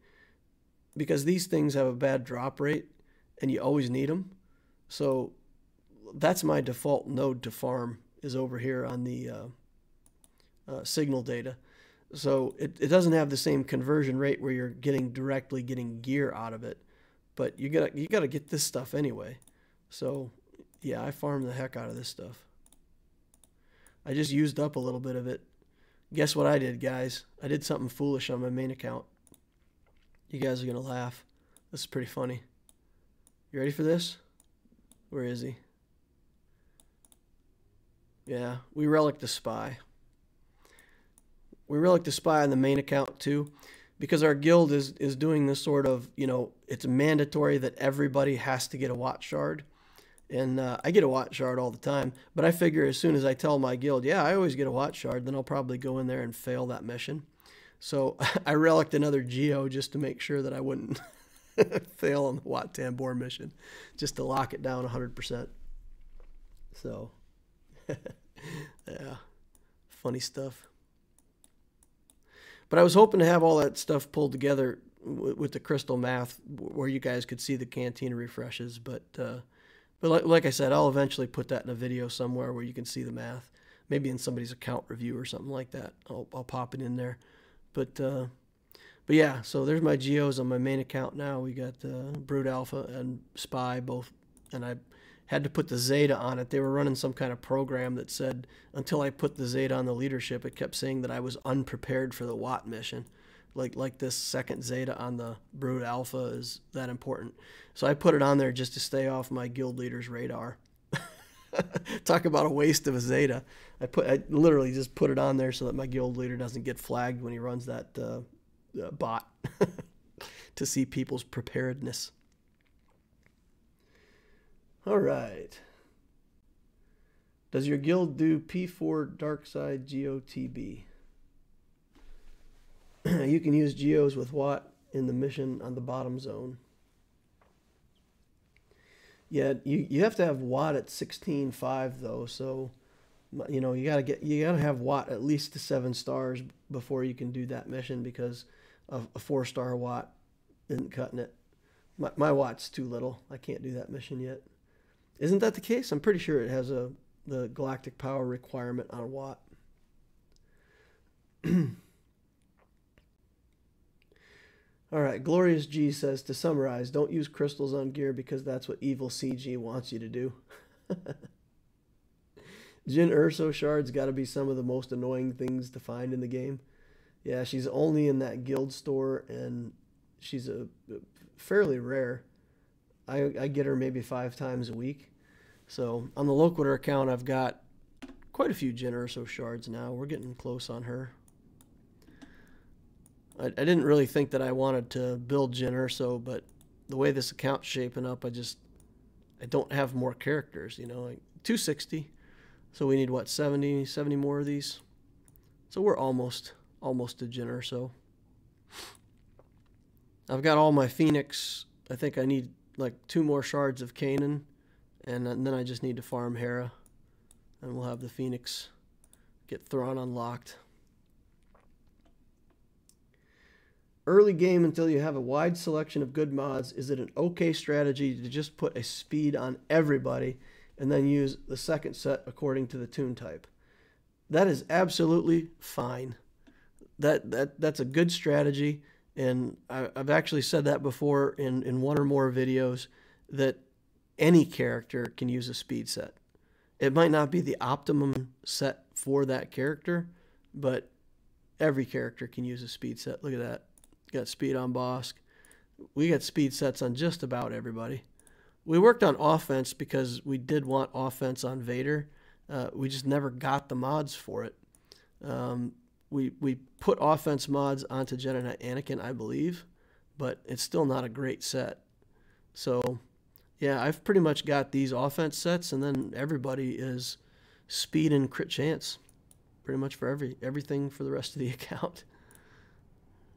Because these things have a bad drop rate and you always need them. So that's my default node to farm is over here on the uh, uh, signal data. So it, it doesn't have the same conversion rate where you're getting directly getting gear out of it, but you got you got to get this stuff anyway. So yeah, I farm the heck out of this stuff. I just used up a little bit of it Guess what I did, guys? I did something foolish on my main account. You guys are going to laugh. This is pretty funny. You ready for this? Where is he? Yeah, we relic the spy. We relic the spy on the main account too because our guild is, is doing this sort of, you know, it's mandatory that everybody has to get a watch shard. And uh, I get a watch shard all the time, but I figure as soon as I tell my guild, yeah, I always get a watch shard, then I'll probably go in there and fail that mission. So I relicked another Geo just to make sure that I wouldn't fail on the Wat Tambor mission, just to lock it down 100%. So, yeah, funny stuff. But I was hoping to have all that stuff pulled together with the crystal math where you guys could see the cantina refreshes, but uh, but like, like I said, I'll eventually put that in a video somewhere where you can see the math. Maybe in somebody's account review or something like that. I'll, I'll pop it in there. But uh, but yeah, so there's my geos on my main account now. We got uh, Brood Alpha and Spy both, and I had to put the Zeta on it. They were running some kind of program that said until I put the Zeta on the leadership, it kept saying that I was unprepared for the Wat mission like like this second Zeta on the Brood Alpha is that important. So I put it on there just to stay off my guild leader's radar. Talk about a waste of a Zeta. I put I literally just put it on there so that my guild leader doesn't get flagged when he runs that uh, uh, bot to see people's preparedness. All right. Does your guild do P4 Dark Side GOTB? you can use geos with Wat in the mission on the bottom zone. Yeah, you, you have to have Wat at 16.5 though, so you know you gotta get you gotta have Wat at least to seven stars before you can do that mission because of a four star Wat isn't cutting it. My my Wat's too little. I can't do that mission yet. Isn't that the case? I'm pretty sure it has a the galactic power requirement on a Wat. All right, Glorious G says to summarize, don't use crystals on gear because that's what evil CG wants you to do. Jyn Erso shards got to be some of the most annoying things to find in the game. Yeah, she's only in that guild store and she's a, a fairly rare. I, I get her maybe five times a week. So on the Loquitur account, I've got quite a few Jyn Erso shards now. We're getting close on her. I, I didn't really think that I wanted to build Jyn Erso, but the way this account's shaping up, I just I don't have more characters, you know, like 260. So we need what 70, 70 more of these. So we're almost almost to Jyn Erso. I've got all my Phoenix. I think I need like two more shards of Kanan, and then I just need to farm Hera, and we'll have the Phoenix get Thrawn unlocked. Early game until you have a wide selection of good mods, is it an okay strategy to just put a speed on everybody and then use the second set according to the tune type? That is absolutely fine. That, that That's a good strategy, and I, I've actually said that before in, in one or more videos that any character can use a speed set. It might not be the optimum set for that character, but every character can use a speed set. Look at that got speed on Bossk. We got speed sets on just about everybody. We worked on offense because we did want offense on Vader. Uh, we just never got the mods for it. Um, we we put offense mods onto Jedi Anakin, I believe, but it's still not a great set. So, yeah, I've pretty much got these offense sets, and then everybody is speed and crit chance, pretty much for every everything for the rest of the account.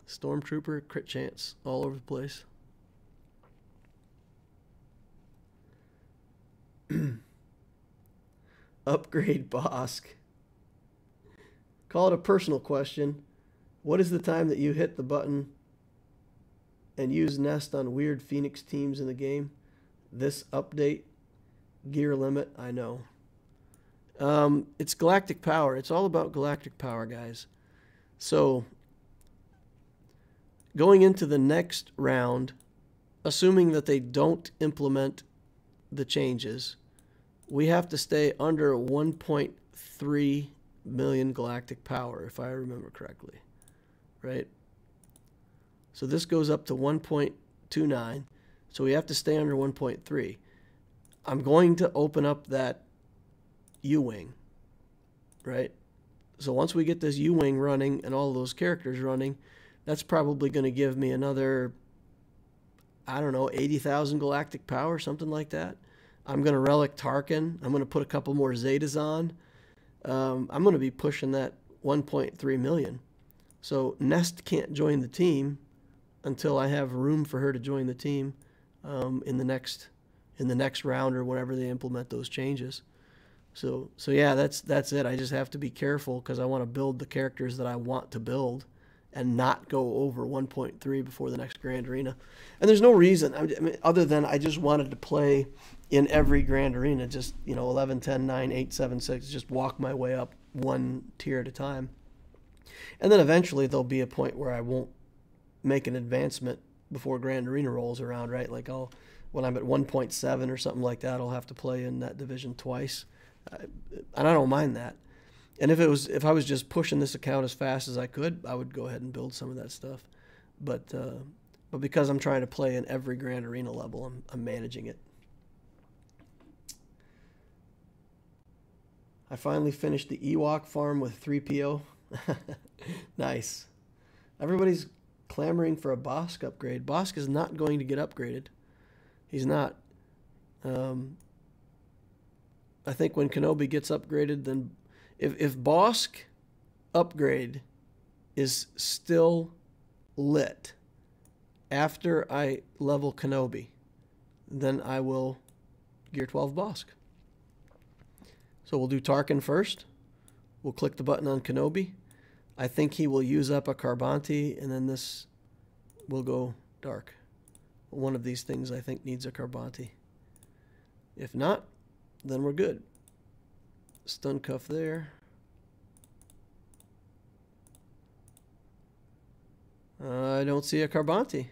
Stormtrooper, crit chance, all over the place. Upgrade Bossk. Call it a personal question. What is the time that you hit the button and use Nest on weird Phoenix teams in the game? This update, gear limit, I know. Um, it's galactic power. It's all about galactic power, guys. So going into the next round, assuming that they don't implement the changes, we have to stay under 1.3 million galactic power, if I remember correctly, right? So this goes up to 1.29, so we have to stay under 1.3. I'm going to open up that U-Wing, right? So once we get this U-Wing running and all those characters running, that's probably going to give me another, I don't know, 80,000 galactic power, something like that. I'm going to relic Tarkin. I'm going to put a couple more Zetas on. Um, I'm going to be pushing that 1.3 million. So Nest can't join the team until I have room for her to join the team um, in the next in the next round or whenever they implement those changes. So so yeah, that's that's it. I just have to be careful because I want to build the characters that I want to build and not go over 1.3 before the next Grand Arena. And there's no reason, I mean, other than I just wanted to play in every Grand Arena, just, you know, 11, 10, 9, 8, 7, 6, just walk my way up one tier at a time. And then eventually there'll be a point where I won't make an advancement before Grand Arena rolls around, right? Like I'll, when I'm at 1.7 or something like that, I'll have to play in that division twice. and I don't mind that. And if it was if I was just pushing this account as fast as I could, I would go ahead and build some of that stuff. But uh, but because I'm trying to play in every Grand Arena level, I'm I'm managing it. I finally finished the Ewok farm with 3PO. nice. Everybody's clamoring for a Bossk upgrade. Bossk is not going to get upgraded. He's not. Um, I think when Kenobi gets upgraded, then if if Bossk upgrade is still lit after I level Kenobi, then I will gear 12 Bossk. So we'll do Tarkin first. We'll click the button on Kenobi. I think he will use up a Carbanti, and then this will go dark. One of these things I think needs a Carbanti. If not, then we're good. Stun cuff there. Uh, I don't see a Carbanti.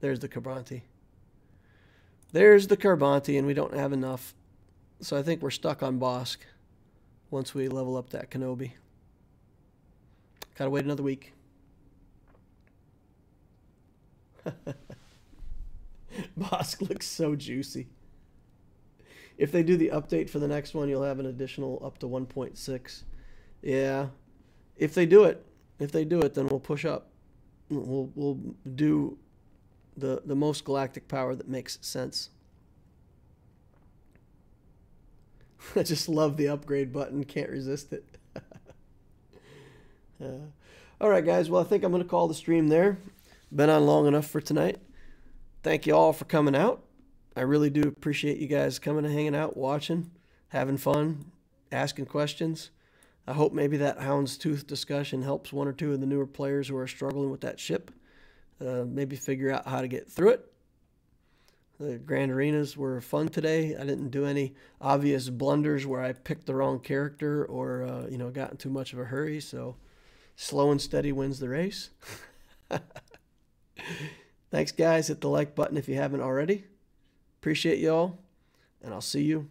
There's the Carbanti. There's the Carbanti, and we don't have enough. So I think we're stuck on Bossk once we level up that Kenobi. Gotta wait another week. Bossk looks so juicy. If they do the update for the next one, you'll have an additional up to 1.6. Yeah. If they do it, if they do it, then we'll push up. We'll we'll do the the most galactic power that makes sense. I just love the upgrade button. Can't resist it. uh, all right, guys. Well, I think I'm going to call the stream there. Been on long enough for tonight. Thank you all for coming out. I really do appreciate you guys coming and hanging out, watching, having fun, asking questions. I hope maybe that Hound's Tooth discussion helps one or two of the newer players who are struggling with that ship. Uh, maybe figure out how to get through it. The Grand Arenas were fun today. I didn't do any obvious blunders where I picked the wrong character or uh, you know got in too much of a hurry. So slow and steady wins the race. Thanks, guys. Hit the like button if you haven't already. Appreciate y'all, and I'll see you